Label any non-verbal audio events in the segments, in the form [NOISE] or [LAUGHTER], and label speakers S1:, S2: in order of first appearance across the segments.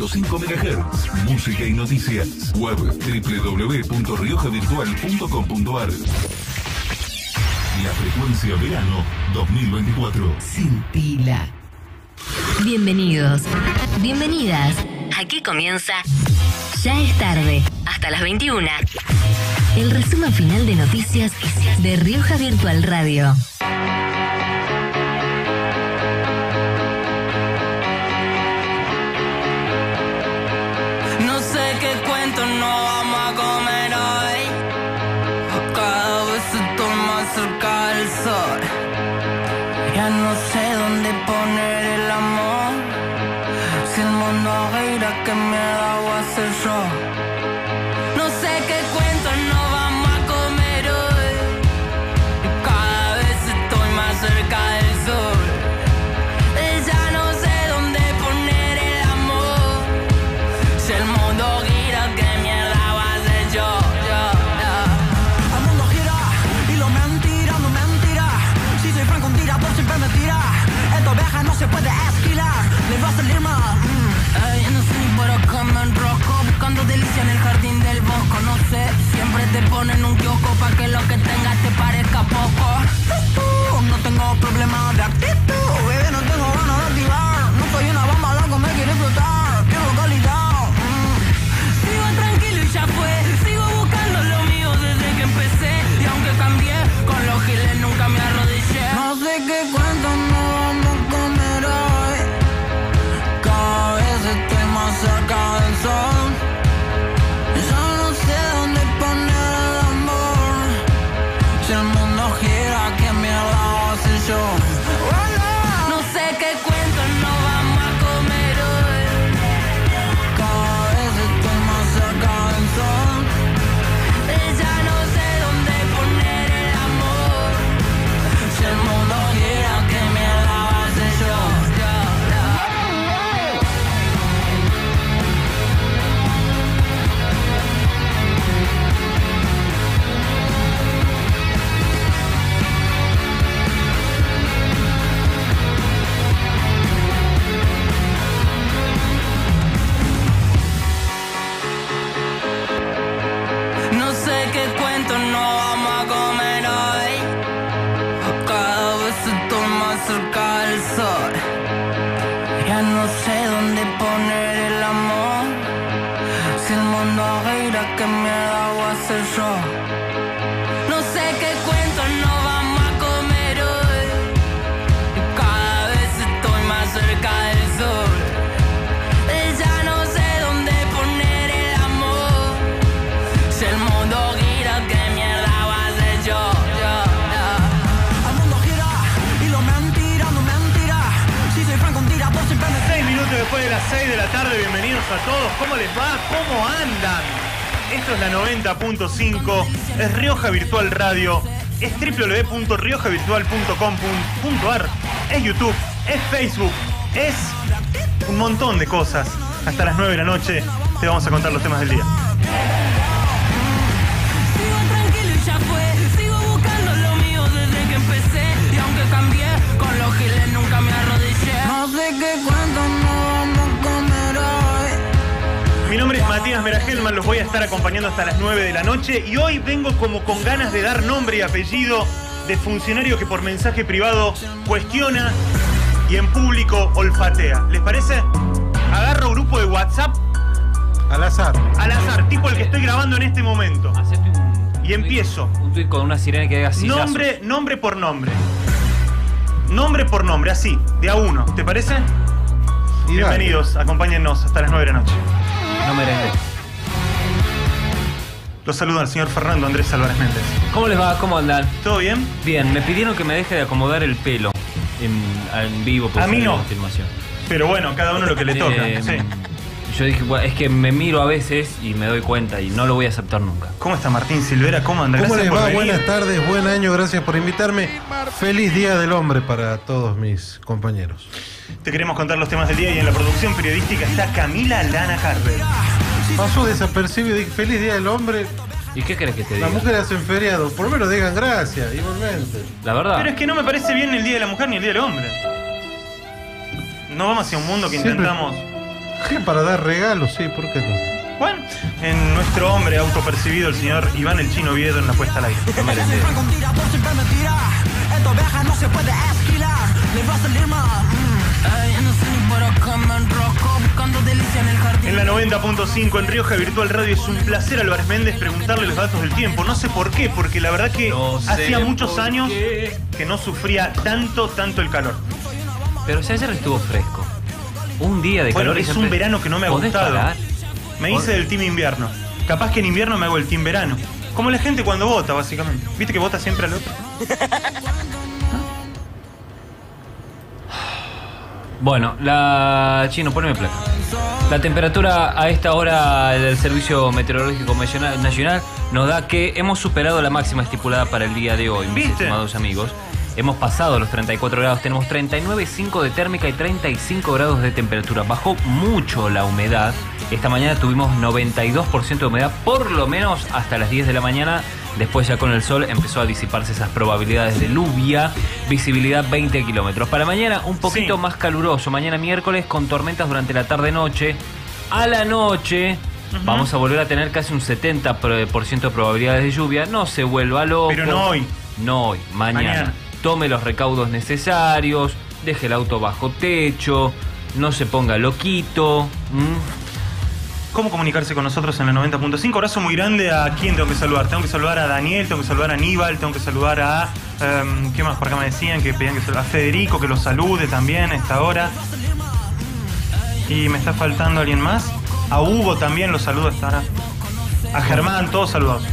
S1: 90.5 MHz. Música y noticias. Web www.riojavirtual.com.ar La frecuencia verano 2024.
S2: Cintila. Bienvenidos. Bienvenidas. Aquí comienza. Ya es tarde. Hasta las 21. El resumen final de noticias de Rioja Virtual Radio.
S3: Después de las 6 de la tarde, bienvenidos a todos. ¿Cómo les va? ¿Cómo andan? Esto es la 90.5, es Rioja Virtual Radio, es www.riojavirtual.com.ar, es YouTube, es Facebook, es un montón de cosas. Hasta las 9 de la noche te vamos a contar los temas del día. Mi nombre es Matías Meragelman, los voy a estar acompañando hasta las 9 de la noche y hoy vengo como con ganas de dar nombre y apellido de funcionario que por mensaje privado cuestiona y en público olfatea. ¿Les parece? Agarro grupo de WhatsApp
S4: Al azar.
S3: al azar, tipo el que estoy grabando en este momento.
S5: Hacete un,
S3: Y empiezo.
S5: un tweet con una sirena que diga sillazos.
S3: Nombre, nombre por nombre. Nombre por nombre, así, de a uno. ¿Te parece?
S4: Y dale.
S3: Bienvenidos, acompáñennos hasta las 9 de la noche.
S5: No merengue.
S3: Los saludo al señor Fernando Andrés Álvarez Méndez.
S5: ¿Cómo les va? ¿Cómo andan?
S3: ¿Todo bien?
S5: Bien, me pidieron que me deje de acomodar el pelo en, en vivo por
S3: A mí no.
S5: filmación.
S3: Pero bueno, cada uno lo que le toca.
S5: Eh,
S3: sí.
S5: Yo dije, bueno, es que me miro a veces y me doy cuenta y no lo voy a aceptar nunca.
S3: ¿Cómo está Martín Silvera? ¿Cómo anda?
S4: ¿Cómo
S3: Gracias
S4: les va?
S3: venir.
S4: Buenas tardes, buen año, gracias por invitarme. Feliz Día del Hombre para todos mis compañeros.
S3: Te queremos contar los temas del día y en la producción periodística está Camila Lana Harvey.
S4: Pasó desapercibido, dije, feliz Día del Hombre.
S5: ¿Y qué crees que te diga?
S4: Las mujeres hacen feriado, por lo menos digan gracias, igualmente.
S5: La verdad.
S3: Pero es que no me parece bien el Día de la Mujer ni el Día del Hombre. No vamos hacia un mundo que
S4: Siempre-
S3: intentamos.
S4: ¿Qué? Para dar regalos, sí, ¿por qué no?
S3: Bueno, en nuestro hombre autopercibido, el señor Iván el Chino Viedo en la puesta al aire.
S5: No merece.
S6: En
S3: la 90.5 en Rioja Virtual Radio es un placer Álvarez Méndez preguntarle los datos del tiempo. No sé por qué, porque la verdad que
S5: No sé
S3: hacía muchos
S5: por
S3: años
S5: qué.
S3: que no sufría tanto, tanto el calor.
S5: Pero si ayer estuvo fresco. Un día de
S3: Bueno,
S5: calor.
S3: es
S5: siempre-
S3: un verano que no me ha
S5: ¿Podés
S3: gustado.
S5: parar?
S3: Me hice del team invierno. Capaz que en invierno me hago el team verano. Como la gente cuando vota, básicamente. ¿Viste que vota siempre al otro? [LAUGHS]
S5: Bueno, la. Chino, poneme placa. La temperatura a esta hora del Servicio Meteorológico Nacional Nacional nos da que hemos superado la máxima estipulada para el día de hoy, mis
S3: ¿Viste?
S5: estimados amigos. Hemos pasado los 34 grados, tenemos 39,5 de térmica y 35 grados de temperatura. Bajó mucho la humedad. Esta mañana tuvimos 92% de humedad, por lo menos hasta las 10 de la mañana. Después ya con el sol empezó a disiparse esas probabilidades de lluvia. Visibilidad 20 kilómetros. Para mañana un poquito
S3: Sí.
S5: más caluroso. Mañana miércoles con tormentas durante la tarde-noche. A la noche vamos a volver a tener casi un 70% de probabilidades de lluvia. No se vuelva loco.
S3: Pero no hoy.
S5: No hoy, mañana.
S3: Mañana.
S5: Tome los recaudos necesarios, deje el auto bajo techo, no se ponga loquito.
S3: ¿Cómo comunicarse con nosotros en la 90.5? Abrazo muy grande a quién tengo que saludar. Tengo que saludar a Daniel, tengo que saludar a Aníbal, tengo que saludar a. em, ¿Qué más? Por acá me decían que pedían que saludar a Federico, que lo salude también a esta hora. Y me está faltando alguien más. A Hugo también lo saludo a esta hora. A Germán, todos saludados.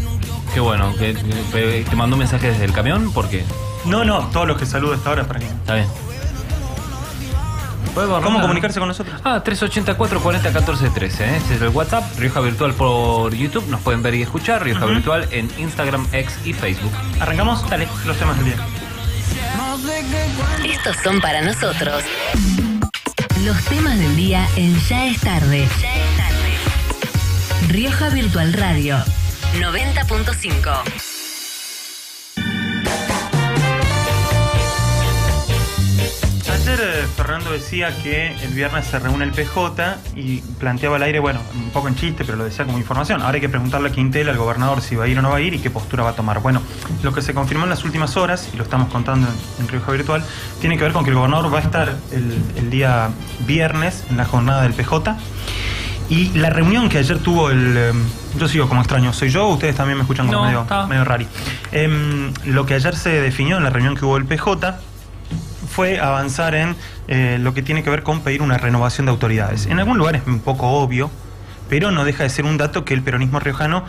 S5: Qué bueno, que, que- te mandó un mensaje desde el camión, ¿por qué?
S3: No, no, todos los que saludo a esta hora para que.
S5: Está bien.
S3: ¿Cómo comunicarse con nosotros?
S5: Ah, 384 40 14 13, ¿eh? Ese es el WhatsApp. Rioja Virtual por YouTube, nos pueden ver y escuchar. Rioja. Virtual en Instagram, X y Facebook.
S3: ¿Arrancamos? Dale, los temas del día.
S7: No sé qué cuento.
S2: Estos son para nosotros los temas del día en Ya es tarde. Ya es tarde. Rioja Virtual Radio 90.5.
S3: Ayer eh, Fernando decía que el viernes se reúne el PJ y planteaba al aire, bueno, un poco en chiste, pero lo decía como información. Ahora hay que preguntarle a Quintela, al gobernador, si va a ir o no va a ir y qué postura va a tomar. Bueno, lo que se confirmó en las últimas horas, y lo estamos contando en, en Rioja Virtual, tiene que ver con que el gobernador va a estar el, el día viernes en la jornada del PJ. Y la reunión que ayer tuvo el... eh, yo sigo como extraño, soy yo, ustedes también me escuchan como
S5: No,
S3: medio, medio rari. Em, lo que ayer se definió en la reunión que hubo el PJ fue avanzar en eh, lo que tiene que ver con pedir una renovación de autoridades. En algún lugar es un poco obvio, pero no deja de ser un dato que el peronismo riojano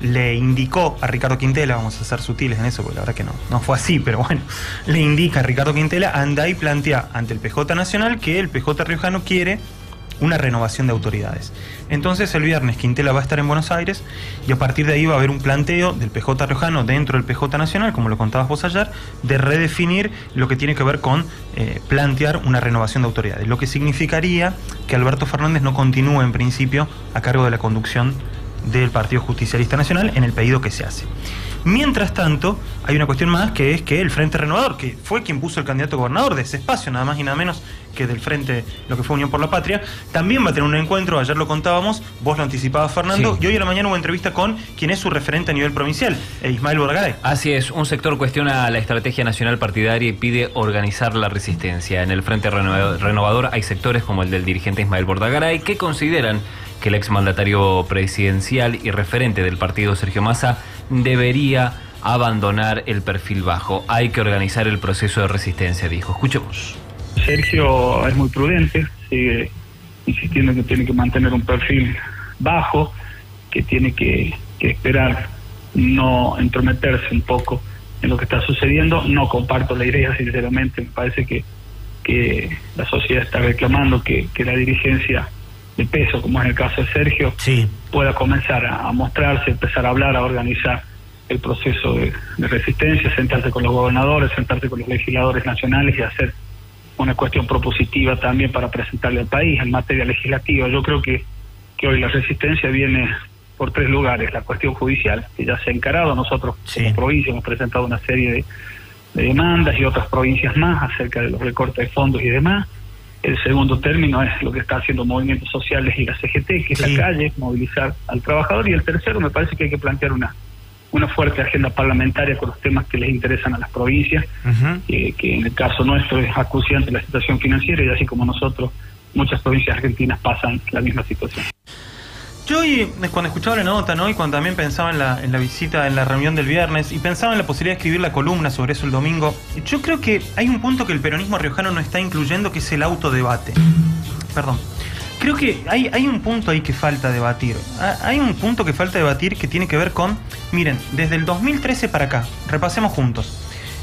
S3: le indicó a Ricardo Quintela, vamos a ser sutiles en eso, porque la verdad que no, no fue así, pero bueno, le indica a Ricardo Quintela, anda y plantea ante el PJ Nacional que el PJ riojano quiere una renovación de autoridades. Entonces el viernes Quintela va a estar en Buenos Aires y a partir de ahí va a haber un planteo del PJ riojano dentro del PJ nacional, como lo contabas vos ayer, de redefinir lo que tiene que ver con eh, plantear una renovación de autoridades. Lo que significaría que Alberto Fernández no continúe en principio a cargo de la conducción del Partido Justicialista Nacional en el pedido que se hace. Mientras tanto, hay una cuestión más que es que el Frente Renovador, que fue quien puso el candidato a gobernador de ese espacio, nada más y nada menos que del Frente, lo que fue Unión por la Patria, también va a tener un encuentro, ayer lo contábamos, vos lo anticipabas Fernando,
S5: Sí.
S3: y hoy a la mañana hubo entrevista con quien es su referente a nivel provincial, eh, Ismael Borgaray.
S5: Así es, un sector cuestiona la estrategia nacional partidaria y pide organizar la resistencia. En el Frente Renova- Renovador hay sectores como el del dirigente Ismael Bordagaray que consideran que el exmandatario presidencial y referente del partido Sergio Massa debería abandonar el perfil bajo. Hay que organizar el proceso de resistencia, dijo. Escuchemos.
S8: Sergio es muy prudente, sigue insistiendo que tiene que mantener un perfil bajo, que tiene que, esperar, no entrometerse un poco en lo que está sucediendo. No comparto la idea, sinceramente, me parece que, que la sociedad está reclamando que la dirigencia de peso, como es el caso de Sergio,
S3: Sí.
S8: pueda comenzar a, a mostrarse, empezar a hablar, a organizar el proceso de, de resistencia, sentarse con los gobernadores, sentarse con los legisladores nacionales y hacer una cuestión propositiva también para presentarle al país en materia legislativa. Yo creo que, que hoy la resistencia viene por tres lugares. La cuestión judicial, que ya se ha encarado, nosotros como provincia hemos presentado una serie de, de demandas y otras provincias más acerca de los recortes de fondos y demás. El segundo término es lo que está haciendo movimientos sociales y la CGT, que es la calle, movilizar al trabajador. Y el tercero, me parece que hay que plantear una, una fuerte agenda parlamentaria con los temas que les interesan a las provincias, que, que en el caso nuestro es acuciante la situación financiera y así como nosotros, muchas provincias argentinas pasan la misma situación.
S3: Yo hoy, cuando escuchaba la nota, ¿no? Y cuando también pensaba en la, en la visita, en la reunión del viernes, y pensaba en la posibilidad de escribir la columna sobre eso el domingo, yo creo que hay un punto que el peronismo riojano no está incluyendo, que es el autodebate. Perdón. Creo que hay, hay un punto ahí que falta debatir. Ha- Hay un punto que falta debatir que tiene que ver con, miren, desde el 2013 para acá, repasemos juntos.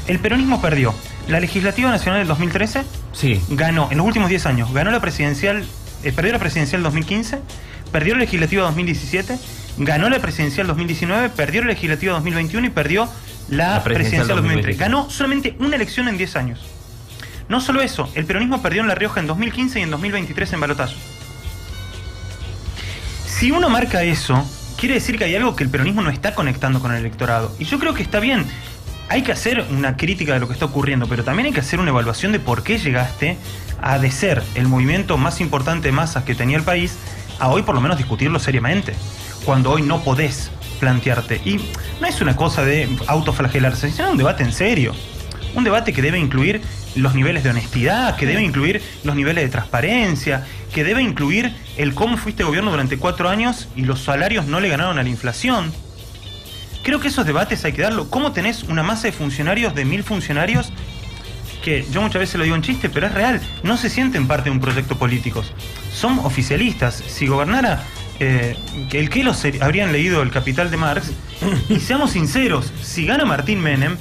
S3: El peronismo perdió la legislativa nacional del 2013,
S5: Sí.
S3: ganó en los últimos 10 años, ganó la presidencial, eh, perdió la presidencial 2015, perdió la legislativa 2017, ganó la presidencial 2019, perdió la legislativa 2021 y perdió la,
S5: La presidencial
S3: presidencial 2023.
S5: 2023.
S3: Ganó solamente una elección en 10 años. No solo eso, el peronismo perdió en La Rioja en 2015 y en 2023 en balotazo. Si uno marca eso, quiere decir que hay algo que el peronismo no está conectando con el electorado. Y yo creo que está bien. Hay que hacer una crítica de lo que está ocurriendo, pero también hay que hacer una evaluación de por qué llegaste a de ser el movimiento más importante de masas que tenía el país a hoy por lo menos discutirlo seriamente. Cuando hoy no podés plantearte. Y no es una cosa de autoflagelarse, sino un debate en serio. Un debate que debe incluir los niveles de honestidad, que debe incluir los niveles de transparencia, que debe incluir el cómo fuiste gobierno durante cuatro años y los salarios no le ganaron a la inflación. Creo que esos debates hay que darlo. ¿Cómo tenés una masa de funcionarios, de mil funcionarios, que yo muchas veces lo digo en chiste, pero es real, no se sienten parte de un proyecto político. Son oficialistas. Si gobernara eh, el que los habrían leído El Capital de Marx, y seamos sinceros, si gana Martín Menem,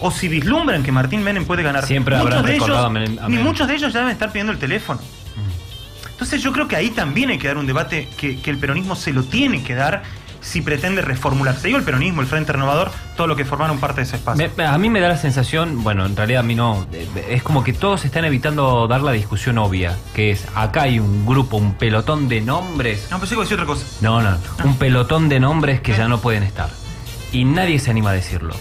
S3: o si vislumbran que Martín Menem puede ganar,
S5: Siempre
S3: muchos
S5: habrán
S3: de ellos,
S5: recordado a Menem- a
S3: ni muchos de ellos ya deben estar pidiendo el teléfono. Entonces yo creo que ahí también hay que dar un debate que, que el peronismo se lo tiene que dar si pretende reformularse. Digo el peronismo, el Frente Renovador, todo lo que formaron parte de ese espacio.
S5: Me- a mí me da la sensación, bueno, en realidad a mí no, es como que todos están evitando dar la discusión obvia, que es, acá hay un grupo, un pelotón de nombres.
S3: No, iba a decir otra cosa.
S5: No, no, un pelotón de nombres que ya no pueden estar. Y nadie se anima a decirlo.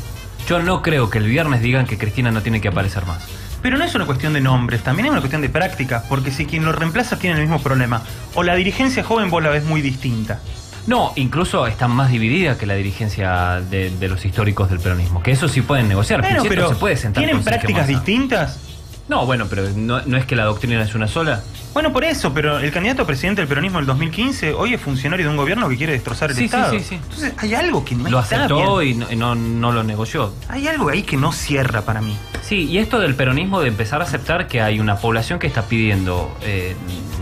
S5: Yo no creo que el viernes digan que Cristina no tiene que aparecer más.
S3: Pero no es una cuestión de nombres, también es una cuestión de práctica, porque si quien lo reemplaza tiene el mismo problema, o la dirigencia joven vos la ves muy distinta.
S5: No, incluso está más dividida que la dirigencia de, de los históricos del peronismo, que eso sí pueden negociar.
S3: Bueno,
S5: Pichetto
S3: pero
S5: se puede sentar
S3: ¿tienen
S5: con
S3: prácticas
S5: Massa.
S3: distintas?
S5: No, bueno, pero no, no es que la doctrina es una sola.
S3: Bueno, por eso, pero el candidato a presidente del peronismo del 2015 hoy es funcionario de un gobierno que quiere destrozar el
S5: Sí, sí,
S3: Estado.
S5: sí, sí.
S3: Entonces hay algo que no
S5: Lo
S3: está
S5: aceptó
S3: bien.
S5: y, no, y no- no lo negoció.
S3: Hay algo ahí que no cierra para mí.
S5: Sí, y esto del peronismo de empezar a aceptar que hay una población que está pidiendo eh,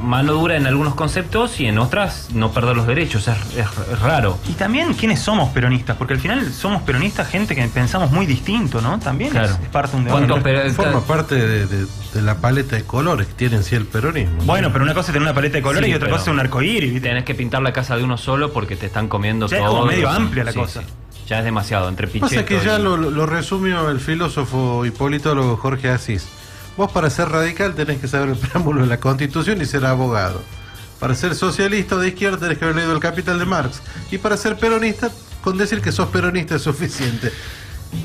S5: mano dura en algunos conceptos y en otras no perder los derechos, es, es- es raro.
S3: Y también quiénes somos peronistas, porque al final somos peronistas gente que pensamos muy distinto, ¿no? También
S5: Claro.
S3: es, es parte de un debate.
S5: ¿Cuántos pero-
S4: Forma parte de, de- de la paleta de colores que tiene en sí el peronismo.
S3: Bueno, pero una cosa es tener una paleta de colores
S5: Sí,
S3: y otra cosa es un arcoíris, ¿viste?
S5: Tenés que pintar la casa de uno solo porque te están comiendo
S3: Ya es
S5: todo.
S3: como medio amplia la
S5: sí,
S3: cosa.
S5: sí. Ya es demasiado, entre
S4: Pasa
S5: Pichetto
S4: que ya
S5: y-
S4: lo, lo resumió el filósofo y politólogo Jorge Asís. Vos para ser radical tenés que saber el [LAUGHS] preámbulo de la Constitución y ser abogado. Para ser socialista o de izquierda tenés que haber leído el Capital de Marx. Y para ser peronista, con decir que sos peronista es suficiente.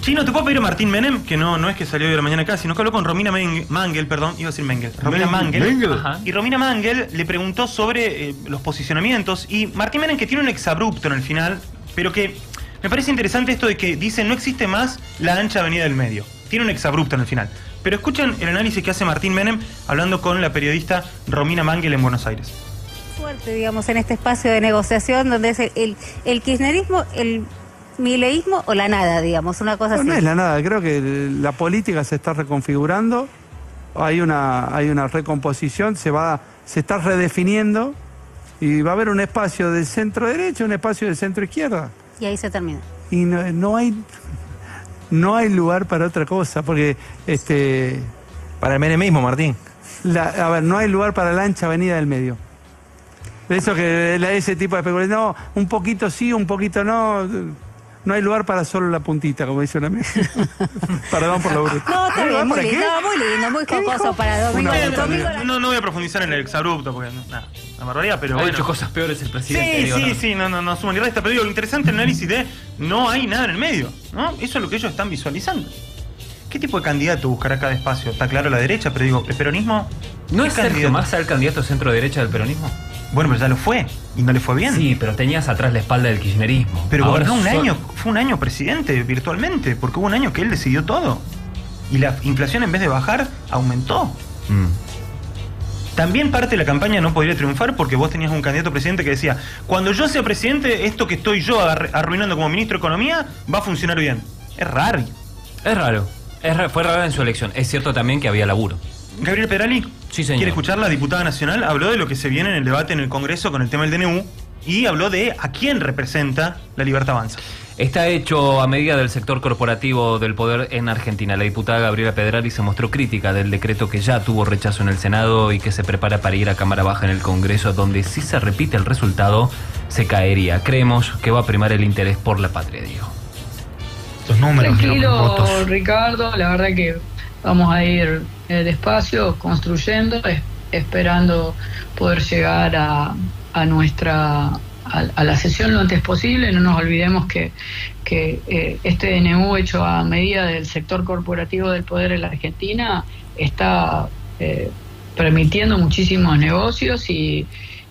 S3: Chino, ¿te puedo pedir a Martín Menem, que no, no es que salió de la mañana acá, sino que habló con Romina Mangel, perdón, iba a decir Mengel. Romina Mangel.
S4: Mengel.
S5: Ajá.
S3: Y Romina Mangel le preguntó sobre eh, los posicionamientos y Martín Menem que tiene un exabrupto en el final, pero que me parece interesante esto de que dice no existe más la ancha avenida del medio. Tiene un exabrupto en el final. Pero escuchen el análisis que hace Martín Menem hablando con la periodista Romina Mangel en Buenos Aires.
S9: fuerte, digamos, en este espacio de negociación donde es el, el, el kirchnerismo, el mileísmo o la nada, digamos, una cosa
S10: No,
S9: así.
S10: no es la nada, creo que la política se está reconfigurando, hay una, hay una recomposición, se va, se está redefiniendo y va a haber un espacio del centro derecha, un espacio del centro izquierda.
S9: Y ahí se termina.
S10: Y no, no hay no hay lugar para otra cosa, porque este
S11: Para el menemismo, Martín.
S10: la- a ver, no hay lugar para la ancha avenida del medio. Eso que ese tipo de especulación, no, un poquito sí, un poquito no. No hay lugar para solo la puntita, como dice un amigo. [LAUGHS] Perdón por lo bruto.
S9: No, está bien, muy
S3: ¿Para
S9: lindo, muy lindo, muy
S10: ¿Qué
S9: jocoso para domingo.
S10: Una
S9: la-
S3: No, no voy a profundizar en el exabrupto porque no, nada, una barbaridad, pero
S5: Ha
S3: bueno.
S5: hecho cosas peores el presidente.
S3: Sí,
S5: digo,
S3: sí,
S5: no.
S3: sí, no, no, no suma ni resta, pero digo, lo interesante del análisis de no hay nada en el medio, ¿no? Eso es lo que ellos están visualizando. ¿Qué tipo de candidato buscará cada espacio? Está claro la derecha, pero digo, ¿el peronismo?
S5: ¿No
S3: ¿Qué
S5: es Sergio
S3: candidato?
S5: Massa el candidato centro-derecha del peronismo?
S3: Bueno, pero ya lo fue y no le fue bien.
S5: Sí, pero tenías atrás la espalda del kirchnerismo.
S3: Pero
S5: Ahora
S3: un año, fue un año presidente virtualmente, porque hubo un año que él decidió todo. Y la inflación en vez de bajar, aumentó.
S5: Mm.
S3: También parte de la campaña no podría triunfar porque vos tenías un candidato presidente que decía, cuando yo sea presidente, esto que estoy yo arru- arruinando como ministro de Economía va a funcionar bien. Es raro.
S5: Es raro. Es ra- fue raro en su elección. Es cierto también que había laburo.
S3: Gabriel Perali,
S5: Sí, señor.
S3: quiere escuchar la diputada nacional, habló de lo que se viene en el debate en el Congreso con el tema del DNU y habló de a quién representa la Libertad Avanza.
S5: Está hecho a medida del sector corporativo del poder en Argentina. La diputada Gabriela Pedrari se mostró crítica del decreto que ya tuvo rechazo en el Senado y que se prepara para ir a Cámara Baja en el Congreso, donde si se repite el resultado, se caería. Creemos que va a primar el interés por la patria, dijo.
S12: Los números,
S13: Tranquilo,
S12: los votos.
S13: Ricardo, la verdad que vamos a ir eh, despacio, construyendo, es- esperando poder llegar a, a nuestra a, a la sesión lo antes posible. No nos olvidemos que, que eh, este DNU hecho a medida del sector corporativo del poder en la Argentina está eh, permitiendo muchísimos negocios y,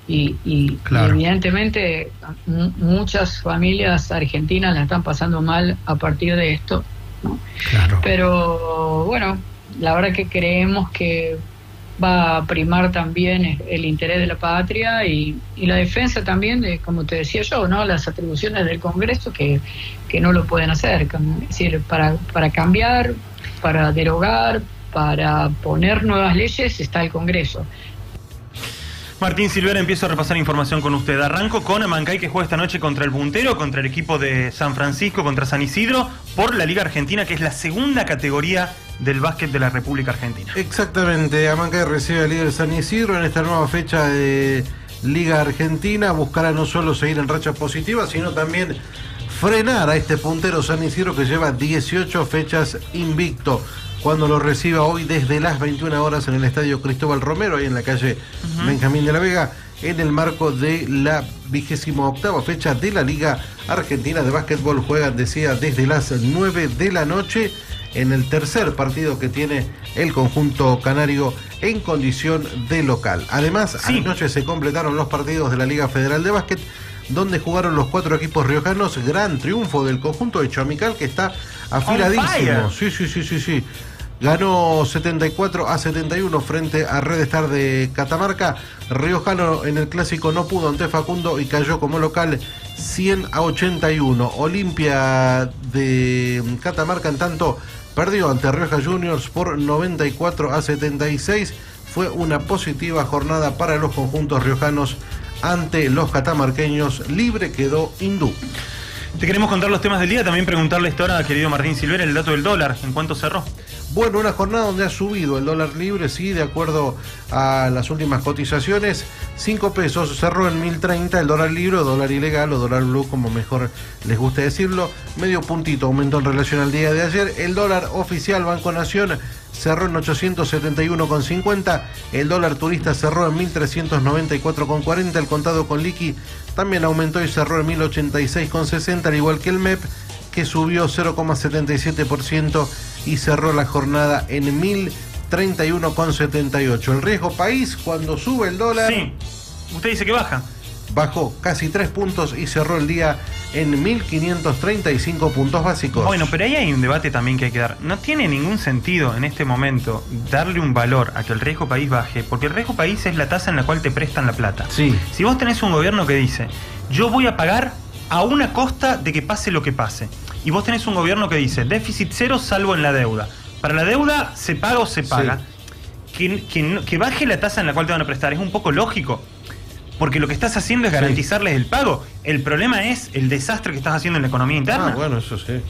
S13: y- y-
S12: Claro.
S13: y evidentemente mu- muchas familias argentinas la están pasando mal a partir de esto. ¿No?
S12: Claro.
S13: Pero bueno, la verdad que creemos que va a primar también el interés de la patria y, y la defensa también de, como te decía yo, no las atribuciones del Congreso que, que no lo pueden hacer. Es decir, para, para cambiar, para derogar, para poner nuevas leyes está el Congreso.
S3: Martín Silvera, empiezo a repasar información con usted. Arranco con Amancay que juega esta noche contra el Puntero, contra el equipo de San Francisco, contra San Isidro, por la Liga Argentina, que es la segunda categoría del básquet de la República Argentina.
S4: Exactamente, Amancay recibe al líder San Isidro en esta nueva fecha de Liga Argentina. Buscará no solo seguir en rachas positivas, sino también frenar a este puntero San Isidro que lleva 18 fechas invicto. Cuando lo reciba hoy desde las 21 horas en el Estadio Cristóbal Romero, ahí en la calle Benjamín de la Vega, en el marco de la vigésima octava fecha de la Liga Argentina de Básquetbol. Juegan, decía, desde las 9 de la noche en el tercer partido que tiene el conjunto canario en condición de local. Además,
S3: Sí.
S4: anoche se completaron los partidos de la Liga Federal de Básquet, donde jugaron los cuatro equipos riojanos. Gran triunfo del conjunto de Chamical, que está afiladísimo. Sí, sí, sí, sí, sí. Ganó 74 a 71 frente a Red Star de Catamarca. Riojano en el clásico no pudo ante Facundo y cayó como local 100 a 81. Olimpia de Catamarca en tanto perdió ante Rioja Juniors por 94 a 76. Fue una positiva jornada para los conjuntos riojanos ante los catamarqueños. Libre quedó Hindú.
S3: Te queremos contar los temas del día, también preguntarle esta hora, querido Martín Silvera, el dato del dólar, ¿en cuánto cerró?
S4: Bueno, una jornada donde ha subido el dólar libre, sí, de acuerdo a las últimas cotizaciones. 5 pesos, cerró en 1030 el dólar libre, dólar ilegal o dólar blue, como mejor les guste decirlo. Medio puntito aumentó en relación al día de ayer. El dólar oficial Banco Nación cerró en 871,50. El dólar turista cerró en 1394,40. El contado con liqui también aumentó y cerró en 1086,60, al igual que el MEP que subió 0,77% y cerró la jornada en 1031,78. El riesgo país, cuando sube el dólar,
S3: Sí, usted dice que baja.
S4: bajó casi 3 puntos y cerró el día en 1535 puntos básicos.
S3: Bueno, pero ahí hay un debate también que hay que dar. No tiene ningún sentido en este momento darle un valor a que el riesgo país baje, porque el riesgo país es la tasa en la cual te prestan la plata.
S4: Sí.
S3: Si vos tenés un gobierno que dice, yo voy a pagar a una costa de que pase lo que pase, y vos tenés un gobierno que dice, déficit cero salvo en la deuda. Para la deuda se paga o se paga. Que, que que baje la tasa en la cual te van a prestar es un poco lógico. Porque lo que estás haciendo es garantizarles el pago. El problema es el desastre que estás haciendo en la economía interna.
S4: Ah, bueno, eso sí.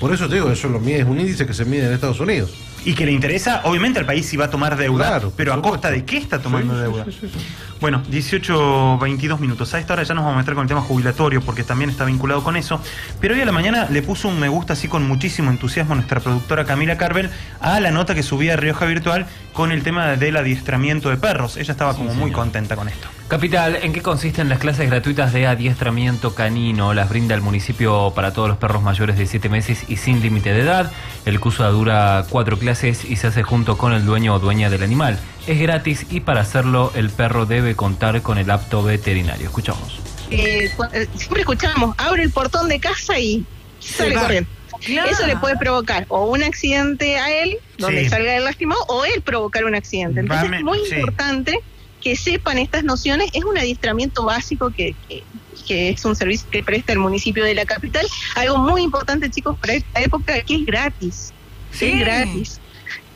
S4: Por eso te digo, eso lo mide, es un índice que se mide en Estados Unidos.
S3: Y que le interesa, obviamente, al país si va a tomar deuda,
S4: Claro,
S3: pero a costa de qué está tomando
S4: Sí,
S3: deuda.
S4: sí, sí, sí.
S3: Bueno, 18, 22 minutos. A esta hora ya nos vamos a meter con el tema jubilatorio porque también está vinculado con eso. Pero hoy a la mañana le puso un me gusta así con muchísimo entusiasmo nuestra productora Camila Carvel a la nota que subía a Rioja Virtual con el tema del adiestramiento de perros. Ella estaba como muy contenta con esto.
S5: Capital, ¿en qué consisten las clases gratuitas de adiestramiento canino? Las brinda el municipio para todos los perros mayores de 7 meses y sin límite de edad. El curso dura cuatro clases y se hace junto con el dueño o dueña del animal. Es gratis y para hacerlo el perro debe contar con el apto veterinario. Escuchamos.
S14: Eh, eh, siempre escuchamos, abre el portón de casa y sale corriendo.
S15: Claro.
S14: Eso le puede provocar o un accidente a él, donde
S15: Sí.
S14: salga el lastimado, o él provocar un accidente. Entonces
S15: Vame-
S14: es muy
S15: sí.
S14: importante que sepan estas nociones. Es un adiestramiento básico que, que, que es un servicio que presta el municipio de la capital. Algo muy importante, chicos, para esta época, que es gratis.
S15: Sí.
S14: Es gratis.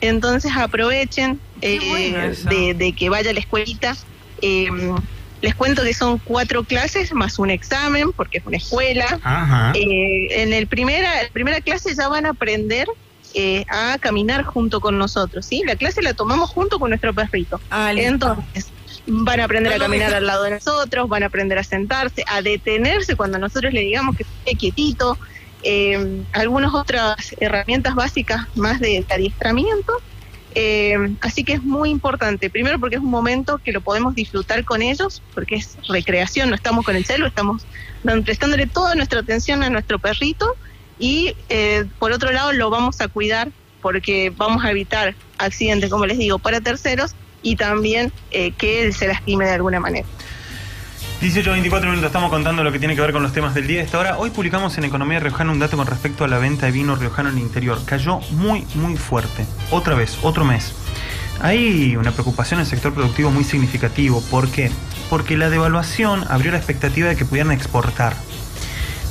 S14: Entonces aprovechen
S15: bueno eso.
S14: de, de que vaya a la escuelita. Eh, les cuento que son cuatro clases más un examen, porque es una escuela.
S12: Ajá.
S14: Eh, en el primera, la primera clase ya van a aprender eh, a caminar junto con nosotros, ¿sí? La clase la tomamos junto con nuestro perrito.
S15: Ah.
S14: Entonces, van a aprender
S15: No
S14: a caminar al lado de nosotros, van a aprender a sentarse, a detenerse cuando nosotros le digamos que esté quietito. Eh, algunas otras herramientas básicas más de adiestramiento. Eh, así que es muy importante, primero porque es un momento que lo podemos disfrutar con ellos, porque es recreación, no estamos con el celo, estamos prestándole toda nuestra atención a nuestro perrito y eh, por otro lado lo vamos a cuidar porque vamos a evitar accidentes, como les digo, para terceros y también eh, que él se lastime de alguna manera.
S3: 18, 24 minutos, estamos contando lo que tiene que ver con los temas del día esta hora. Hoy publicamos en Economía Riojana un dato con respecto a la venta de vino riojano en el interior. Cayó muy, muy fuerte. Otra vez, otro mes. Hay una preocupación en el sector productivo muy significativo. ¿Por qué? Porque la devaluación abrió la expectativa de que pudieran exportar.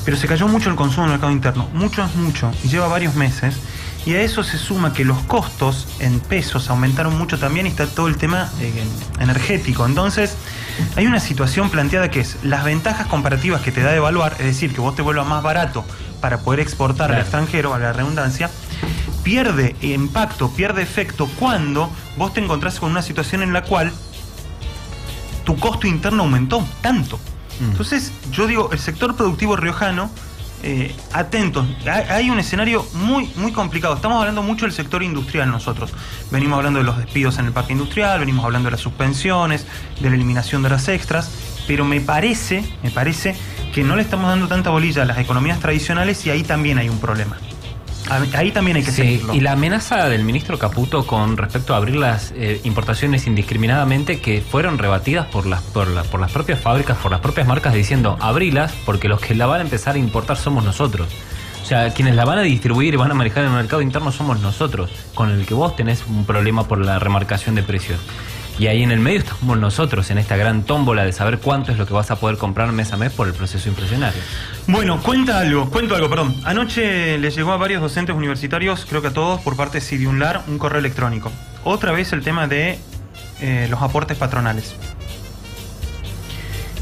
S3: Pero se cayó mucho el consumo en el mercado interno. Mucho es mucho. Y lleva varios meses. Y a eso se suma que los costos en pesos aumentaron mucho también y está todo el tema eh, energético. Entonces, hay una situación planteada que es las ventajas comparativas que te da devaluar, es decir, que vos te vuelvas más barato para poder exportar al extranjero, a la redundancia, pierde impacto, pierde efecto cuando vos te encontrás con una situación en la cual tu costo interno aumentó tanto. Entonces, yo digo, el sector productivo riojano, eh, atentos, hay, un escenario muy, muy complicado. Estamos hablando mucho del sector industrial nosotros. Venimos hablando de los despidos en el parque industrial, venimos hablando de las suspensiones, de la eliminación de horas extras, pero me parece, me parece que no le estamos dando tanta bolilla a las economías tradicionales y ahí también hay un problema. Ahí- también hay que
S5: Sí,
S3: seguirlo.
S5: y la amenaza del ministro Caputo con respecto a abrir las eh, importaciones indiscriminadamente que fueron rebatidas por las, por, la- por las propias fábricas, por las propias marcas, diciendo abrilas porque los que la van a empezar a importar somos nosotros. O sea, quienes la van a distribuir y van a manejar en el mercado interno somos nosotros, con el que vos tenés un problema por la remarcación de precios. Y ahí en el medio estamos nosotros, en esta gran tómbola de saber cuánto es lo que vas a poder comprar mes a mes por el proceso inflacionario.
S3: Bueno, cuenta algo, cuento algo, perdón. Anoche le llegó a varios docentes universitarios, creo que a todos, por parte de Sidiunlar, un correo electrónico. Otra vez el tema de eh, los aportes patronales.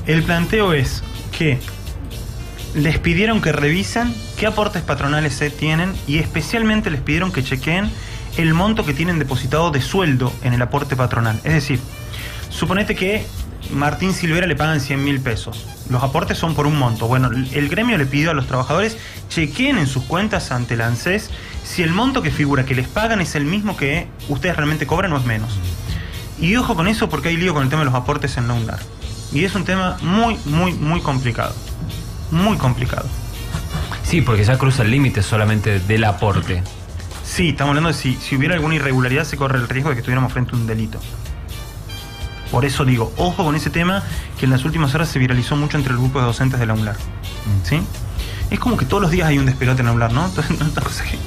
S3: El planteo es que les pidieron que revisen qué aportes patronales se tienen y especialmente les pidieron que chequeen el monto que tienen depositado de sueldo en el aporte patronal. Es decir, suponete que Martín Silvera le pagan 100 mil pesos. Los aportes son por un monto. Bueno, el gremio le pidió a los trabajadores chequeen en sus cuentas ante la ANSES si el monto que figura que les pagan es el mismo que ustedes realmente cobran o es menos. Y ojo con eso porque hay lío con el tema de los aportes en la UNLAR. Y es un tema muy, muy, muy complicado. Muy complicado.
S5: Sí, porque ya cruza el límite solamente del aporte.
S3: Sí, estamos hablando de si, si hubiera alguna irregularidad se corre el riesgo de que estuviéramos frente a un delito. Por eso digo, ojo con ese tema que en las últimas horas se viralizó mucho entre el grupo de docentes de la UNLAR. ¿Sí? Es como que todos los días hay un despelote en la UNLAR, ¿no? [LAUGHS] Entonces, que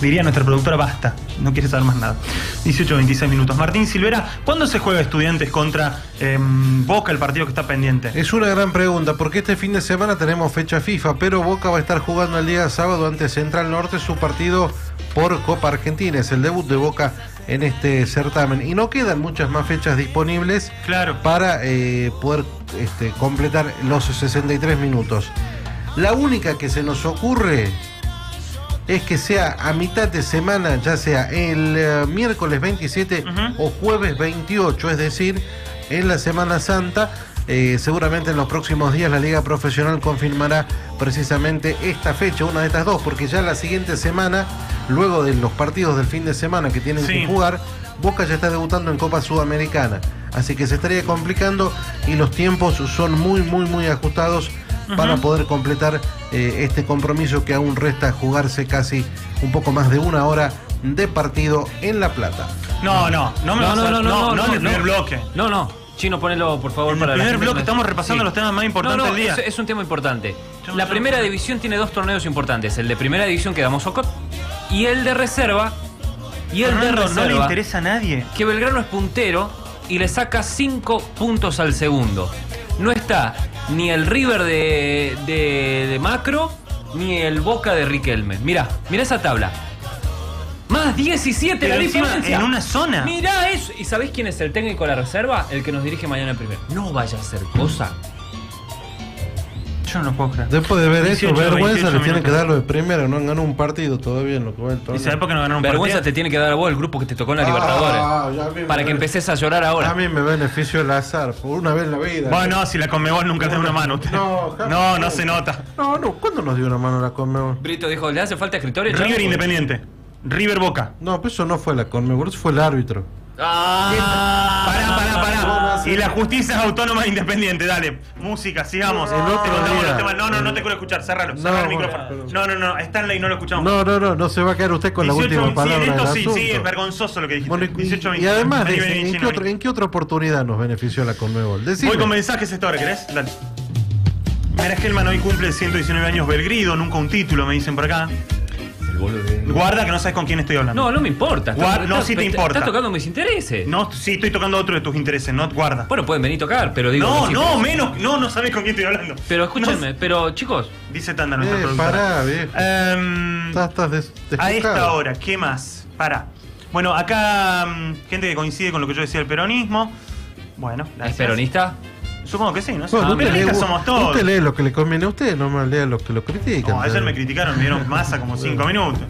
S3: diría nuestra productora, basta, no quiere saber más nada. 18, 26 minutos. Martín Silvera, ¿cuándo se juega Estudiantes contra em, Boca, el partido que está pendiente?
S4: Es una gran pregunta, porque este fin de semana tenemos fecha FIFA, pero Boca va a estar jugando el día sábado ante Central Norte su partido por Copa Argentina. Es el debut de Boca en este certamen. Y no quedan muchas más fechas disponibles
S3: claro.
S4: para eh, poder este, completar los 63 minutos. La única que se nos ocurre es que sea a mitad de semana, ya sea el eh, miércoles 27 o jueves 28, es decir, en la Semana Santa. Eh, seguramente en los próximos días la Liga Profesional confirmará precisamente esta fecha, una de estas dos, porque ya la siguiente semana, luego de los partidos del fin de semana que tienen
S3: Sí.
S4: que jugar, Boca ya está debutando en Copa Sudamericana. Así que se estaría complicando y los tiempos son muy, muy, muy ajustados para poder completar eh, este compromiso que aún resta jugarse casi un poco más de una hora de partido en La Plata.
S3: No, no, no me
S5: No,
S3: vas
S5: no,
S3: a-
S5: no, no,
S3: no, en el
S5: no,
S3: primer
S5: no.
S3: bloque.
S5: No, no. Chino, ponelo por favor
S3: En el
S5: para la
S3: primer bloque
S5: que-
S3: estamos repasando los temas más importantes
S5: No, no,
S3: del día.
S5: Es, es un tema importante. La primera división tiene dos torneos importantes: el de primera división que damos Ocot y el de reserva. Y el de reserva.
S3: no le interesa a nadie.
S5: que Belgrano es puntero y le saca 5 puntos al segundo. No está ni el River de, de, de Macro ni el Boca de Riquelme. Mirá, mirá esa tabla. Más 17
S3: Pero
S5: la
S3: encima,
S5: diferencia.
S3: en una zona.
S5: Mirá eso. ¿Y sabés quién es el técnico de la reserva? El que nos dirige mañana en primero. No vaya a ser cosa.
S3: Yo no puedo creer.
S4: Después de ver
S3: 18,
S4: eso, vergüenza
S3: 28
S4: le tienen que dar lo de primera, no han ganado un partido todavía en lo que va el
S3: ¿Y sabes por qué no ganaron un
S5: Vergüenza
S3: partido?
S5: te tiene que dar a vos el grupo que te tocó en la
S4: Ah,
S5: Libertadores. Para que empeces a llorar ahora.
S4: A mí me beneficio el azar, por una vez en la vida.
S3: Bueno, si la Conmebol nunca te da una mano. usted.
S4: No, jamás.
S3: no, no se nota.
S4: No, no, ¿cuándo nos dio una mano la Conmebol?
S5: Brito dijo, ¿le hace falta escritorio?
S3: River Independiente. River Boca.
S4: No, pero eso no fue la Conmebol, eso fue el árbitro.
S5: Ah,
S3: Pará, pará, pará. Y la justicia es autónoma e independiente. Dale, música, sigamos.
S4: El otro día.
S3: No, no, no te quiero escuchar. Cerralo,
S4: No,
S3: cerrá el micrófono. No, no, no. Stanley no lo escuchamos.
S4: No, no, no, no se va a quedar usted con la
S3: 18,
S4: última palabra
S3: sí, esto sí,
S4: asunto.
S3: sí, es vergonzoso lo que dijiste.
S4: Bueno, y,
S3: 18,
S4: y además, ¿en, qué
S3: vení.
S4: otro- en qué otra oportunidad nos benefició la Conmebol? Decime.
S3: Voy con mensajes esta hora, ¿querés? Dale. Mira, Gelman hoy cumple 119 años Belgrido, nunca un título, me dicen por acá. Guarda que no sabes con quién estoy hablando.
S5: No, no me importa.
S3: Guarda- no, sí te importa.
S5: Está tocando mis intereses.
S3: No, sí, estoy tocando otro de tus intereses, no guarda.
S5: Bueno, pueden venir a tocar, pero digo.
S3: no,
S5: sí,
S3: no,
S5: pero-
S3: menos, no, no sabes con quién estoy hablando.
S5: Pero escúchenme,
S3: No,
S5: pero chicos,
S3: dice Tanda nuestra
S4: Eh,
S3: productora.
S4: pará, viejo.
S3: Em,
S4: Estás, estás des-
S3: a esta hora, ¿qué más? Pará. Bueno, acá mm, gente que coincide con lo que yo decía del peronismo. Bueno,
S5: ¿es
S3: gracias.
S5: peronista?
S3: Supongo que sí, ¿no? sé.
S4: Bueno, usted, lee,
S3: somos todos.
S4: usted lee lo que le conviene a usted, no más lea lo que lo critican.
S3: No, ayer me criticaron, me dieron masa como 5 minutos.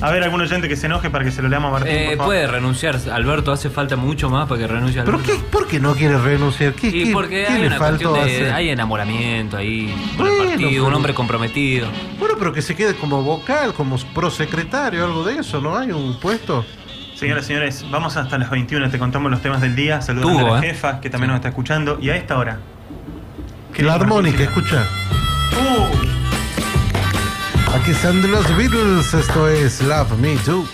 S3: A ver, algún oyente que se enoje para que se lo leamos a Martín.
S5: Eh,
S3: por favor.
S5: puede renunciar. Alberto, hace falta mucho más para que renuncie
S4: ¿Pero
S5: Alberto.
S4: qué, por qué no quiere renunciar? ¿Qué,
S5: Y
S4: qué-
S5: porque
S4: qué
S5: hay
S4: le
S5: una
S4: faltó
S5: cuestión de.
S4: hacer?
S5: Hay enamoramiento ahí el
S4: Bueno,
S5: partido,
S4: pero-
S5: un hombre comprometido.
S4: Bueno, pero que se quede como vocal, como prosecretario, algo de eso, ¿no? Hay un puesto.
S3: Señoras y señores, vamos hasta las 21, te contamos los temas del día. Saludamos
S5: Tuvo,
S3: a la
S5: ¿eh?
S3: jefa, que también nos está escuchando. Y a esta hora. ¿qué
S4: La armónica, escucha.
S3: Uh,
S4: Aquí están los Beatles, esto es Love Me Too.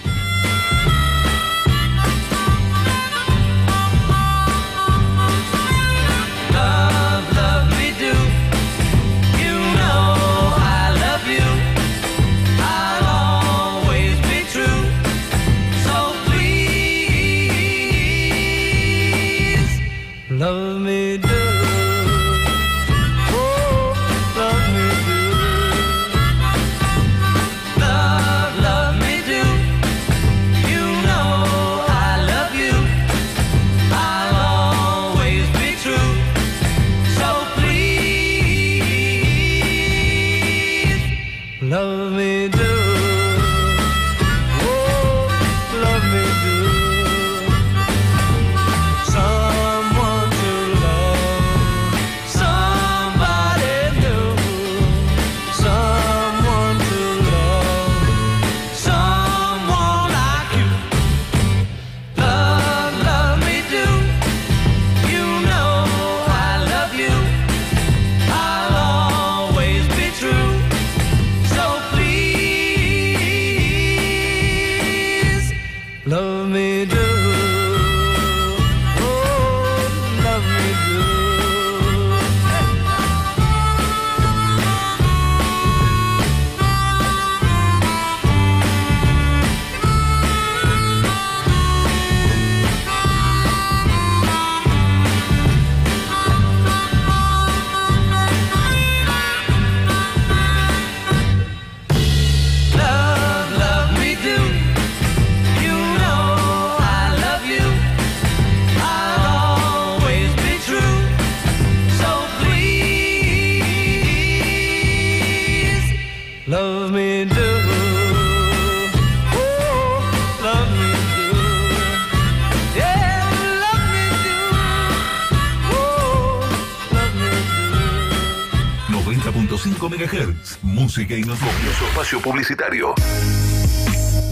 S1: MHz. Música y noticias. Su espacio publicitario.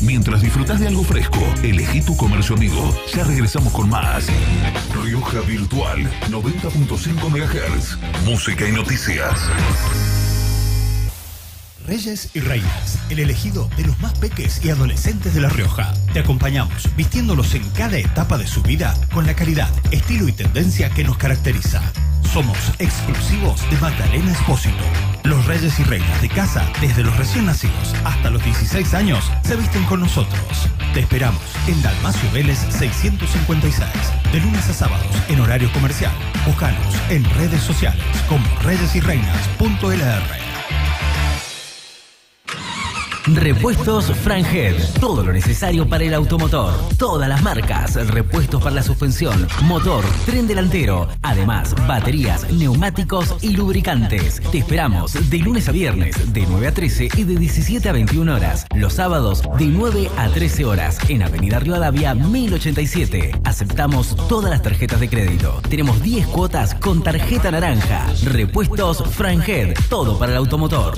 S1: Mientras disfrutas de algo fresco, elegí tu comercio amigo. Ya regresamos con más. Rioja Virtual 90.5 MHz. Música y noticias.
S15: Reyes y Reinas, el elegido de los más peques y adolescentes de La Rioja. Te acompañamos vistiéndolos en cada etapa de su vida con la calidad, estilo y tendencia que nos caracteriza. Somos exclusivos de Magdalena Espósito. Los Reyes y Reinas de casa, desde los recién nacidos hasta los 16 años, se visten con nosotros. Te esperamos en Dalmacio Vélez 656, de lunes a sábados en horario comercial. Búscanos en redes sociales como reyesyreinas.lr.
S16: Repuestos Franhead. Todo lo necesario para el automotor. Todas las marcas. Repuestos para la suspensión, motor, tren delantero. Además, baterías, neumáticos y lubricantes. Te esperamos de lunes a viernes, de 9 a 13 y de 17 a 21 horas. Los sábados, de 9 a 13 horas. En Avenida Rivadavia 1087. Aceptamos todas las tarjetas de crédito. Tenemos 10 cuotas con tarjeta naranja. Repuestos Franhead. Todo para el automotor.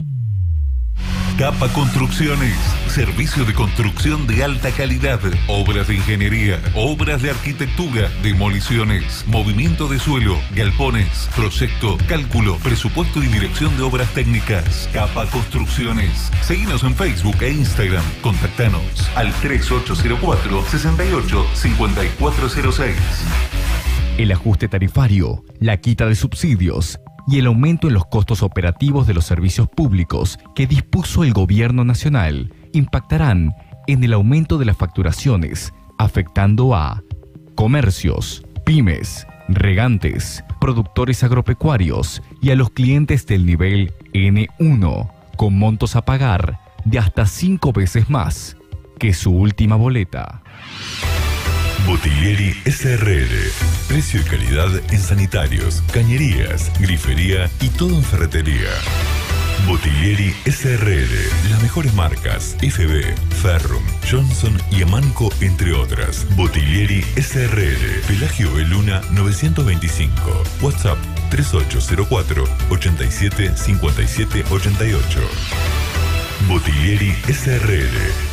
S1: Capa Construcciones, servicio de construcción de alta calidad, obras de ingeniería, obras de arquitectura, demoliciones, movimiento de suelo, galpones, proyecto, cálculo, presupuesto y dirección de obras técnicas. Capa Construcciones. Seguinos en Facebook e Instagram. Contactanos al 3804 68 5406.
S17: El ajuste tarifario, la quita de subsidios y el aumento en los costos operativos de los servicios públicos que dispuso el gobierno nacional impactarán en el aumento de las facturaciones, afectando a comercios, pymes, regantes, productores agropecuarios y a los clientes del nivel N1, con montos a pagar de hasta cinco veces más que su última boleta.
S1: Bottiglieri SRL. Precio y calidad en sanitarios, cañerías, grifería y todo en ferretería. Bottiglieri SRL. Las mejores marcas FB, Ferrum, Johnson y Amanco, entre otras. Bottiglieri SRL. Pelagio Beluna 925. WhatsApp 3804 87 57 88. Bottiglieri SRL.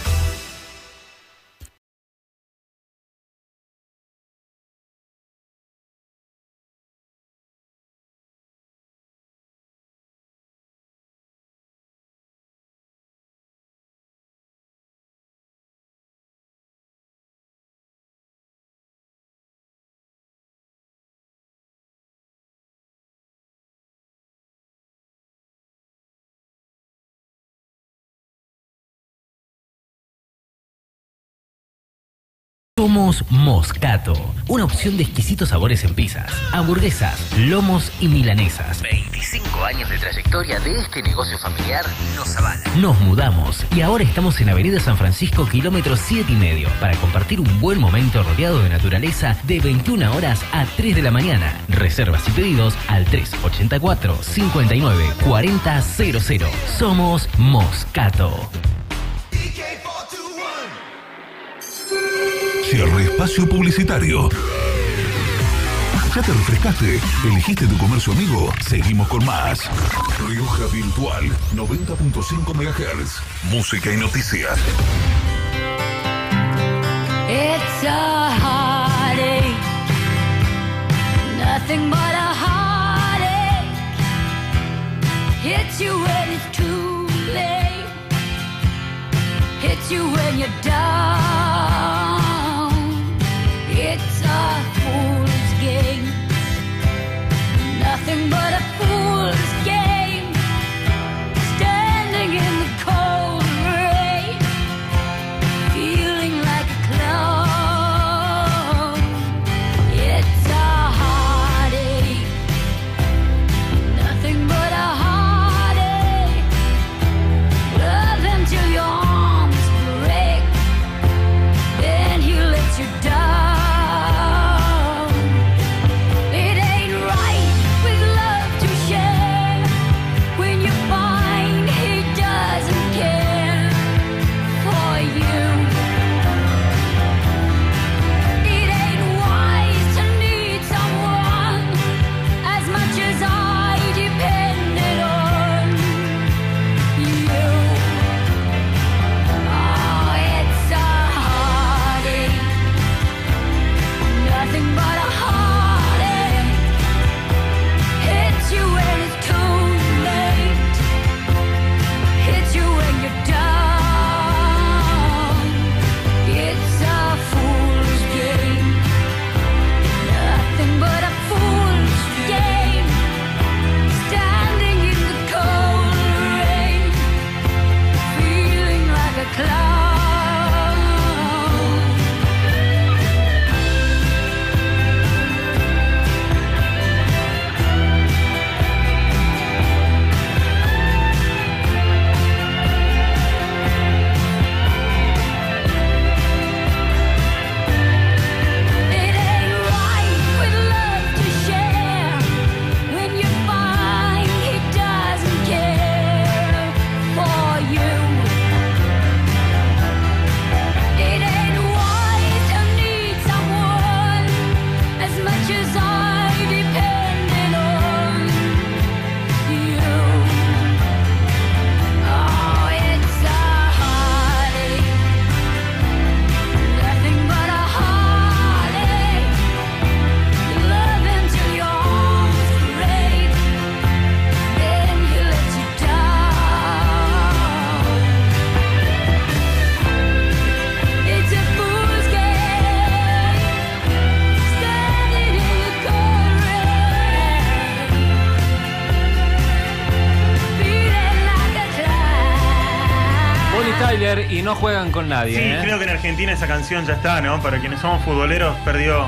S16: Somos Moscato, una opción de exquisitos sabores en pizzas, hamburguesas, lomos y milanesas. 25 años de trayectoria de este negocio familiar nos avala. Nos mudamos y ahora estamos en Avenida San Francisco, kilómetro 7 y medio, para compartir un buen momento rodeado de naturaleza de 21 horas a 3 de la mañana. Reservas y pedidos al 384 59 40 00. Somos Moscato.
S1: Cierre espacio publicitario. ¿Ya te refrescaste? ¿Elegiste tu comercio amigo? Seguimos con más. Rioja Virtual 90.5 MHz. Música y noticias.
S7: It's a heartache, nothing but a heartache. Hits you when it's too late, hits you when you're down. Nothing but a
S5: con nadie.
S3: Sí,
S5: ¿eh?
S3: creo que en Argentina esa canción ya está, ¿no? Para quienes somos futboleros, perdió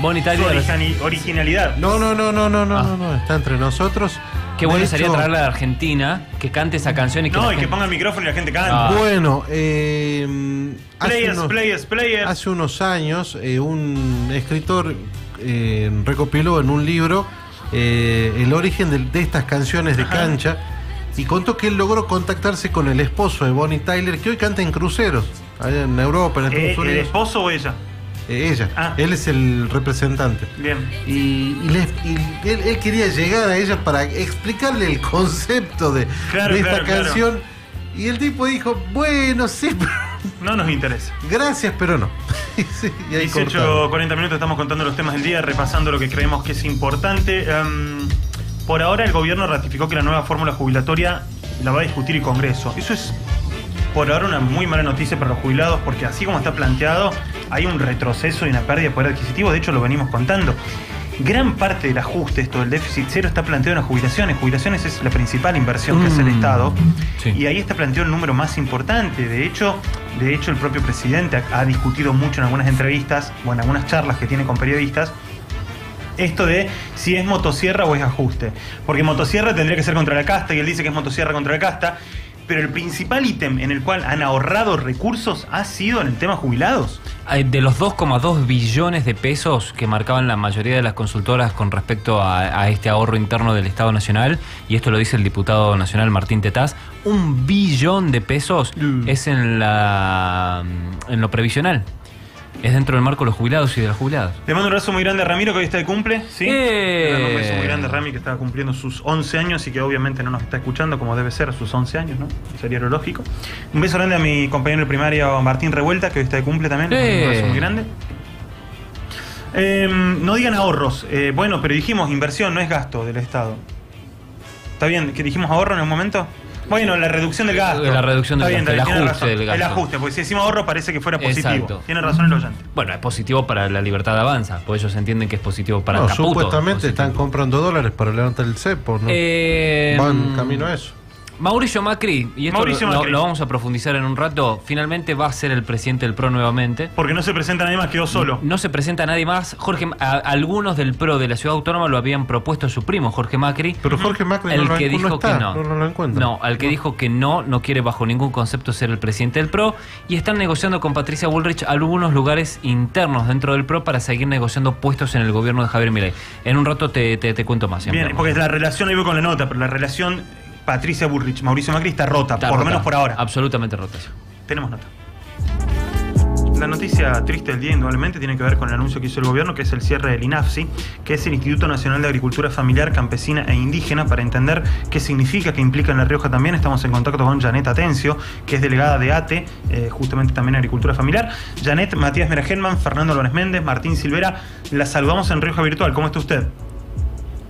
S5: Bonnie
S3: su origini- originalidad.
S4: No, no, no, no, no, no, no, no, está entre nosotros.
S5: Qué bueno sería traerla de Argentina, que cante esa canción y que
S3: No, ponga el micrófono y la gente cante.
S5: Ah.
S4: Bueno, eh, hace
S3: Players,
S4: unos-
S3: players, players.
S4: Hace unos años, eh, un escritor eh, recopiló en un libro eh, el origen de, de estas canciones de cancha y contó que él logró contactarse con el esposo de Bonnie Tyler, que hoy canta en cruceros, allá en Europa, en Estados
S3: Eh, ¿El
S4: Unidos.
S3: esposo o ella?
S4: Eh, ella,
S3: Ah.
S4: él es el representante.
S3: Bien.
S4: Y, y le- y él, él quería llegar a ella para explicarle el concepto de,
S3: Claro,
S4: de esta
S3: claro, claro.
S4: canción. Y el tipo dijo, bueno, sí, pero
S3: No nos interesa.
S4: gracias, pero no. [LAUGHS] Y ahí
S3: 18,
S4: cortaron.
S3: 40 minutos estamos contando los temas del día, repasando lo que creemos que es importante. Em, por ahora el gobierno ratificó que la nueva fórmula jubilatoria la va a discutir el Congreso. Eso es por ahora una muy mala noticia para los jubilados porque así como está planteado hay un retroceso y una pérdida de poder adquisitivo, de hecho lo venimos contando. Gran parte del ajuste, esto del déficit cero, está planteado en las jubilaciones. Jubilaciones es la principal inversión que hace el
S5: Mm,
S3: Estado.
S5: sí.
S3: Y ahí está planteado el número más importante. De hecho, de hecho, el propio presidente ha, ha discutido mucho en algunas entrevistas o en algunas charlas que tiene con periodistas esto de si es motosierra o es ajuste. Porque motosierra tendría que ser contra la casta y él dice que es motosierra contra la casta. Pero el principal ítem en el cual han ahorrado recursos ha sido en el tema jubilados.
S5: De los 2,2 billones de pesos que marcaban la mayoría de las consultoras con respecto a, a este ahorro interno del Estado Nacional, y esto lo dice el diputado nacional Martín Tetaz, un billón de pesos es en, la, en lo previsional. Es dentro del marco de los jubilados y de las jubiladas.
S3: Le mando un abrazo muy grande a Ramiro, que hoy está de cumple. ¿sí?
S5: ¡Eh!
S3: Le mando un beso muy grande a Rami, que está cumpliendo sus 11 años y que obviamente no nos está escuchando como debe ser a sus 11 años, ¿no? Sería lo lógico. Un beso grande a mi compañero de primaria, Martín Revuelta, que hoy está de cumple también. Le mando Un
S5: ¡Eh!
S3: beso muy grande. Eh, no digan ahorros. Eh, bueno, pero dijimos inversión, no es gasto del Estado. ¿Está bien? ¿Que dijimos ahorro en un momento? Bueno, la reducción del gasto.
S5: La reducción del
S3: Está
S5: gasto,
S3: bien,
S5: el ajuste
S3: razón.
S5: del gasto.
S3: El ajuste, porque si decimos ahorro parece que fuera positivo.
S5: Exacto.
S3: Tiene razón el oyente.
S5: Bueno, es positivo para la libertad de avanza, porque ellos entienden que es positivo para
S4: No,
S5: Caputo.
S4: supuestamente están comprando dólares para levantar el cepo, ¿no?
S5: Eh,
S4: Van camino a eso.
S5: Mauricio Macri, y esto
S3: Mauricio
S5: lo,
S3: Macri.
S5: lo vamos a profundizar en un rato, finalmente va a ser el presidente del PRO nuevamente.
S3: Porque no se presenta nadie más, quedó solo.
S5: No se presenta nadie más. Jorge, a- algunos del PRO de la ciudad autónoma lo habían propuesto a su primo, Jorge Macri.
S4: Pero Jorge Macri
S5: el
S4: no, lo,
S5: que dijo
S4: está,
S5: que no.
S4: no, no lo encuentra.
S5: No, al que dijo que no, no quiere bajo ningún concepto ser el presidente del PRO y están negociando con Patricia Bullrich algunos lugares internos dentro del PRO para seguir negociando puestos en el gobierno de Javier Milei. En un rato te, te- te cuento más.
S3: Bien, porque la relación, ahí voy con la nota, pero la relación Patricia Bullrich, Mauricio Macri está rota,
S5: Está
S3: por lo menos por ahora.
S5: Absolutamente rota.
S3: Tenemos nota. La noticia triste del día, indudablemente, tiene que ver con el anuncio que hizo el gobierno, que es el cierre del INAFSI, que es el Instituto Nacional de Agricultura Familiar, Campesina e Indígena, para entender qué significa, qué implica en La Rioja también. Estamos en contacto con Janet Atencio, que es delegada de ATE, eh, justamente también Agricultura Familiar. Janet, Matías Meragelman, Fernando Lones Méndez, Martín Silvera, la saludamos en Rioja Virtual. ¿Cómo está usted?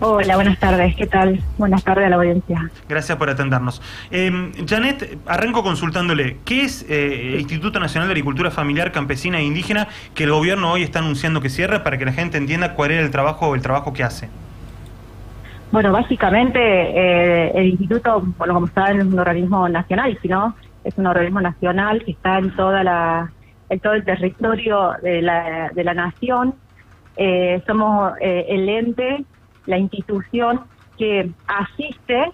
S18: Hola, buenas tardes. ¿Qué tal? Buenas tardes a la audiencia.
S3: Gracias por atendernos. Eh, Janet, arranco consultándole, ¿qué es eh, el Instituto Nacional de Agricultura Familiar, Campesina e Indígena que el gobierno hoy está anunciando que cierra para que la gente entienda cuál era el trabajo el trabajo que hace?
S18: Bueno, básicamente eh, el instituto, bueno, como saben, es un organismo nacional, si no, es un organismo nacional que está en toda la, en todo el territorio de la, de la nación. Eh, somos eh, el ente, la institución que asiste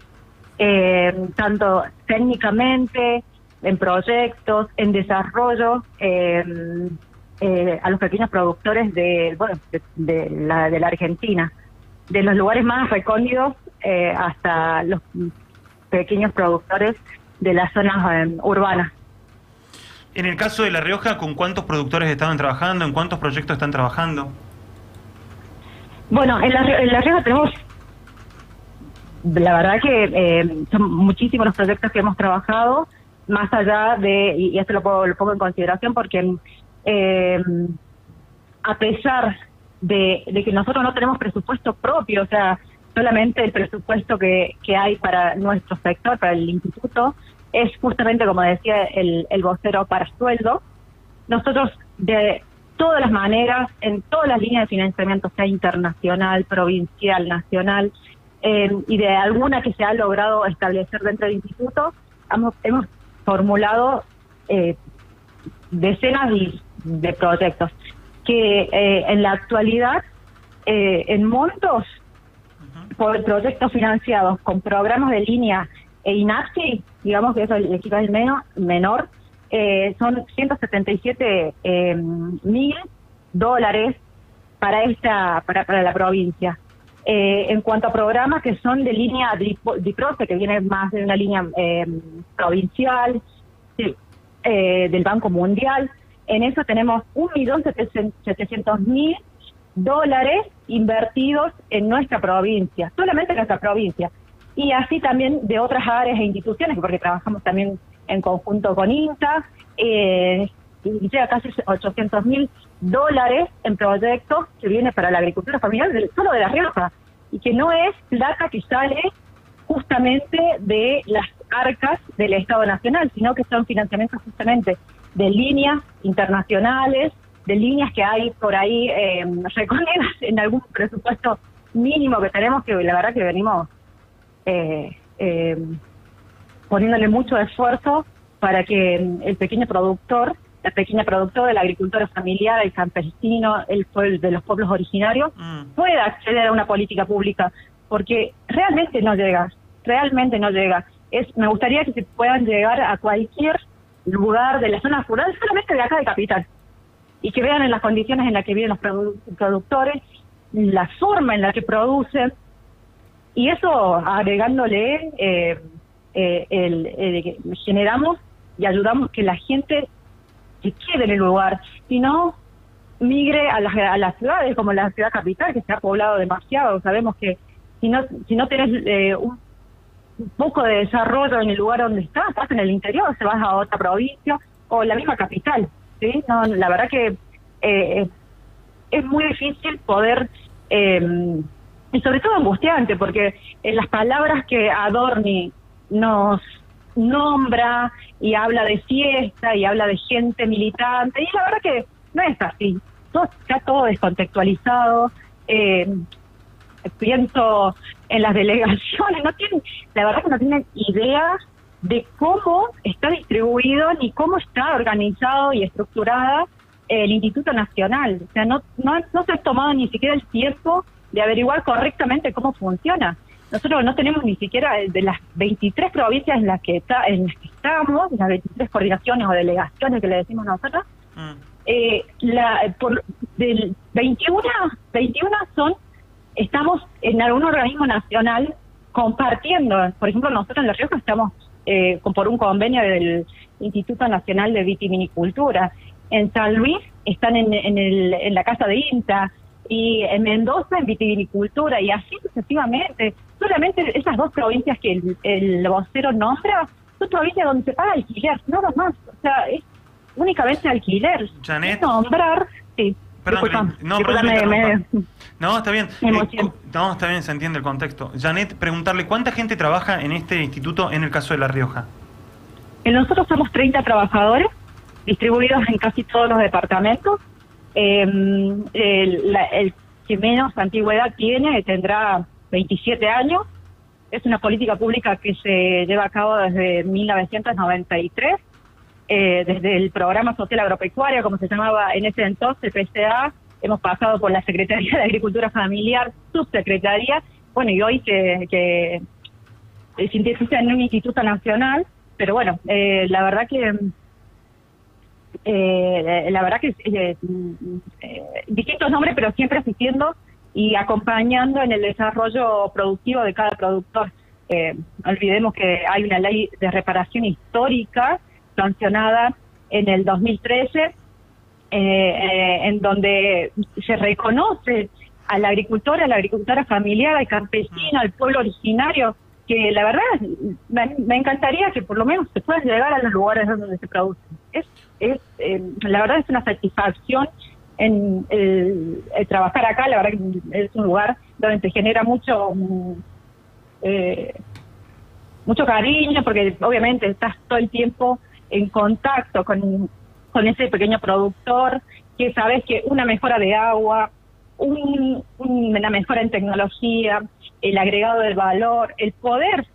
S18: eh, tanto técnicamente, en proyectos, en desarrollo, eh, eh, a los pequeños productores de, bueno, de, la, Argentina, de los lugares más recóndidos hasta los pequeños productores de las zonas eh, urbanas.
S3: En el caso de La Rioja, ¿con cuántos productores estaban trabajando? ¿En cuántos proyectos están trabajando?
S18: Bueno, en la, en la Rioja tenemos, la verdad que eh, son muchísimos los proyectos que hemos trabajado, más allá de, y y esto lo, puedo- lo pongo en consideración porque eh, a pesar de, de que nosotros no tenemos presupuesto propio, o sea, solamente el presupuesto que, que hay para nuestro sector, para el instituto, es justamente, como decía el, el vocero, para sueldo. Nosotros, de todas las maneras, en todas las líneas de financiamiento, sea internacional, provincial, nacional, eh, y de alguna que se ha logrado establecer dentro del instituto, hemos, hemos formulado eh, decenas de, de proyectos que eh, en la actualidad eh, en montos por proyectos financiados con programas de línea e INACI, digamos que es el equivalente menor, menor eh, son 177 eh, mil dólares para esta para, para la provincia. Eh, en cuanto a programas que son de línea DIPRO- DIPROCE, que viene más de una línea eh, provincial, sí, eh, del Banco Mundial, en eso tenemos 1.700.000 dólares invertidos en nuestra provincia, solamente en nuestra provincia. Y así también de otras áreas e instituciones, porque trabajamos también en conjunto con INTA, eh, y llega casi 800 mil dólares en proyectos que viene para la agricultura familiar solo de La Rioja, y que no es plata que sale justamente de las arcas del Estado Nacional, sino que son financiamientos justamente de líneas internacionales, de líneas que hay por ahí eh, en algún presupuesto mínimo que tenemos, que la verdad que venimos eh, eh, poniéndole mucho esfuerzo para que mm, el pequeño productor, la pequeña productora, el agricultor familiar, el campesino, el pueblo de los pueblos originarios, pueda acceder a una política pública, porque realmente no llega, realmente no llega. Es, me gustaría que se puedan llegar a cualquier lugar de la zona rural, solamente de acá de Capital, y que vean en las condiciones en las que viven los produ- productores, la forma en la que producen, y eso agregándole, eh, eh, el, generamos y ayudamos que la gente se quede en el lugar, y no migre a las, a las ciudades como la ciudad capital, que se ha poblado demasiado. Sabemos que si no, si no tenés eh, un, un poco de desarrollo en el lugar donde estás, estás en el interior, se vas a otra provincia o la misma capital. ¿sí? No, la verdad que eh, es muy difícil poder, eh, y sobre todo angustiante, porque en las palabras que Adorni nos nombra y habla de fiesta y habla de gente militante, y la verdad que no es así. Todo, está todo descontextualizado. Eh, pienso en las [LAUGHS] delegaciones, no tienen, la verdad que no tienen idea de cómo está distribuido ni cómo está organizado y estructurada el Instituto Nacional. O sea, no, no se ha tomado ni siquiera el tiempo de averiguar correctamente cómo funciona. Nosotros no tenemos ni siquiera eh, de las 23 provincias en las que está, en las que estamos, las 23 coordinaciones o delegaciones que le decimos nosotros, eh, la, por, del 21, 21 son, estamos en algún organismo nacional compartiendo. Por ejemplo, nosotros en La Rioja estamos eh, con- por un convenio del Instituto Nacional de Vitivinicultura. En San Luis están en, en, el, en la Casa de INTA y en Mendoza en vitivinicultura y así sucesivamente. Solamente esas dos provincias que el, el vocero nombra son provincias donde se paga alquiler, nada más. O sea, es únicamente alquiler.
S3: Janet.
S18: Nombrar, sí.
S3: Perdón, no, perdón,
S18: me-
S3: me. No, está bien. Eh, no, está bien, se entiende el contexto. Janet, preguntarle, ¿cuánta gente trabaja en este instituto en el caso de La Rioja?
S18: Eh, Nosotros somos 30 trabajadores distribuidos en casi todos los departamentos. Eh, el, la- el que menos antigüedad tiene tendrá 27 años. Es una política pública que se lleva a cabo desde 1993, eh, desde el programa social agropecuario, como se llamaba en ese entonces, PCA. Hemos pasado por la Secretaría de Agricultura Familiar, subsecretaría, bueno, y hoy que, que sintetiza en un instituto nacional, pero bueno, eh, la verdad que eh, la verdad que eh, distintos nombres, pero siempre asistiendo y acompañando en el desarrollo productivo de cada productor. Eh, olvidemos que hay una ley de reparación histórica sancionada en el 2013, eh, eh, en donde se reconoce al agricultor, a la agricultora familiar, al campesino, al pueblo originario, que la verdad me, me encantaría que por lo menos se pueda llegar a los lugares donde se produce. Es, es eh, la verdad es una satisfacción en el, trabajar acá, la verdad que es un lugar donde te genera mucho mm, eh, mucho cariño, porque obviamente estás todo el tiempo en contacto con, con ese pequeño productor, que sabes que una mejora de agua, un- una mejora en tecnología, el agregado del valor, el poder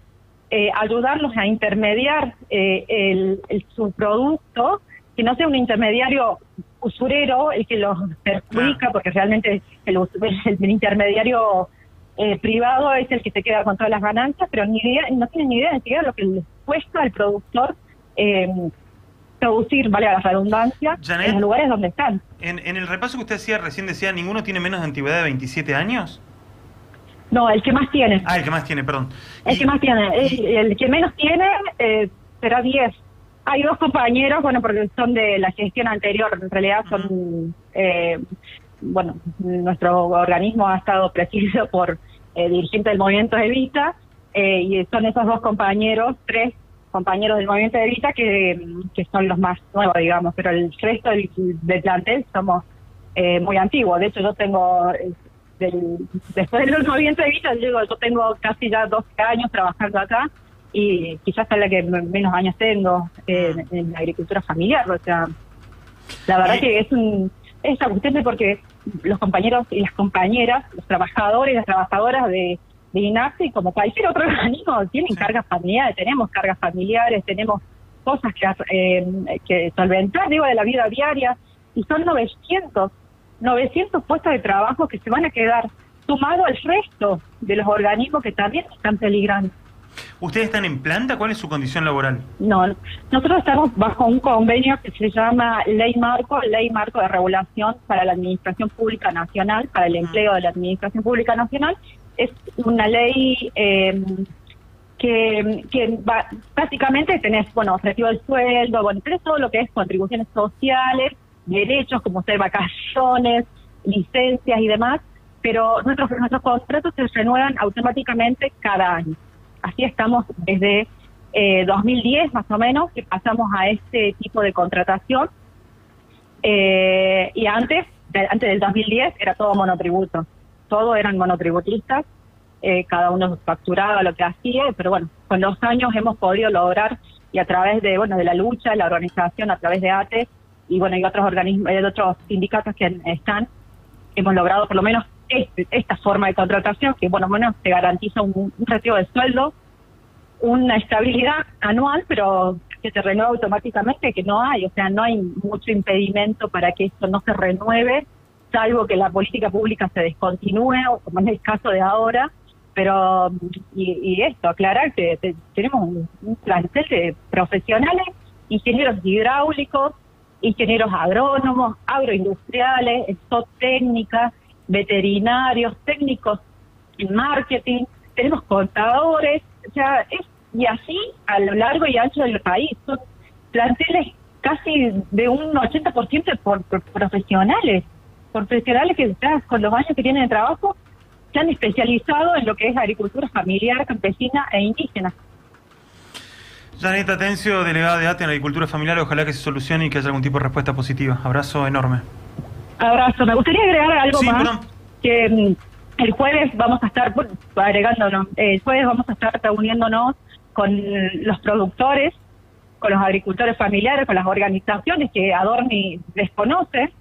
S18: eh, ayudarlos a intermediar eh, el, el- su producto, que no sea un intermediario usurero el que los perjudica, porque realmente [LAUGHS] el, intermediario eh, privado es el que se queda con todas las ganancias, pero ni idea, no tienen ni idea ni siquiera lo que les cuesta al productor eh, producir, vale la redundancia,
S3: Janet.
S18: en los lugares donde están.
S3: En, en el repaso que usted hacía recién decía, ¿ninguno tiene menos de antigüedad de 27 años?
S18: No, el que más tiene.
S3: Ah, el que más tiene, perdón.
S18: El que más tiene. El, el que menos tiene eh, será 10. Hay dos compañeros, bueno, porque son de la gestión anterior, en realidad son, eh, bueno, nuestro organismo ha estado presidido [LAUGHS] por eh, dirigentes del movimiento Evita, eh, y son esos dos compañeros, tres compañeros del movimiento Evita que, que son los más nuevos, digamos, pero el resto del, del plantel somos eh, muy antiguos. De hecho, yo tengo, eh, del- después del movimiento Evita, yo, digo, yo tengo casi ya 12 años trabajando acá y quizás es la que menos años tengo eh, en, en la agricultura familiar. O sea, la verdad que es un es angustiante porque los compañeros y las compañeras, los trabajadores y las trabajadoras de, de como cualquier otro [LAUGHS] organismo, tienen cargas familiares, tenemos cargas familiares, tenemos cosas que, eh, que solventar, digo, de la vida diaria, y son 900, 900 puestos de trabajo que se van a quedar sumado al resto de los organismos que también están peligrando.
S3: ¿Ustedes están en planta? ¿Cuál es su condición laboral?
S18: No, nosotros estamos bajo un convenio que se llama Ley Marco, Ley Marco de Regulación para la Administración Pública Nacional, para el empleo de la Administración Pública Nacional. Es una ley eh, que, que ba- básicamente tenés, bueno, objetivo del sueldo, bueno, tenés todo lo que es contribuciones sociales, derechos como ser vacaciones, licencias y demás, pero nuestros, nuestros contratos se renuevan automáticamente cada año. Así estamos desde eh, 2010 más o menos, que pasamos a este tipo de contratación. Eh, y antes, de- antes del 2010, era todo monotributo. Todos eran monotributistas, eh, cada uno facturaba lo que hacía, pero bueno, con los años hemos podido lograr y a través de bueno de la lucha, la organización, a través de ATE y bueno y otros organismos, eh, otros sindicatos que están, hemos logrado por lo menos este- esta forma de contratación que bueno bueno te garantiza un, un retiro de sueldo, una estabilidad anual, pero que se renueva automáticamente, que no hay, o sea, no hay mucho impedimento para que esto no se renueve, salvo que la política pública se descontinúe, como es el caso de ahora, pero, y, y esto, aclarar que te- tenemos un, un plantel de profesionales, ingenieros hidráulicos, ingenieros agrónomos, agroindustriales, técnicas, veterinarios, técnicos en marketing, tenemos contadores, o sea, es, y así a lo largo y ancho del país. Son planteles casi de un 80% por, por profesionales, profesionales que ya con los años que tienen de trabajo se han especializado en lo que es agricultura familiar, campesina e indígena.
S3: Janeta Atencio, delegada de ATE en Agricultura Familiar, ojalá que se solucione y que haya algún tipo de respuesta positiva. Abrazo enorme.
S18: Abrazo. Me gustaría agregar algo
S3: Sí,
S18: más. Que mm, el jueves vamos a estar, bueno, agregándonos, eh, el jueves vamos a estar reuniéndonos con los productores, con los agricultores familiares, con las organizaciones que Adorni desconoce,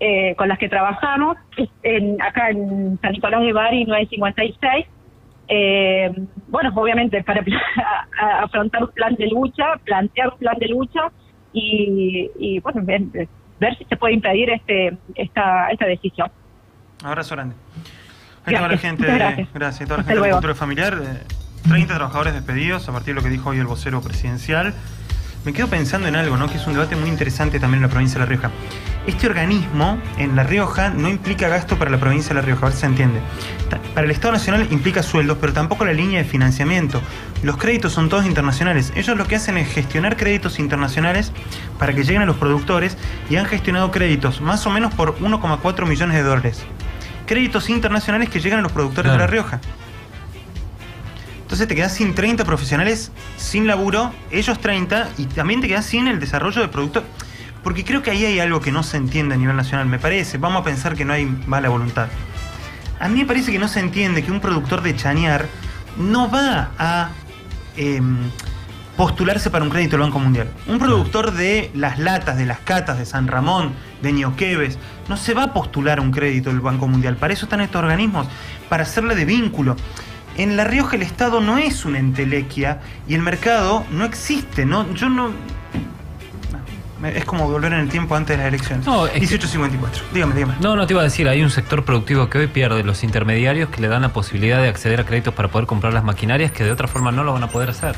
S18: eh, con las que trabajamos, en, acá en San Nicolás de Bari 956. Eh, bueno, obviamente para [LAUGHS] afrontar un plan de lucha, plantear un plan de lucha y, y bueno, ver si se puede impedir este esta, esta decisión.
S3: Abrazo grande. Ahí toda la
S18: Gracias,
S3: gente,
S18: gracias.
S3: gracias, toda la
S18: Hasta
S3: gente de
S18: luego.
S3: Agricultura Familiar. eh, 30 trabajadores despedidos a partir de lo que dijo hoy el vocero presidencial. Me quedo pensando en algo, ¿no? Que es un debate muy interesante también en la provincia de La Rioja. Este organismo en La Rioja no implica gasto para la provincia de La Rioja, a ver si se entiende. Para el Estado Nacional implica sueldos, pero tampoco la línea de financiamiento. Los créditos son todos internacionales. Ellos lo que hacen es gestionar créditos internacionales para que lleguen a los productores y han gestionado créditos más o menos por 1,4 millones de dólares. Créditos internacionales que llegan a los productores de La Rioja. Entonces te quedas sin 30 profesionales sin laburo, ellos 30, y también te quedas sin el desarrollo de productos. Porque creo que ahí hay algo que no se entiende a nivel nacional, me parece. Vamos a pensar que no hay mala voluntad. A mí me parece que no se entiende que un productor de chañar no va a em, postularse para un crédito del Banco Mundial. Un productor de las latas, de las catas, de San Ramón, de Ñoqueves, no se va a postular a un crédito del Banco Mundial. Para eso están estos organismos, para hacerle de vínculo. En La Rioja el Estado no es una entelequia y el mercado no existe. No, yo no. no, Es como volver en el tiempo antes de las elecciones.
S5: No, es que-
S3: 1854. Dígame, dígame.
S5: No, no te iba a decir, hay un sector productivo que hoy pierde los intermediarios que le dan la posibilidad de acceder a créditos para poder comprar las maquinarias que de otra forma no lo van a poder hacer.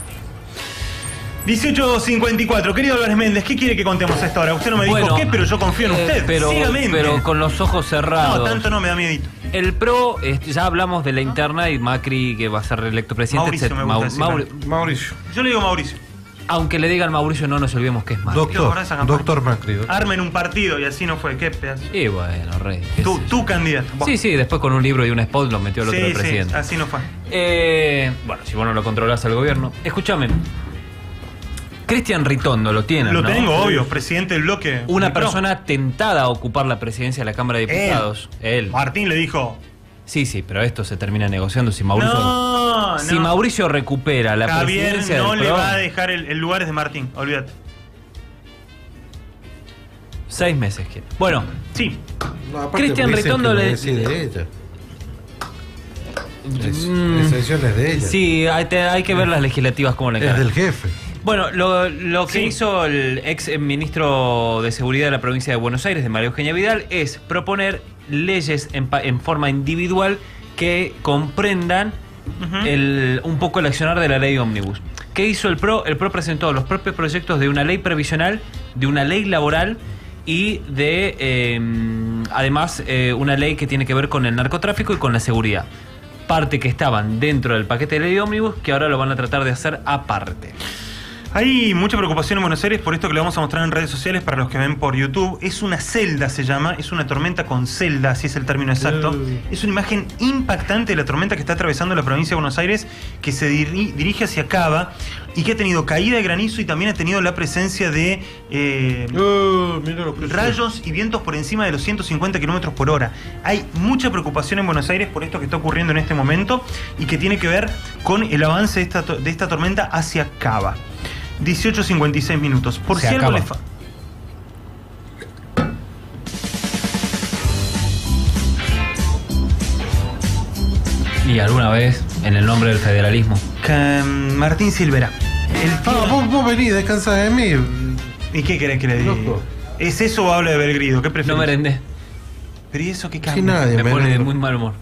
S3: 1854. Querido Álvarez Méndez, ¿qué quiere que contemos a esta hora? Usted no me dijo qué, pero yo confío en
S5: eh,
S3: usted.
S5: pero,
S3: Ciegamente.
S5: pero con los ojos cerrados.
S3: No, tanto no me da miedito.
S5: El PRO, este, ya hablamos de la interna y Macri que va a ser reelecto presidente.
S3: Mauricio me gusta
S4: Mauricio.
S3: Yo le digo Mauricio.
S5: aunque le digan Mauricio, no nos olvidemos que es Macri.
S4: Doctor, doctor Macri. doctor.
S3: Armen un partido y así no fue. ¿Qué pedazo?
S5: Y bueno, rey. qué
S3: Tu, candidato.
S5: Sí, sí, después con un libro y un spot lo metió el otro
S3: sí,
S5: presidente.
S3: así no fue.
S5: Eh, bueno, si vos no lo controlás al gobierno. Escúchame. Cristian Ritondo lo tienen,
S3: Lo
S5: ¿no?
S3: tengo, obvio, presidente del bloque.
S5: Una
S3: PRO.
S5: persona tentada a ocupar la presidencia de la Cámara de Diputados. Él.
S3: Martín le dijo.
S5: Sí, sí, pero esto se termina negociando si Mauricio.
S3: No,
S5: si
S3: no.
S5: Mauricio recupera la
S3: Javier
S5: presidencia
S3: no
S5: del
S3: le
S5: PRO,
S3: va a dejar el, el lugar es de Martín, olvídate.
S5: seis meses quiere. Bueno,
S3: Sí.
S4: No,
S5: Cristian Ritondo le-
S4: decide ella. Es,
S5: Mm.
S4: es de ella.
S5: sí, hay, te- hay que ver las legislativas cómo le
S4: Es del jefe.
S5: Bueno, lo, lo que
S3: Sí.
S5: hizo el ex ministro de Seguridad de la provincia de Buenos Aires, de María Eugenia Vidal, es proponer leyes en, en forma individual que comprendan el- un poco el accionar de la ley ómnibus. ¿Qué hizo el PRO? El PRO presentó los propios proyectos de una ley previsional, de una ley laboral y de, eh, además, eh, una ley que tiene que ver con el narcotráfico y con la seguridad. Parte que estaban dentro del paquete de ley ómnibus que ahora lo van a tratar de hacer aparte.
S3: Hay mucha preocupación en Buenos Aires por esto que le vamos a mostrar en redes sociales para los que ven por YouTube. Es una celda, se llama, es una tormenta con celda, así es el término exacto. Es una imagen impactante de la tormenta que está atravesando la provincia de Buenos Aires, que se diri- dirige hacia Cava y que ha tenido caída de granizo y también ha tenido la presencia de eh,
S4: Oh,
S3: rayos y vientos por encima de los 150 kilómetros por hora. Hay mucha preocupación en Buenos Aires por esto que está ocurriendo en este momento y que tiene que ver con el avance de esta, de esta tormenta hacia Cava. 18.56 minutos. Por
S5: Se
S3: si algo
S5: acaba.
S3: le fa-
S5: Y alguna vez, en el nombre del federalismo.
S3: Martín Silvera. El tío-
S4: Ah, vos, vos venís, descansa de mí.
S3: ¿Y qué querés que le diga?
S4: Loco.
S3: ¿Es eso o habla de Belgrido? ¿Qué prefieres?
S5: No merendé.
S3: Pero ¿y eso qué
S4: Si
S3: cambia?
S4: nadie
S5: Me pone de muy mal humor.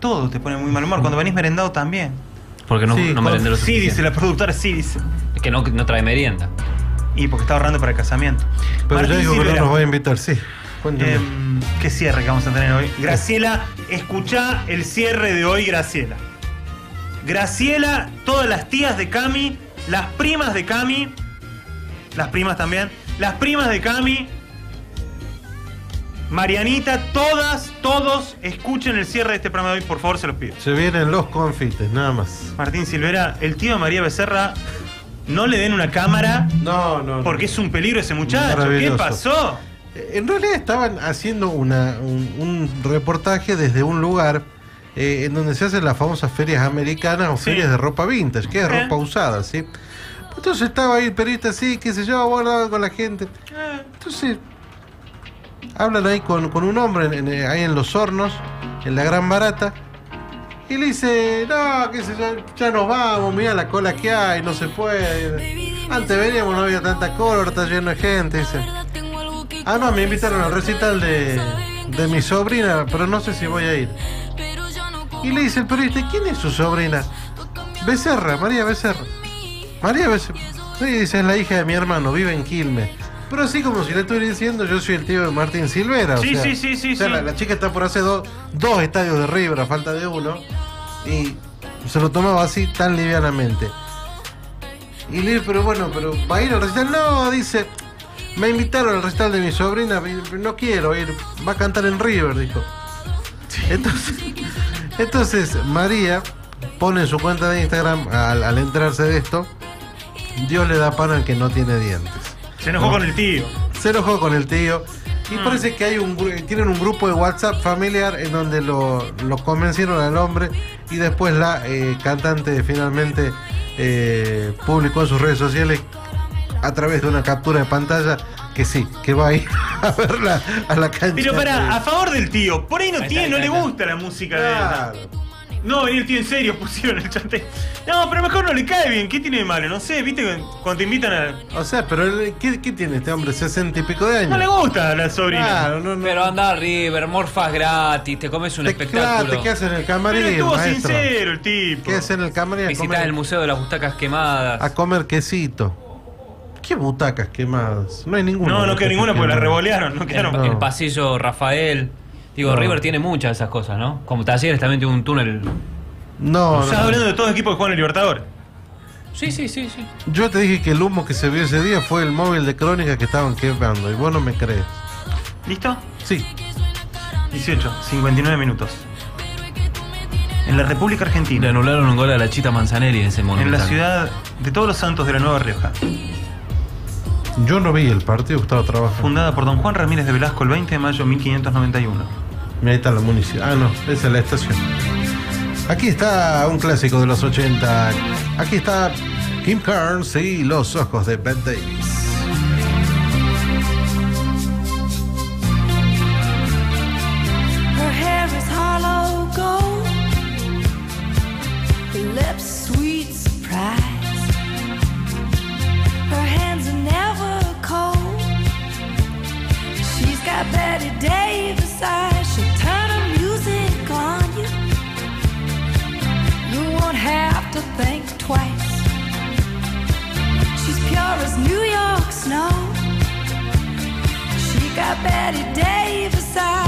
S3: Todo te pone muy mal humor. Cuando venís merendado también.
S5: Porque no,
S4: Sí,
S5: no merendé lo
S3: Sí,
S5: suficiente.
S3: dice la productora, sí, dice.
S5: Es que no, no trae merienda.
S3: Y porque está ahorrando para el casamiento.
S4: Pero
S3: Martín
S4: digo que no nos va a invitar, sí. Cuéntame.
S3: Em, ¿Qué cierre que vamos a tener hoy? Graciela, escuchá el cierre de hoy, Graciela. Graciela, todas las tías de Cami, las primas de Cami, las primas también, las primas de Cami, Marianita, todas, todos, escuchen el cierre de este programa de hoy, por favor, se los pido.
S4: Se vienen los confites, nada más.
S3: Martín Silvera, el tío de María Becerra, no le den una cámara
S4: No, no. no.
S3: porque es un peligro ese muchacho. ¿Qué pasó?
S4: En realidad estaban haciendo una, un, un reportaje desde un lugar eh, en donde se hacen las famosas ferias americanas o
S3: Sí.
S4: ferias de ropa vintage, que es
S3: Eh.
S4: ropa usada, ¿sí? Entonces estaba ahí el periodista así, qué sé yo, hablando con la gente. Entonces, hablan ahí con, con un hombre en- ahí en los hornos, en la Gran Barata, y le dice, no, qué sé yo, ya nos vamos, mira la cola que hay, no se puede. Antes veníamos, no había tanta cola, ahora está lleno de gente, dice. Además me invitaron al recital de, de mi sobrina, pero no sé si voy a ir. Y le dice el periodista, ¿quién es su sobrina? Becerra, María Becerra. María Becerra. Sí, dice, es la hija de mi hermano, vive en Quilmes. Pero así como si le estuviera diciendo, yo soy el tío de Martín Silvera. o
S3: Sí,
S4: sea,
S3: sí, sí, sí,
S4: o sea,
S3: sí.
S4: La, la chica está por hacer dos dos estadios de River a falta de uno. Y se lo tomaba así tan livianamente. Y le pero bueno, pero ¿va a ir al recital? No, dice, me invitaron al recital de mi sobrina, no quiero ir, va a cantar en River, dijo. Entonces, entonces María pone en su cuenta de Instagram, al, al enterarse de esto, Dios le da pan al que no tiene dientes.
S3: Se enojó
S4: No.
S3: con el tío.
S4: Se enojó con el tío. Y
S3: Mm.
S4: parece que hay un tienen un grupo de WhatsApp familiar en donde lo, lo convencieron al hombre y después la eh, cantante finalmente eh, publicó en sus redes sociales a través de una captura de pantalla que sí, que va a ir [LAUGHS] a verla a la cancha.
S3: Pero para,
S4: de-
S3: a favor del tío, por ahí no
S5: Ahí
S3: tiene,
S5: ahí
S3: no
S5: está,
S3: le
S5: está.
S3: gusta la música
S4: Claro.
S3: de él. No, tío en serio, [LAUGHS] pusieron el chante. No, pero mejor no le cae bien. ¿Qué tiene de malo? No sé, ¿viste? Cuando te invitan a.
S4: O sea, pero ¿qué, qué tiene este hombre? ¿60 y pico de años?
S3: No le gusta a la sobrina.
S4: Claro, no, no.
S5: Pero anda a River, morfas gratis, te comes un
S4: Te-
S5: espectáculo.
S4: claro, ¿qué haces en el camarín,
S3: Pero estuvo
S4: maestro?
S3: sincero el tipo.
S4: ¿Qué haces en el camarín? A
S5: Visitas
S4: comer,
S5: el Museo de las Butacas Quemadas.
S4: a comer quesito. ¿Qué butacas quemadas? No hay ninguna.
S3: No, no quedó ninguna porque la
S4: quemada.
S3: revolearon. No
S5: El,
S3: quedaron.
S5: el pasillo Rafael. Digo,
S4: No.
S5: River tiene muchas de esas cosas, ¿no? Como talleres también tiene un túnel.
S4: No,
S3: Estás
S4: no.
S3: hablando de todos los equipos que juegan en el Libertador.
S5: Sí, sí, sí, sí.
S4: Yo te dije que el humo que se vio ese día fue el móvil de crónica que estaban quemando y vos no me crees.
S3: ¿Listo?
S4: Sí.
S3: 18, 59 minutos. En la República
S5: Le
S3: Argentina,
S5: anularon un gol a la Chita Manzaneri en ese momento.
S3: en la ciudad de todos los santos de la Nueva Rioja,
S4: Yo no vi el partido, estaba trabajando.
S3: fundada por don Juan Ramírez de Velasco el 20 de mayo de 1591.
S4: Ahí está la munición. Ah, no, esa es la estación. Aquí está un clásico de los 80. Aquí está Kim Carnes y los ojos de Bette Davis.
S7: Betty Davis eyes.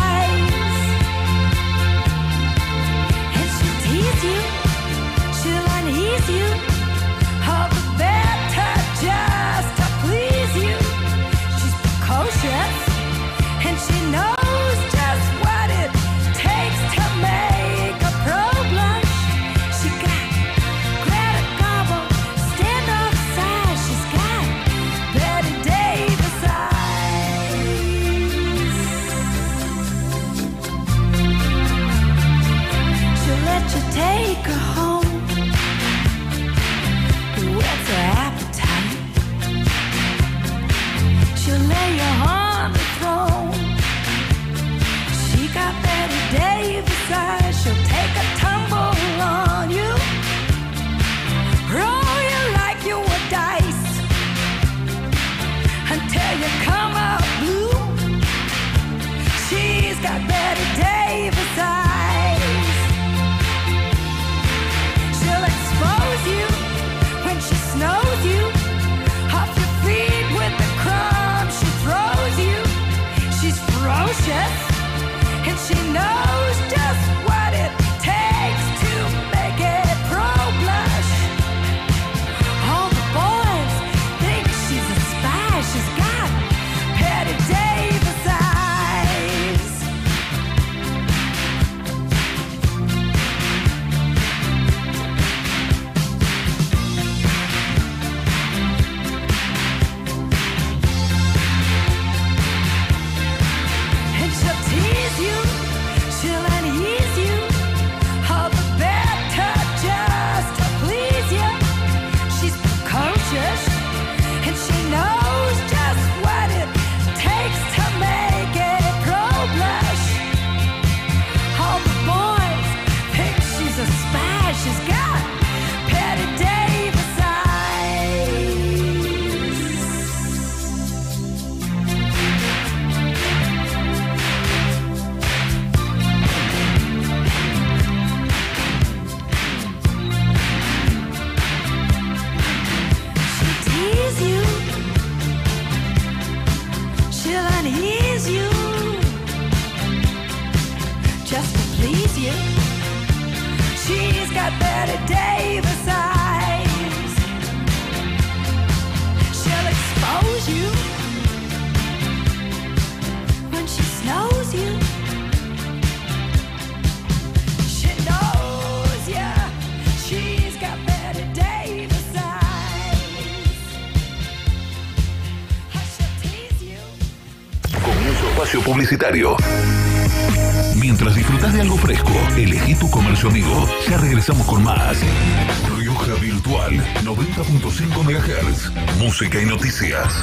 S1: Música y noticias.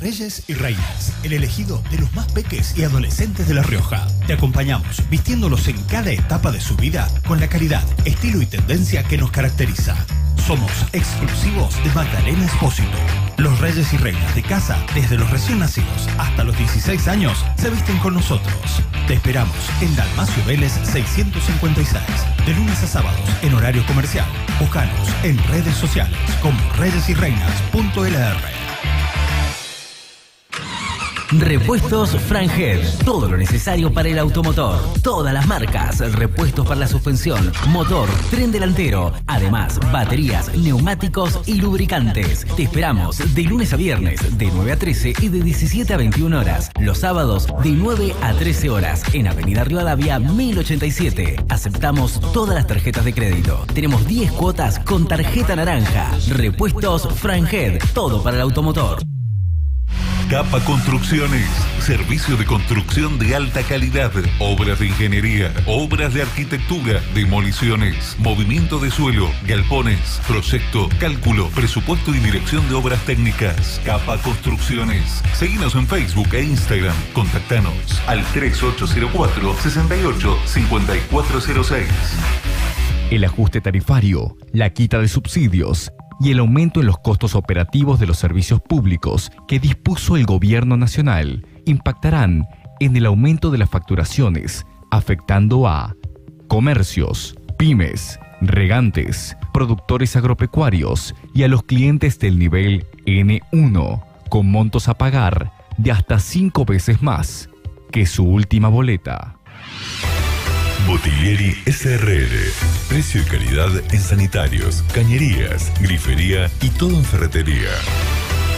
S15: Reyes y Reinas, el elegido de los más peques y adolescentes de La Rioja. Te acompañamos vistiéndolos en cada etapa de su vida con la calidad, estilo y tendencia que nos caracteriza. Somos exclusivos de Magdalena Espósito. Los reyes y reinas de casa, desde los recién nacidos hasta los 16 años, se visten con nosotros. Te esperamos en Dalmacio Vélez 656, de lunes a sábados en horario comercial. Búscanos en redes sociales como reyesyreinas.lr.
S16: Repuestos Frangel. Todo lo necesario para el automotor. Todas las marcas. Repuestos para la suspensión, motor, tren delantero. Además, baterías, neumáticos y lubricantes. Te esperamos de lunes a viernes, de 9 a 13 y de 17 a 21 horas. Los sábados, de 9 a 13 horas. En Avenida Rivadavia 1087. Aceptamos todas las tarjetas de crédito. Tenemos 10 cuotas con tarjeta naranja. Repuestos Frangel. Todo para el automotor.
S1: Capa Construcciones, servicio de construcción de alta calidad, obras de ingeniería, obras de arquitectura, demoliciones, movimiento de suelo, galpones, proyecto, cálculo, presupuesto y dirección de obras técnicas. Capa Construcciones. Seguinos en Facebook e Instagram. Contactanos al 3804 68 5406.
S17: El ajuste tarifario, la quita de subsidios y el aumento en los costos operativos de los servicios públicos que dispuso el gobierno nacional impactarán en el aumento de las facturaciones, afectando a comercios, pymes, regantes, productores agropecuarios y a los clientes del nivel N1, con montos a pagar de hasta cinco veces más que su última boleta.
S1: Bottiglieri SRL. Precio y calidad en sanitarios, cañerías, grifería y todo en ferretería.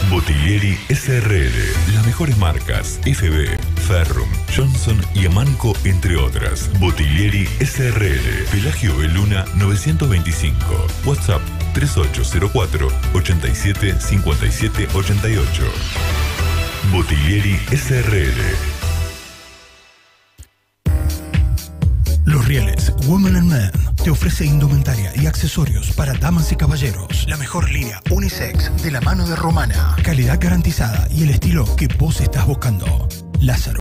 S1: Bottiglieri SRL. Las mejores marcas FB, Ferrum, Johnson y Amanco, entre otras. Bottiglieri SRL. Pelagio B. Luna 925. WhatsApp 3804 87 57 88. Bottiglieri SRL.
S15: Rieles Women and Men te ofrece indumentaria y accesorios para damas y caballeros. La mejor línea unisex de la mano de Romana. Calidad garantizada y el estilo que vos estás buscando. Lázaro.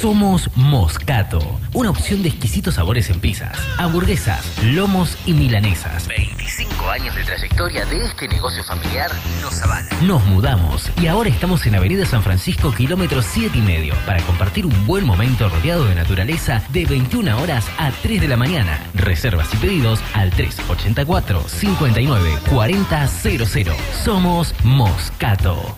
S16: Somos Moscato, una opción de exquisitos sabores en pizzas, hamburguesas, lomos y milanesas. 25 años de trayectoria de este negocio familiar nos avala. Nos mudamos y ahora estamos en Avenida San Francisco, kilómetro 7 y medio, para compartir un buen momento rodeado de naturaleza de 21 horas a 3 de la mañana. Reservas y pedidos al 384 59 40 00. Somos Moscato.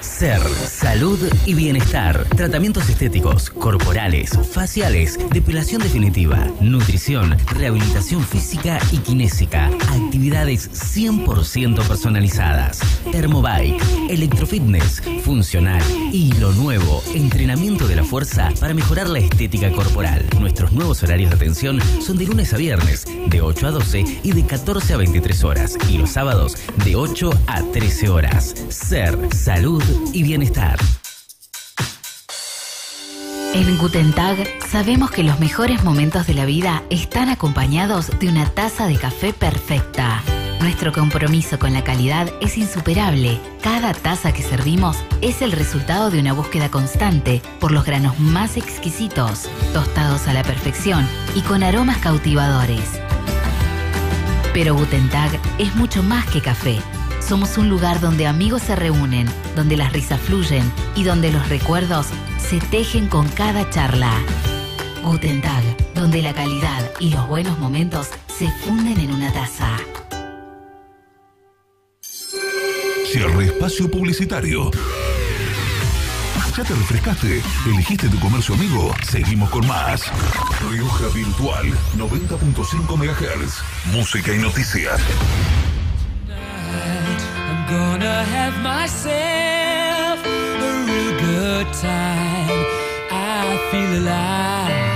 S16: Ser, salud y bienestar. Tratamientos estéticos, corporales, faciales, depilación definitiva, nutrición, rehabilitación física y kinésica. Actividades 100% personalizadas. Thermobike, electrofitness, funcional y lo nuevo, entrenamiento de la fuerza para mejorar la estética corporal. Nuestros nuevos horarios de atención son de lunes a viernes, de 8 a 12 y de 14 a 23 horas. Y los sábados, de 8 a 13 horas. Ser, salud y bienestar.
S2: En Guten Tag sabemos que los mejores momentos de la vida están acompañados de una taza de café perfecta. Nuestro compromiso con la calidad es insuperable. Cada taza que servimos es el resultado de una búsqueda constante por los granos más exquisitos, tostados a la perfección y con aromas cautivadores. Pero Guten Tag es mucho más que café. Somos un lugar donde amigos se reúnen, donde las risas fluyen y donde los recuerdos se tejen con cada charla. Guten Tag, donde la calidad y los buenos momentos se funden en una taza.
S1: Cierre espacio publicitario. ¿Ya te refrescaste? ¿Elegiste tu comercio amigo? Seguimos con más. Rioja Virtual 90.5 MHz. Música y noticias.
S6: Gonna have myself a real good time. I feel alive.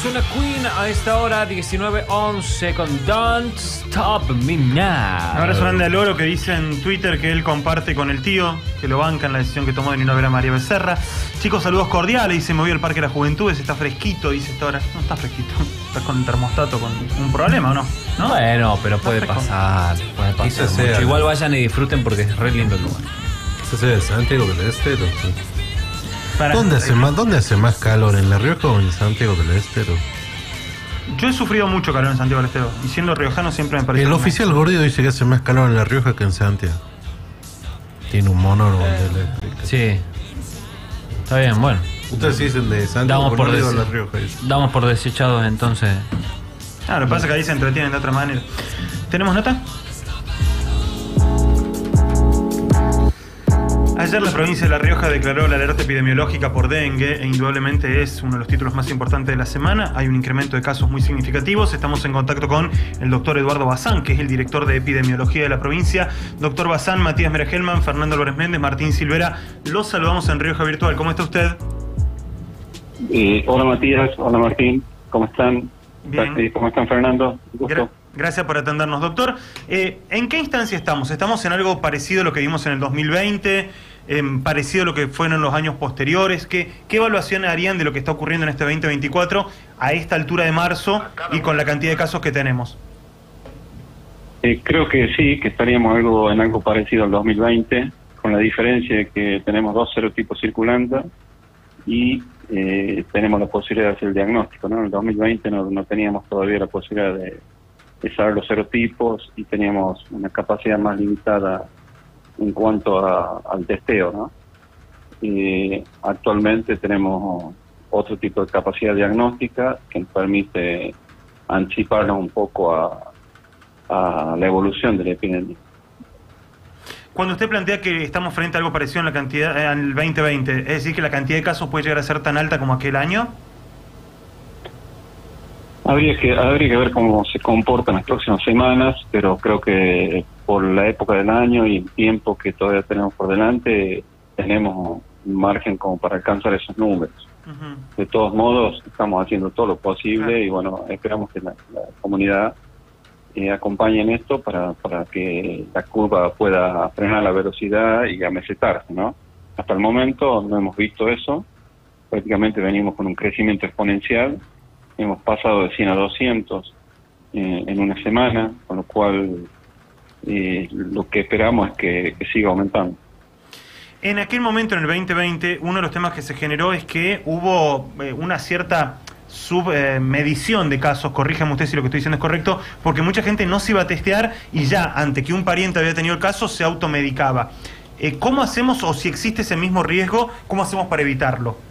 S5: Suena Queen a esta hora 19.11 con Don't Stop Me Now.
S3: Un abrazo grande al Oro que dice en Twitter que él comparte con el tío, que lo banca en la decisión que tomó de no ver a María Becerra. Chicos, saludos cordiales, dice, me voy al Parque de las Juventudes, está fresquito, dice esta hora. No está fresquito, [LAUGHS] estás con el termostato con un problema, ¿o no? ¿No?
S5: Bueno, pero puede pasar, puede pasar.
S4: Quizás sea.
S5: mucho. Igual vayan y disfruten porque es re lindo el lugar.
S4: Ese es Santiago del Estero.
S3: Para-
S4: ¿Dónde, hace más, ¿Dónde hace más calor? ¿En La Rioja o en Santiago del Estero?
S3: Yo he sufrido mucho calor en Santiago del Estero, y siendo riojano siempre me parece...
S4: El oficial Gordillo dice que hace más calor en La Rioja que en Santiago. Tiene un monólogo donde le explica.
S5: Sí. Está bien, bueno.
S4: Ustedes sí dicen de Santiago,
S5: Damos por,
S4: no digo
S5: des-
S4: La Rioja. dice.
S5: damos por desechados entonces.
S3: Ah, lo que pasa es que ahí se entretienen de otra manera. ¿Tenemos nota? Ayer la provincia de La Rioja declaró la alerta epidemiológica por dengue e indudablemente es uno de los títulos más importantes de la semana. Hay un incremento de casos muy significativos. Estamos en contacto con el doctor Eduardo Bazán, que es el director de epidemiología de la provincia. Doctor Bazán, Matías Meragelman, Fernando Álvarez Méndez, Martín Silvera. Los saludamos en Rioja Virtual. ¿Cómo está usted?
S19: Eh, hola Matías, hola Martín, ¿cómo están?
S3: Bien.
S19: Eh, ¿Cómo están Fernando? Gusto.
S3: Gra- Gracias por atendernos, doctor. Eh, ¿En qué instancia estamos? ¿Estamos en algo parecido a lo que vimos en el 2020? Em, ¿Parecido a lo que fueron los años posteriores? ¿Qué, ¿Qué evaluación harían de lo que está ocurriendo en este 2024 a esta altura de marzo y con la cantidad de casos que tenemos?
S19: Eh, creo que sí, que estaríamos algo en algo parecido al 2020, con la diferencia de que tenemos dos serotipos circulando y eh, tenemos la posibilidad de hacer el diagnóstico. ¿no? En el 2020 no, no teníamos todavía la posibilidad de, de saber los serotipos y teníamos una capacidad más limitada en cuanto a- al testeo. ¿no? Eh, actualmente tenemos otro tipo de capacidad diagnóstica que nos permite anticiparnos un poco a, a la evolución de la epidemia.
S3: Cuando usted plantea que estamos frente a algo parecido en la cantidad eh, al 2020, ¿es decir que la cantidad de casos puede llegar a ser tan alta como aquel año?
S19: Habría que, habría que ver cómo se comportan las próximas semanas, pero creo que por la época del año y el tiempo que todavía tenemos por delante, tenemos margen como para alcanzar esos números. De todos modos, estamos haciendo todo lo posible y bueno, esperamos que la, la comunidad eh, acompañe en esto para, para que la curva pueda frenar la velocidad y amesetarse, ¿no? Hasta el momento no hemos visto eso, prácticamente venimos con un crecimiento exponencial, hemos pasado de 100 a 200 eh, en una semana, con lo cual eh, lo que esperamos es que, siga aumentando.
S3: En aquel momento, en el 2020, uno de los temas que se generó es que hubo eh, una cierta submedición de casos, corríjame usted si lo que estoy diciendo es correcto, porque mucha gente no se iba a testear y ya, ante que un pariente había tenido el caso, se automedicaba. Eh, ¿Cómo hacemos, o si existe ese mismo riesgo, cómo hacemos para evitarlo?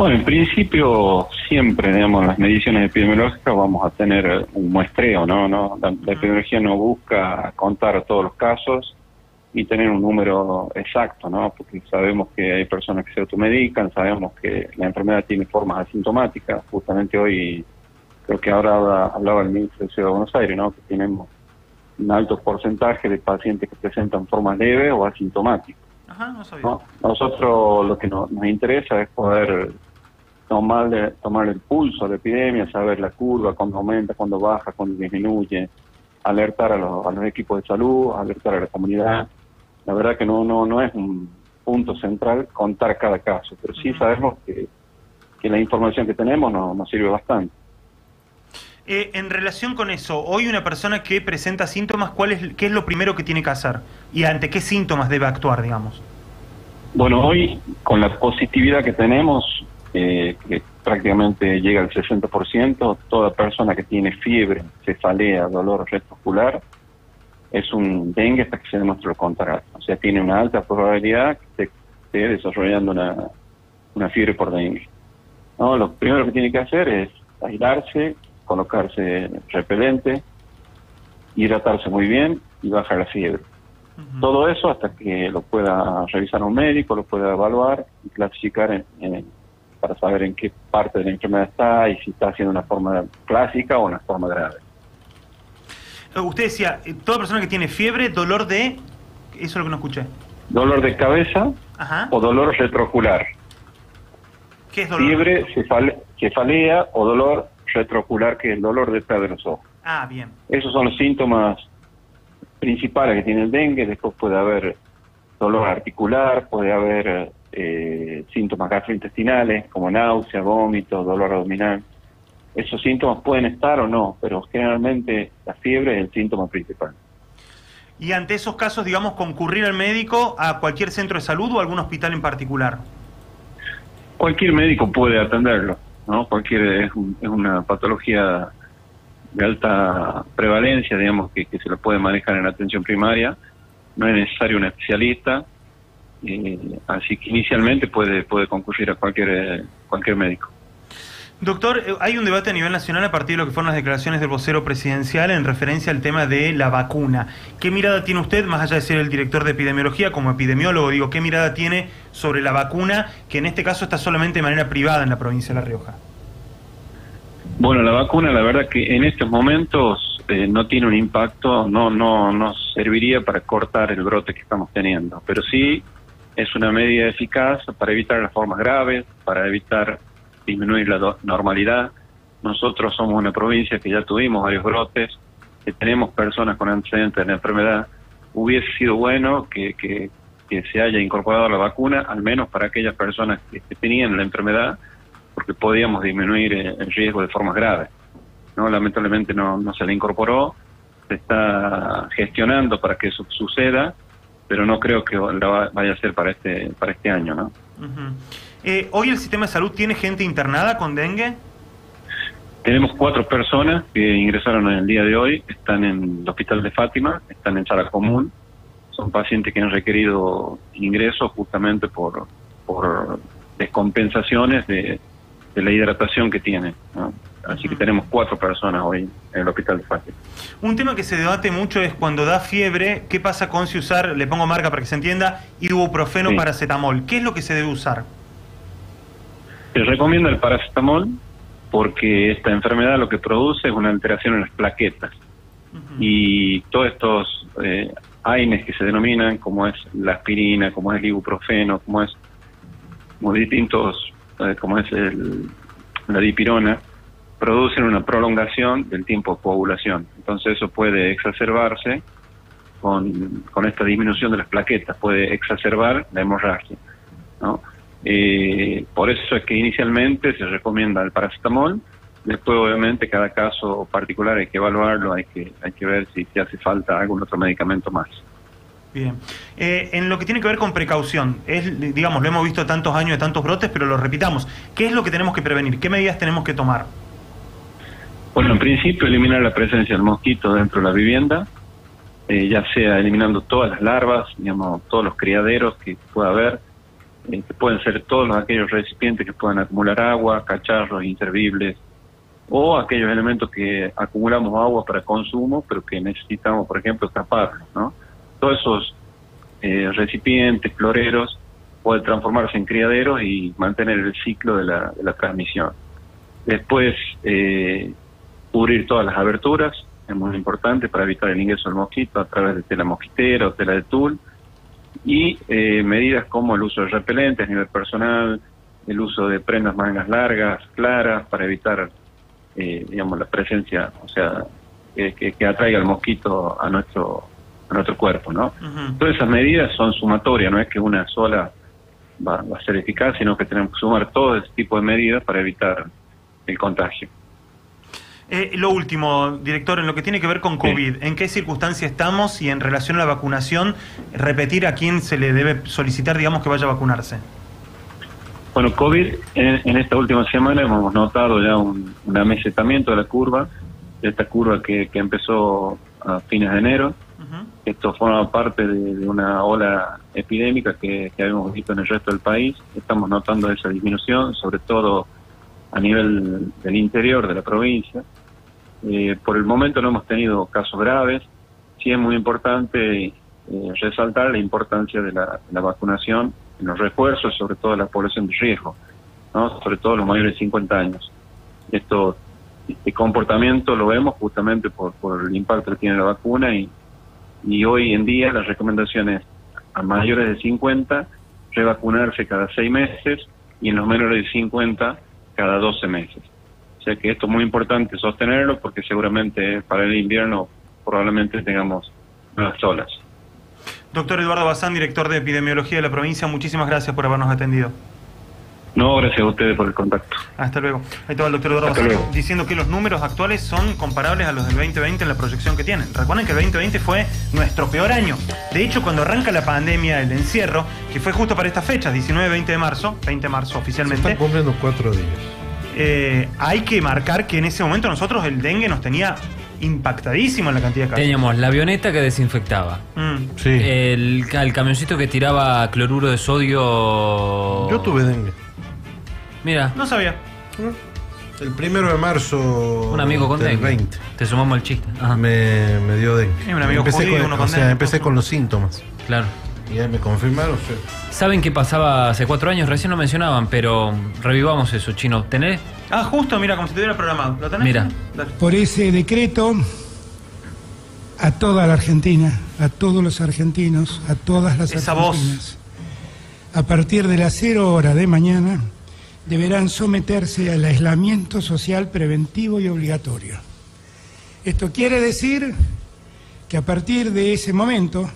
S19: Bueno, en principio siempre, digamos, las mediciones epidemiológicas vamos a tener un muestreo, ¿no? ¿no? La, la epidemiología no busca contar todos los casos y tener un número exacto, ¿no? Porque sabemos que hay personas que se automedican, sabemos que la enfermedad tiene formas asintomáticas. Justamente hoy, creo que ahora habla- hablaba el ministro de Ciudad de Buenos Aires, ¿no? Que tenemos un alto porcentaje de pacientes que presentan formas leves o asintomáticas.
S3: Ajá, no sabía.
S19: ¿no? Nosotros lo que no- nos interesa es poder tomarle, tomarle el pulso a la epidemia, saber la curva, cuándo aumenta, cuándo baja, cuándo disminuye, alertar a los, a los equipos de salud, alertar a la comunidad. La verdad que no, no, no es un punto central contar cada caso, pero sí sabemos que, que la información que tenemos no- nos sirve bastante.
S3: Eh, en relación con eso, hoy una persona que presenta síntomas, ¿cuál es, ¿qué es lo primero que tiene que hacer? ¿Y ante qué síntomas debe actuar, digamos?
S19: Bueno, hoy con la positividad que tenemos, eh, que prácticamente llega al 60%, toda persona que tiene fiebre, cefalea, dolor retromuscular, es un dengue hasta que se demuestre lo contrario. O sea, tiene una alta probabilidad que esté, esté desarrollando una, una fiebre por dengue. ¿No? Lo primero que tiene que hacer es aislarse, colocarse repelente, hidratarse muy bien y bajar la fiebre. Todo eso hasta que lo pueda revisar un médico, lo pueda evaluar y clasificar en- en- para saber en qué parte de la enfermedad está y si está haciendo una forma clásica o una forma grave.
S3: Eh, Usted decía, eh, toda persona que tiene fiebre, dolor de... Eso es lo que no escuché.
S19: Dolor de cabeza
S3: Ajá.
S19: o dolor retroocular.
S3: ¿Qué es dolor?
S19: Fiebre, cefale- cefalea o dolor retroocular, que es el dolor detrás de los ojos.
S3: Ah, bien.
S19: Esos son los síntomas principales que tiene el dengue. Después puede haber dolor articular, puede haber eh, síntomas gastrointestinales como náusea, vómito, dolor abdominal. Esos síntomas pueden estar o no, pero generalmente la fiebre es el síntoma principal.
S3: Y ante esos casos, digamos, concurrir al médico a cualquier centro de salud o algún hospital en particular.
S19: Cualquier médico puede atenderlo, ¿no? Cualquier es, un- es una patología de alta prevalencia, digamos, que, que se lo puede manejar en atención primaria. No es necesario un especialista, eh, así que inicialmente puede puede concurrir a cualquier eh, cualquier médico.
S3: Doctor, eh, hay un debate a nivel nacional a partir de lo que fueron las declaraciones del vocero presidencial en referencia al tema de la vacuna. ¿Qué mirada tiene usted, más allá de ser el director de epidemiología, como epidemiólogo, digo, qué mirada tiene sobre la vacuna, que en este caso está solamente de manera privada en la provincia de La Rioja?
S19: Bueno, la vacuna, la verdad que en estos momentos eh, no tiene un impacto, no no no serviría para cortar el brote que estamos teniendo, pero sí es una medida eficaz para evitar las formas graves, para evitar disminuir la normalidad. Nosotros somos una provincia que ya tuvimos varios brotes, que tenemos personas con antecedentes de enfermedad. Hubiese sido bueno que, que, se haya incorporado la vacuna, al menos para aquellas personas que, que tenían la enfermedad, porque podíamos disminuir eh, el riesgo de formas graves. No, lamentablemente no, no se le incorporó, se está gestionando para que eso suceda, pero no creo que la va- vaya a ser para este para este año, ¿no?
S3: Eh, ¿Hoy el sistema de salud tiene gente internada con dengue?
S19: Tenemos cuatro personas que ingresaron en el día de hoy, están en el hospital de Fátima, están en sala común, son pacientes que han requerido ingresos justamente por, por descompensaciones de, de la hidratación que tienen. ¿no? Así que tenemos cuatro personas hoy en el hospital de Fátima.
S3: Un tema que se debate mucho es cuando da fiebre, ¿qué pasa con si usar, le pongo marca para que se entienda, ibuprofeno,
S19: Sí.
S3: paracetamol? ¿Qué es lo que se debe usar?
S19: Se recomienda el paracetamol porque esta enfermedad lo que produce es una alteración en las plaquetas. Y todos estos eh, AINES que se denominan, como es la aspirina, como es el ibuprofeno, como es como distintos, eh, como es el- la dipirona, producen una prolongación del tiempo de coagulación. Entonces eso puede exacerbarse con, esta disminución de las plaquetas, puede exacerbar la hemorragia. ¿no? Eh, por eso es que inicialmente se recomienda el paracetamol, después obviamente cada caso particular hay que evaluarlo, hay que, hay que ver si, si hace falta algún otro medicamento más.
S3: Bien. Eh, en lo que tiene que ver con precaución, es, digamos, lo hemos visto tantos años de tantos brotes, pero lo repitamos. ¿Qué es lo que tenemos que prevenir? ¿Qué medidas tenemos que tomar?
S19: Bueno, en principio eliminar la presencia del mosquito dentro de la vivienda, eh, ya sea eliminando todas las larvas, digamos, todos los criaderos que pueda haber, eh, que pueden ser todos los, aquellos recipientes que puedan acumular agua, cacharros inservibles, o aquellos elementos que acumulamos agua para consumo, pero que necesitamos, por ejemplo, taparlos, ¿no? Todos esos eh, recipientes, floreros, pueden transformarse en criaderos y mantener el ciclo de la, de la transmisión. Después, eh, cubrir todas las aberturas, es muy importante para evitar el ingreso del mosquito a través de tela mosquitera o tela de tul. Y eh, medidas como el uso de repelentes a nivel personal, el uso de prendas mangas largas, claras, para evitar, eh, digamos, la presencia, o sea, que, que- que atraiga el mosquito a nuestro, a nuestro cuerpo, ¿no? Todas esas medidas son sumatorias, no es que una sola va, va a ser eficaz, sino que tenemos que sumar todo ese tipo de medidas para evitar el contagio.
S3: Eh, lo último, director, en lo que tiene que ver con COVID, ¿en qué circunstancia estamos y en relación a la vacunación, repetir a quién se le debe solicitar, digamos, que vaya a vacunarse?
S19: Bueno, COVID, en, en esta última semana hemos notado ya un, un amesetamiento de la curva, de esta curva que, que empezó a fines de enero. Esto forma parte de, de una ola epidémica que, que habíamos visto en el resto del país. Estamos notando esa disminución, sobre todo a nivel del interior de la provincia. Eh, por el momento no hemos tenido casos graves. Sí es muy importante eh, resaltar la importancia de la, vacunación en los refuerzos, sobre todo en la población de riesgo, sobre todo los mayores de 50 años. Esto, este comportamiento lo vemos justamente por, el impacto que tiene la vacuna y, y hoy en día las recomendaciones a mayores de 50 revacunarse cada seis meses y en los menores de 50 cada 12 meses. O sea que esto es muy importante sostenerlo porque seguramente para el invierno probablemente tengamos nuevas olas.
S3: Doctor Eduardo Bazán, director de epidemiología de la provincia, muchísimas gracias por habernos atendido.
S19: No, gracias a ustedes por el contacto.
S3: Hasta luego. Ahí estaba el doctor Eduardo
S19: Hasta
S3: Bazán
S19: luego.
S3: diciendo que los números actuales son comparables a los del 2020 en la proyección que tienen. Recuerden que el 2020 fue nuestro peor año. De hecho, cuando arranca la pandemia, el encierro, que fue justo para estas fechas, 19-20 de marzo, 20 de marzo
S4: Se
S3: oficialmente,
S4: están cumpliendo cuatro días.
S3: Eh, hay que marcar que en ese momento nosotros el dengue nos tenía impactadísimo en la cantidad de casos.
S5: Teníamos la avioneta que desinfectaba.
S3: Mm.
S5: El, ca- el camioncito que tiraba cloruro de sodio.
S4: Yo tuve dengue.
S5: Mira.
S3: No sabía.
S4: El primero de marzo.
S5: Un amigo con
S4: del
S5: dengue.
S4: 20.
S5: Te sumamos al chiste.
S4: Me, me dio dengue.
S5: Sí, un amigo
S4: empecé con,
S5: uno
S4: o
S5: con
S4: sea,
S5: dengue.
S4: empecé con los síntomas.
S5: Claro.
S4: Y ahí me confirmaron. sí.
S5: ¿Saben qué pasaba hace cuatro años? Recién lo mencionaban, pero revivamos eso, chino. ¿Tenés?
S3: Ah, justo, mira, como si tuviera programado. ¿Lo tenés?
S5: Mira.
S3: Dale.
S20: Por ese decreto, a toda la Argentina, a todos los argentinos, a todas las
S3: Esa voz.
S20: argentinas, a partir de las cero hora de mañana, deberán someterse al aislamiento social preventivo y obligatorio. Esto quiere decir que a partir de ese momento,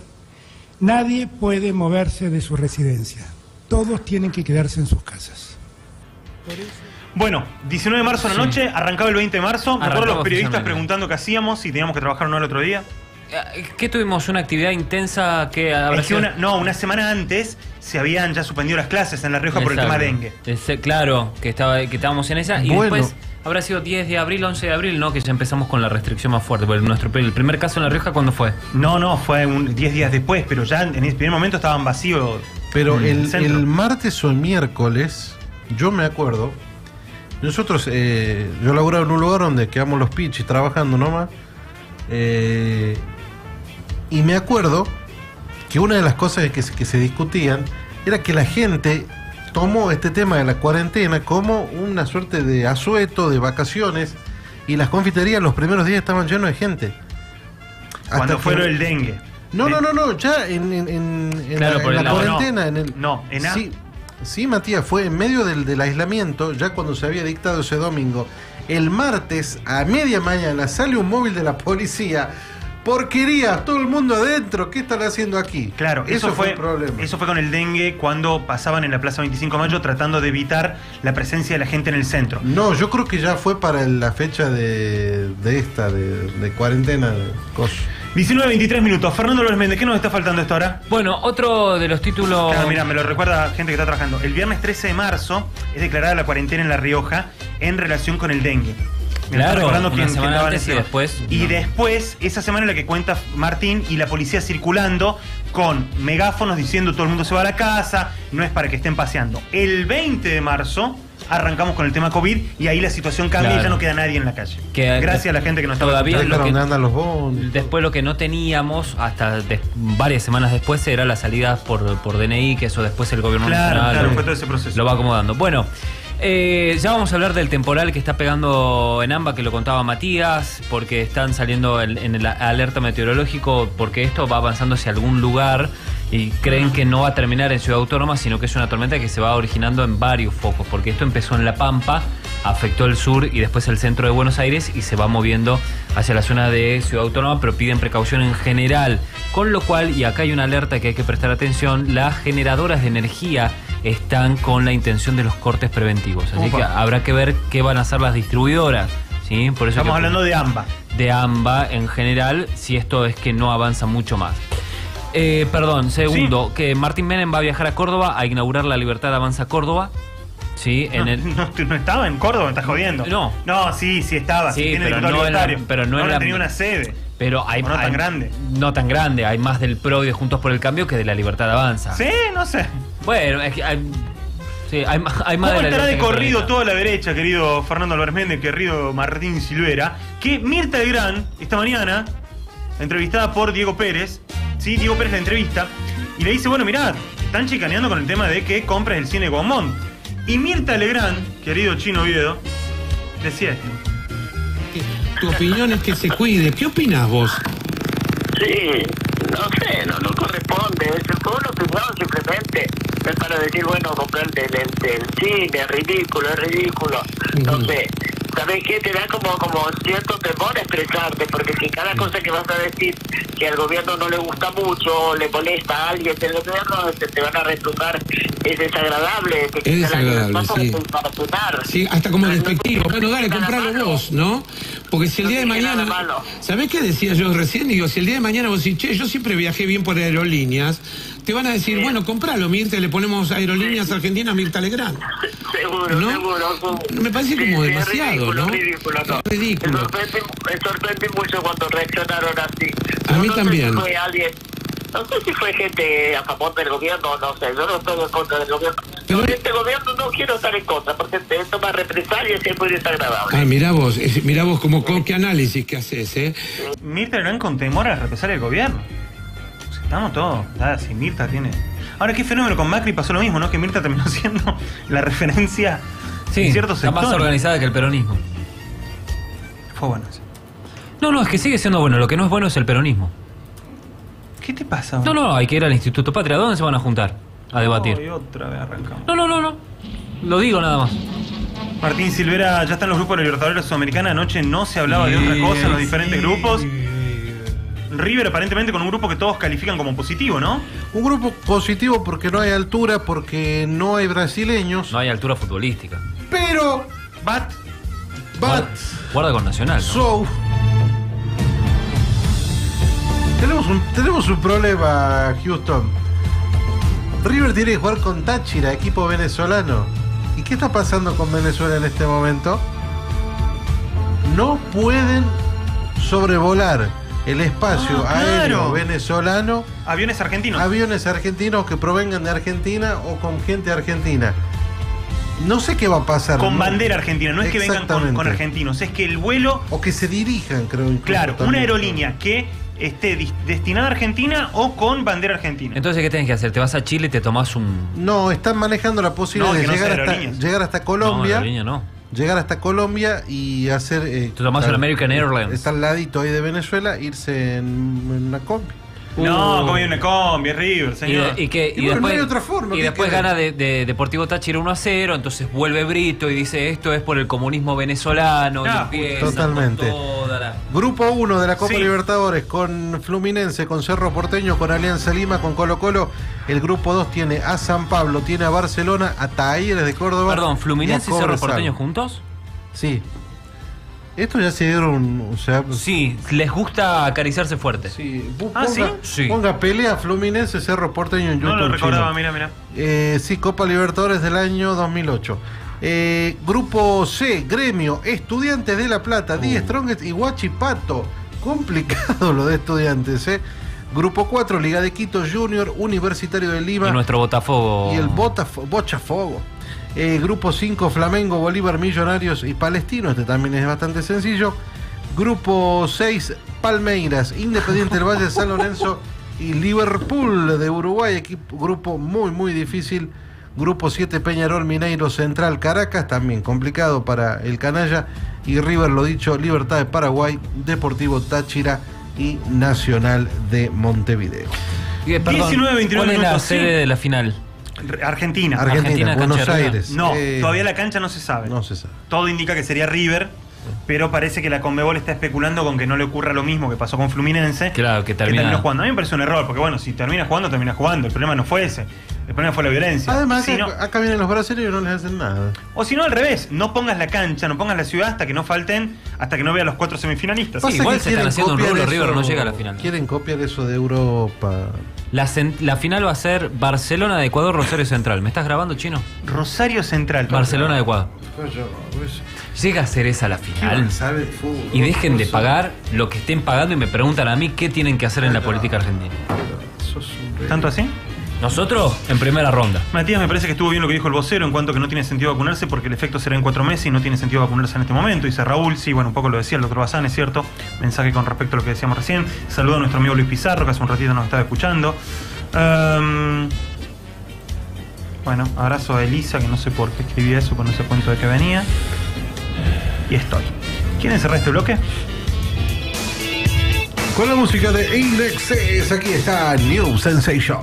S20: nadie puede moverse de su residencia. Todos tienen que quedarse en sus casas.
S3: Bueno, 19 de marzo a la noche, arrancaba el 20 de marzo. Me acuerdo los periodistas preguntando qué hacíamos, si teníamos que trabajar o no el otro día.
S5: ¿Qué tuvimos? ¿Una actividad intensa que habrá
S3: Es que
S5: sido-
S3: una, no, una semana antes se habían ya suspendido las clases en La Rioja por el tema dengue.
S5: Ese- claro, que, estaba, que estábamos en esa. Y
S3: Bueno.
S5: después habrá sido 10 de abril, 11 de abril, ¿no? Que ya empezamos con la restricción más fuerte. Porque nuestro, el primer caso en La Rioja, ¿cuándo fue?
S3: No, no, fue un 10 días después, pero ya en ese primer momento estaban vacíos.
S4: Pero el, el martes o el miércoles, yo me acuerdo, nosotros, eh, yo laburaba en un lugar donde quedamos los pichis trabajando nomás, eh, y me acuerdo que una de las cosas que, se- que se discutían era que la gente tomó este tema de la cuarentena como una suerte de asueto, de vacaciones, y las confiterías los primeros días estaban llenos de gente.
S3: Cuando
S4: que-
S3: fue lo del dengue.
S4: No, no, no, no, ya en, en- en- en
S3: Claro,
S4: la,
S3: el
S4: cuarentena,
S3: no,
S4: en el...
S3: no, en a-
S4: sí, sí, Matías, fue en medio del, del aislamiento, ya cuando se había dictado ese domingo. El martes, a media mañana, sale un móvil de la policía. Porquería, todo el mundo adentro, ¿qué están haciendo aquí?
S3: Claro, eso, fue,
S4: el problema.
S3: eso fue con el dengue cuando pasaban en la Plaza 25 de Mayo tratando de evitar la presencia de la gente en el centro.
S4: No, yo creo que ya fue para la fecha de, de esta, de, de cuarentena. De coso.
S3: 19, 23 minutos. Fernando López Méndez, ¿qué nos está faltando a esta hora?
S5: Bueno, otro de los títulos.
S3: Claro, mira, me lo recuerda gente que está trabajando. El viernes 13 de marzo es declarada la cuarentena en La Rioja en relación con el dengue. Me
S5: Claro,
S3: recordando
S5: una
S3: quién- quién
S5: semana
S3: estaba en
S5: antes
S3: ese
S5: y después,
S3: Y
S5: no.
S3: después, esa semana en la que cuenta Martín y la policía circulando con megáfonos diciendo todo el mundo se va a la casa, no es para que estén paseando. El 20 de marzo arrancamos con el tema COVID y ahí la situación cambia y ya no queda nadie en la calle.
S5: Que-
S3: Gracias a la gente que nos estaba
S5: Todavía
S3: escuchando.
S5: lo que-
S4: andan los bonos.
S5: Después lo que no teníamos, hasta varias semanas después, era la salida por, por DNI, que eso después el gobierno
S3: Claro,
S5: nacional
S3: claro,
S5: lo-
S3: fue todo ese proceso.
S5: lo va acomodando. Bueno, eh, ya vamos a hablar del temporal que está pegando en AMBA, que lo contaba Matías, porque están saliendo en, en el alerta meteorológico, porque esto va avanzando hacia algún lugar y creen que no va a terminar en Ciudad Autónoma, sino que es una tormenta que se va originando en varios focos, porque esto empezó en La Pampa, afectó el sur y después el centro de Buenos Aires y se va moviendo hacia la zona de Ciudad Autónoma, pero piden precaución en general. Con lo cual, y acá hay una alerta que hay que prestar atención, las generadoras de energía están con la intención de los cortes preventivos. Así
S3: Opa.
S5: que habrá que ver qué van a hacer las distribuidoras. ¿sí? Por eso
S3: Estamos
S5: que-
S3: hablando de AMBA.
S5: de AMBA en general, si esto es que no avanza mucho más. Eh, perdón, segundo, que Martín Menem va a viajar a Córdoba a inaugurar la Libertad Avanza Córdoba. Sí, en
S3: no,
S5: el. [LAUGHS]
S3: no, no estaba en Córdoba, me estás jodiendo.
S5: No.
S3: No, sí, sí estaba. Sí,
S5: Sí, pero no pero no
S3: tenía una sede.
S5: Pero hay,
S3: O no tan
S5: hay-
S3: grande.
S5: No tan grande, hay más del PRO y de Juntos por el Cambio que de la Libertad Avanza.
S3: Sí, no sé.
S5: Bueno, es que hay, sí, hay, más
S3: ¿Cómo
S5: de
S3: estará de
S5: que
S3: corrido toda la derecha, querido Fernando Álvarez Méndez, querido Martín Silvera? Que Mirta Legrand, esta mañana, entrevistada por Diego Pérez, sí, Diego Pérez la entrevista, y le dice, bueno, mirá, están chicaneando con el tema de que compres el cine Guamont. Y Mirta Legrand, querido Chino Oviedo, decía esto.
S21: Tu opinión es que se cuide. ¿Qué opinas vos?
S22: Sí, no sé, no, no corresponde. Es toda una opinión simplemente.
S23: es para decir, bueno, comprarte el, el, el cine, es ridículo, es ridículo. Entonces, ¿sabes qué? Te da como, como cierto temor expresarte, porque si cada cosa que vas a decir que al gobierno no le gusta mucho, le molesta a alguien del gobierno, te, te van a retrucar, es desagradable. Te
S21: Es desagradable, sí.
S23: para, para.
S21: Sí, hasta como despectivo. Bueno, dale, compralo vos, ¿no? Porque si el día de mañana. ¿Sabés qué decía yo recién? Digo, si el día de mañana vos decís, che, yo siempre viajé bien por aerolíneas, te van a decir, bueno, compralo, Mirta, le ponemos aerolíneas argentinas a Mirta Legrand. [LAUGHS]
S23: Seguro,
S21: ¿No?
S23: seguro.
S21: Me parece como
S23: Sí, sí, es
S21: demasiado,
S23: ridículo,
S21: ¿no?
S23: ridículo, no.
S21: Es ridículo.
S23: Me sorprende, me sorprende mucho cuando reaccionaron así.
S21: A mí
S23: no
S21: también.
S23: Sé si fue alguien, no sé si fue gente a favor del gobierno o no sé, yo no estoy en contra del gobierno. Pero este gobierno no quiero estar en contra porque te toma represalias y es muy desagradable.
S21: Ah, mirá vos, mirá vos como con qué análisis que haces, ¿eh?
S3: Mirta Legrand con temor a la represalia del gobierno. Estamos todos. Ah, si Mirta tiene. Ahora, qué fenómeno con Macri pasó lo mismo, ¿no? Que Mirta terminó [LAUGHS] siendo la referencia
S5: Sí,
S3: en ciertos
S5: está más
S3: sectores.
S5: organizada que el peronismo.
S3: Fue bueno. sí.
S5: No, no, es que sigue siendo bueno. Lo que no es bueno es el peronismo.
S3: ¿Qué te pasa?
S5: No, no, hay que ir al Instituto Patria. ¿Dónde se van a juntar? A debatir.
S3: Hoy otra vez arrancamos.
S5: No, no, no, no. Lo digo nada más.
S3: Martín Silvera, ya están los grupos de la Libertadores Sudamericana. Anoche no se hablaba de otra cosa en los diferentes grupos. River aparentemente con un grupo que todos califican como positivo, ¿no?
S4: Un grupo positivo porque no hay altura, porque no hay brasileños.
S5: No hay altura futbolística.
S4: Pero.
S3: Bat.
S4: Bat.
S5: Guarda con Nacional. ¿no?
S4: So. Tenemos un, tenemos un problema, Houston. River tiene que jugar con Táchira, equipo venezolano. ¿Y qué está pasando con Venezuela en este momento? No pueden sobrevolar el espacio
S3: Ah, claro.
S4: aéreo venezolano
S3: Aviones argentinos.
S4: aviones argentinos que provengan de Argentina o con gente argentina. No sé qué va a pasar.
S3: Con
S4: ¿no?
S3: bandera argentina, no es que vengan con, argentinos, es que el vuelo.
S4: O que se dirijan, creo. incluso
S3: Claro, una aerolínea que esté destinada a Argentina o con bandera argentina.
S5: Entonces, ¿qué tienes que hacer? Te vas a Chile y te tomás un.
S4: No, están manejando la posibilidad
S3: No,
S4: de
S3: no
S4: llegar, hasta, llegar hasta Colombia.
S5: No, aerolínea no.
S4: llegar hasta Colombia y hacer. Eh,
S5: Tú tomás el American Airlines.
S4: Está al ladito ahí de Venezuela, irse en, en una combi.
S3: No,
S5: Uh.
S3: como hay una combi, River,
S5: Y, de-
S3: señor.
S5: y que, y
S4: Y bueno, no
S5: después,
S4: hay otra forma,
S5: y
S4: ¿qué
S5: después
S4: querés?
S5: gana de, de Deportivo Táchira 1 a 0, entonces vuelve Brito y dice esto es por el comunismo venezolano.
S3: Ah,
S5: y empieza
S4: totalmente.
S5: toda la-
S4: Grupo 1 de la Copa
S3: Sí.
S4: Libertadores con Fluminense, con Cerro Porteño, con Alianza Lima, con Colo Colo. El grupo 2 tiene a San Pablo, tiene a Barcelona, a Talleres de Córdoba.
S5: Perdón, Fluminense y Cerro
S4: Cobresal.
S5: Porteño juntos.
S4: Sí. Esto ya se dieron, o sea,
S5: Sí, les gusta acariciarse fuerte.
S4: sí. Bu-
S3: Ah, ¿sí?
S5: Sí.
S4: Ponga pelea Fluminense, Cerro Porteño en YouTube.
S3: no lo recordaba, mira, mira.
S4: Eh, sí, Copa Libertadores del año 2008. Eh, grupo C, Gremio, Estudiantes de La Plata,
S5: Uh.
S4: Die Strongest y Huachipato. Complicado [LAUGHS] lo de Estudiantes, ¿eh? Grupo 4, Liga de Quito Junior, Universitario de Lima
S5: Y nuestro Botafogo.
S4: y el Botaf- Bochafogo. Eh, grupo 5, Flamengo, Bolívar, Millonarios y Palestino. Este también es bastante sencillo. Grupo 6, Palmeiras, Independiente del Valle, San Lorenzo y Liverpool de Uruguay. Equipo, grupo muy, muy difícil. Grupo 7, Peñarol, Mineiro, Central, Caracas. También complicado para el canalla. Y River, lo dicho, Libertad de Paraguay, Deportivo Táchira y Nacional de Montevideo.
S5: Eh, perdón,
S3: 19, 29
S5: ¿Cuál es la
S3: sí.
S5: sede de la final?
S3: Argentina.
S4: Argentina,
S5: Argentina,
S4: Buenos
S5: cancha de River.
S4: Aires.
S3: No,
S4: Eh,
S3: todavía la cancha no se sabe.
S4: No se sabe.
S3: Todo indica que sería River, pero parece que la Conmebol está especulando con que no le ocurra lo mismo que pasó con Fluminense.
S5: Claro, que termina-
S3: terminó jugando. A mí me parece un error, porque bueno, si termina jugando, termina jugando. El problema no fue ese. El problema fue la violencia.
S4: Además,
S3: Si
S4: que
S3: no-
S4: acá vienen los brasileños y no les hacen nada.
S3: o si no, al revés, no pongas la cancha, no pongas la ciudad hasta que no falten, hasta que no veas los cuatro semifinalistas.
S5: Sí, igual se están haciendo un rulo, River no llega a la final.
S4: Quieren copiar eso de Europa.
S5: La, la final va a ser Barcelona de Ecuador, Rosario Central. ¿Me estás grabando, chino?
S3: Rosario Central.
S5: Barcelona de Ecuador. Llega a ser esa la final.
S4: sabe de fútbol?
S5: Y dejen de pagar lo que estén pagando y me preguntan a mí qué tienen que hacer en la política argentina.
S3: ¿Tanto así?
S5: Nosotros en primera ronda.
S3: Matías, me parece que estuvo bien lo que dijo el vocero en cuanto que no tiene sentido vacunarse porque el efecto será en cuatro meses y no tiene sentido vacunarse en este momento. Dice Raúl, sí, bueno, un poco lo decía el doctor Bazán, es cierto. Mensaje con respecto a lo que decíamos recién. Saludo a nuestro amigo Luis Pizarro, que hace un ratito nos estaba escuchando. Ehm, bueno, abrazo a Elisa, que no sé por qué escribía eso, pero no sé cuánto de qué venía. Y estoy. ¿Quieren cerrar este bloque?
S4: Con la música de Indexes, aquí está New Sensation.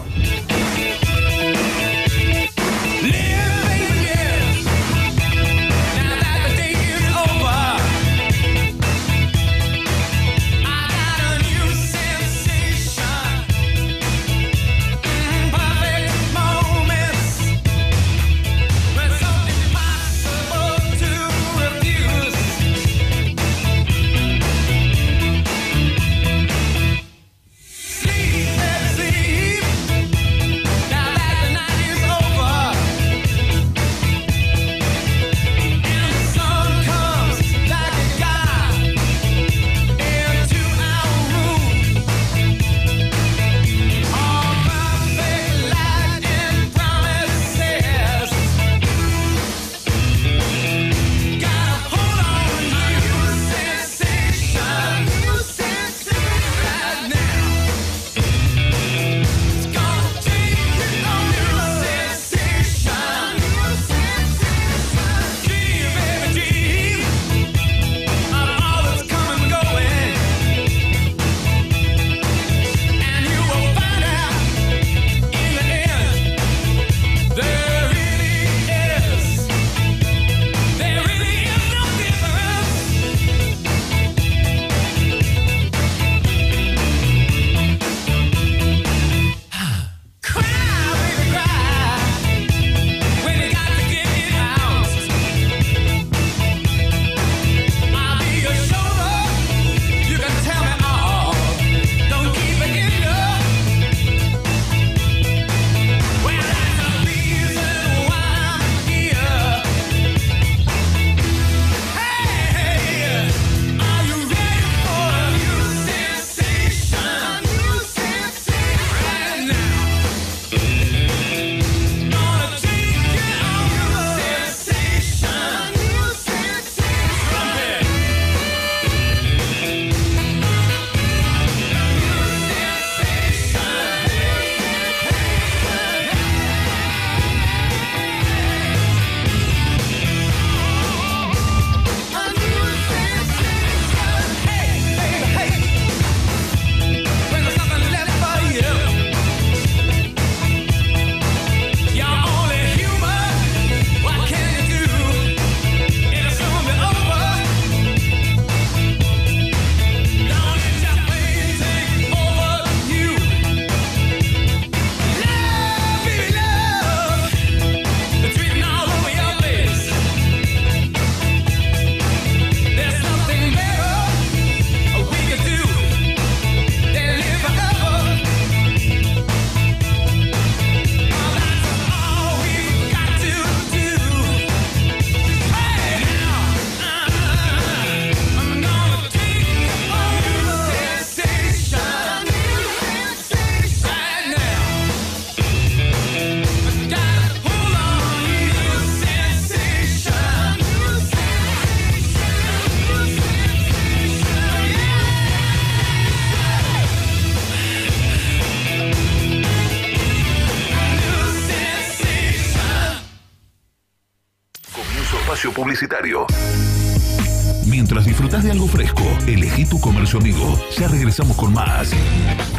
S1: Ya regresamos con más.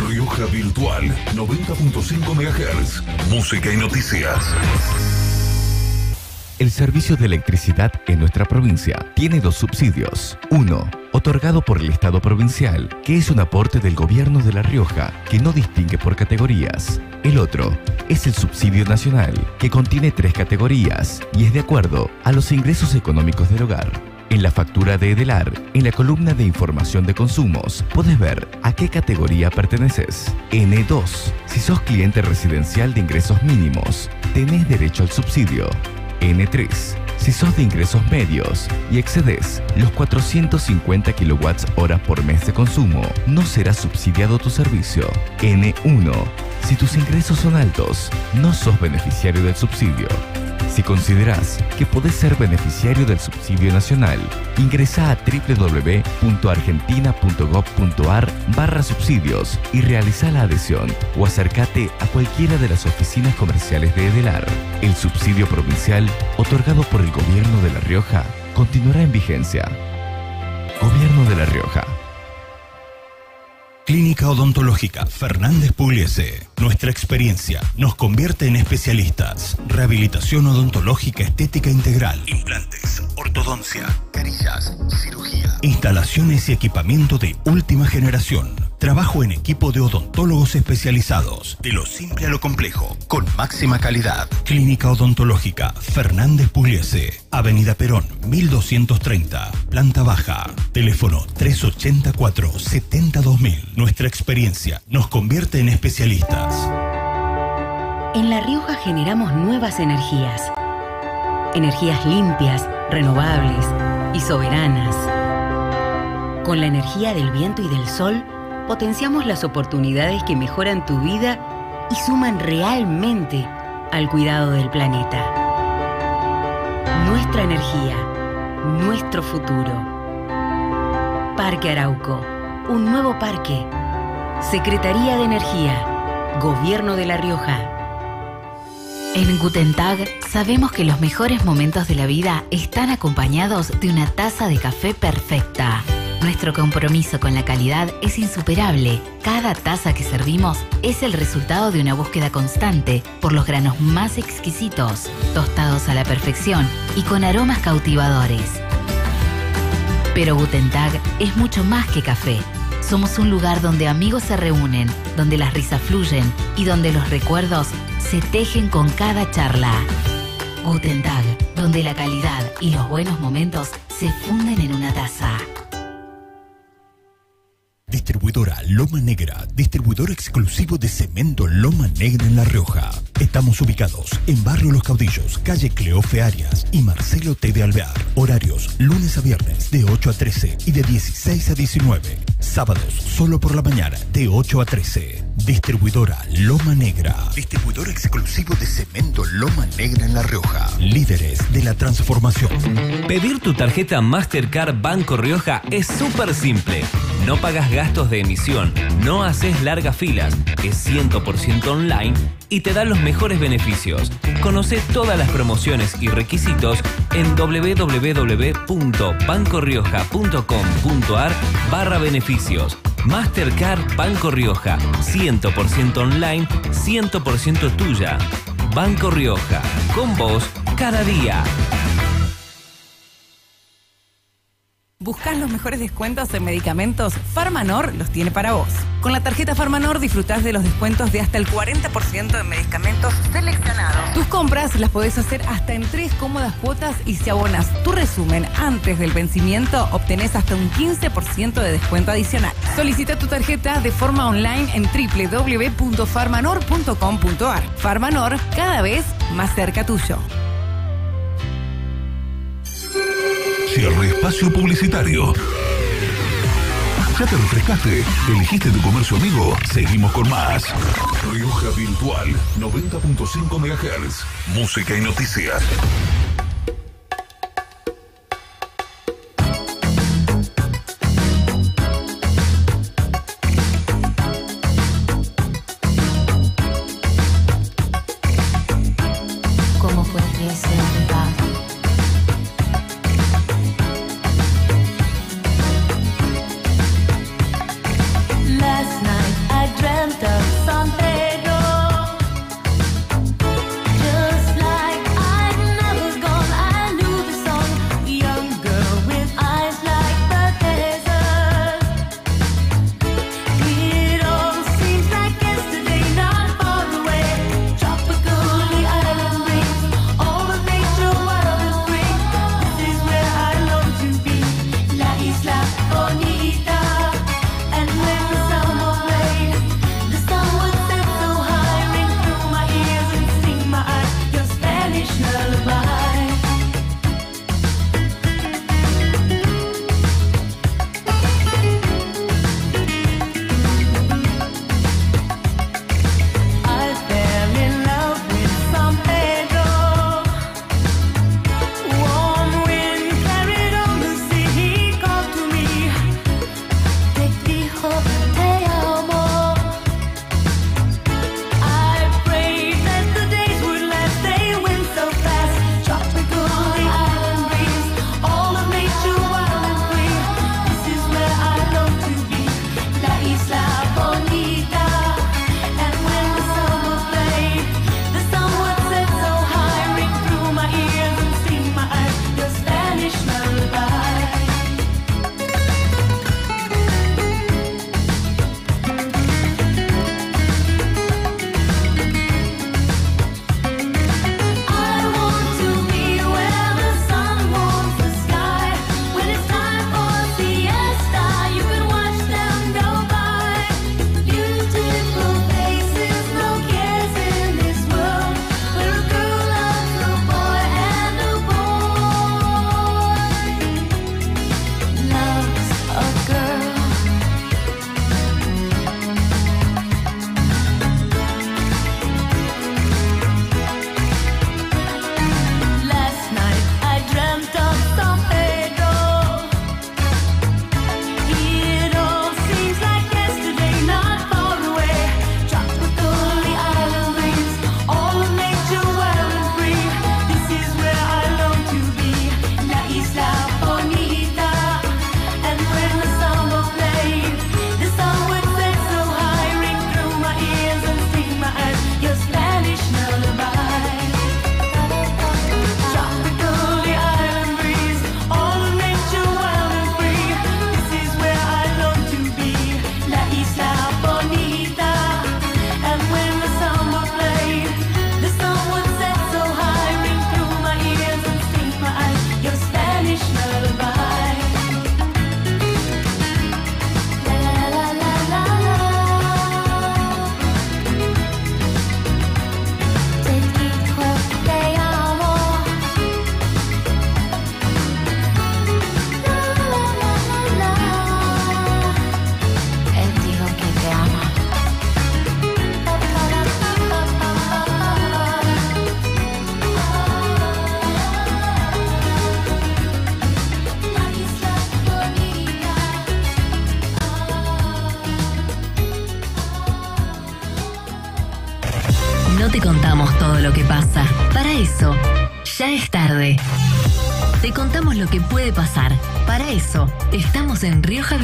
S1: Rioja Virtual 90.5 MHz. Música y noticias.
S17: El servicio de electricidad en nuestra provincia tiene dos subsidios. Uno, otorgado por el Estado provincial, que es un aporte del gobierno de La Rioja, que no distingue por categorías. El otro es el subsidio nacional, que contiene tres categorías y es de acuerdo a los ingresos económicos del hogar. En la factura de Edelar, en la columna de información de consumos, puedes ver a qué categoría perteneces. N2. Si sos cliente residencial de ingresos mínimos, tenés derecho al subsidio. N3. Si sos de ingresos medios y excedes los 450 kWh por mes de consumo, no será subsidiado tu servicio. N1. Si tus ingresos son altos, no sos beneficiario del subsidio. Si consideras que podés ser beneficiario del subsidio nacional, ingresa a www.argentina.gov.ar barra subsidios y realiza la adhesión o acércate a cualquiera de las oficinas comerciales de Edelar. El subsidio provincial otorgado por el Gobierno de La Rioja continuará en vigencia. Gobierno de La Rioja.
S15: Clínica Odontológica Fernández Pugliese. Nuestra experiencia nos convierte en especialistas. Rehabilitación odontológica estética integral. Implantes, ortodoncia, carillas, cirugía. Instalaciones y equipamiento de última generación. Trabajo en equipo de odontólogos especializados. De lo simple a lo complejo. Con máxima calidad. Clínica Odontológica Fernández Pugliese. Avenida Perón, 1230. Planta baja. Teléfono 384 72000. Nuestra experiencia nos convierte en especialistas.
S2: En La Rioja generamos nuevas energías. Energías limpias, renovables y soberanas. Con la energía del viento y del sol, potenciamos las oportunidades que mejoran tu vida y suman realmente al cuidado del planeta. Nuestra energía, nuestro futuro. Parque Arauco, un nuevo parque. Secretaría de Energía, Gobierno de La Rioja. En Guten Tag sabemos que los mejores momentos de la vida están acompañados de una taza de café perfecta. Nuestro compromiso con la calidad es insuperable. Cada taza que servimos es el resultado de una búsqueda constante por los granos más exquisitos, tostados a la perfección y con aromas cautivadores. Pero Guten Tag es mucho más que café. Somos un lugar donde amigos se reúnen, donde las risas fluyen y donde los recuerdos se tejen con cada charla. Guten Tag, donde la calidad y los buenos momentos se funden en una taza.
S15: Distribuidora Loma Negra, distribuidor exclusivo de cemento Loma Negra en La Rioja. Estamos ubicados en Barrio Los Caudillos, calle Cleofe Arias y Marcelo T. de Alvear. Horarios lunes a viernes de 8 a 13 y de 16 a 19. Sábados solo por la mañana de 8 a 13. Distribuidora Loma Negra, distribuidor exclusivo de cemento Loma Negra en La Rioja. Líderes de la transformación.
S5: Pedir tu tarjeta Mastercard Banco Rioja es súper simple. No pagas gastos de emisión, no haces largas filas, es 100% online y te da los mejores beneficios. Conoce todas las promociones y requisitos en www.bancorrioja.com.ar barra beneficios. Mastercard Banco Rioja, 100% online, 100% tuya. Banco Rioja, con vos cada día.
S24: ¿Buscas los mejores descuentos en medicamentos? Farmanor los tiene para vos. Con la tarjeta Farmanor disfrutás de los descuentos de hasta el 40% en medicamentos seleccionados. Tus compras las podés hacer hasta en tres cómodas cuotas y si abonas tu resumen antes del vencimiento, obtenés hasta un 15% de descuento adicional. Solicita tu tarjeta de forma online en www.farmanor.com.ar. Farmanor, cada vez más cerca tuyo.
S1: Cierre espacio publicitario. ¿Ya te refrescaste? ¿Elegiste tu comercio amigo? Seguimos con más. Rioja Virtual 90.5 MHz. Música y noticias.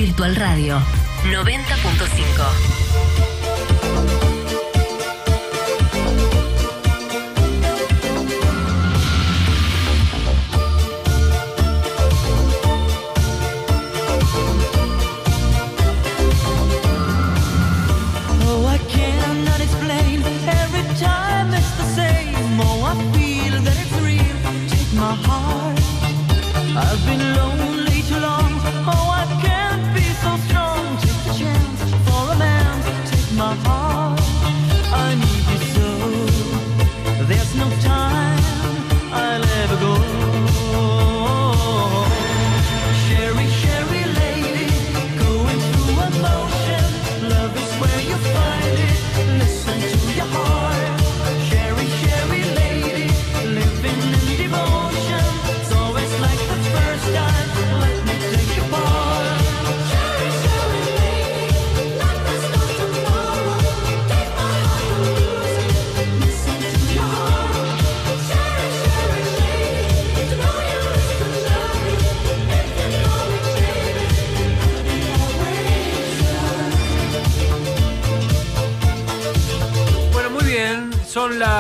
S25: Virtual Radio 90.5.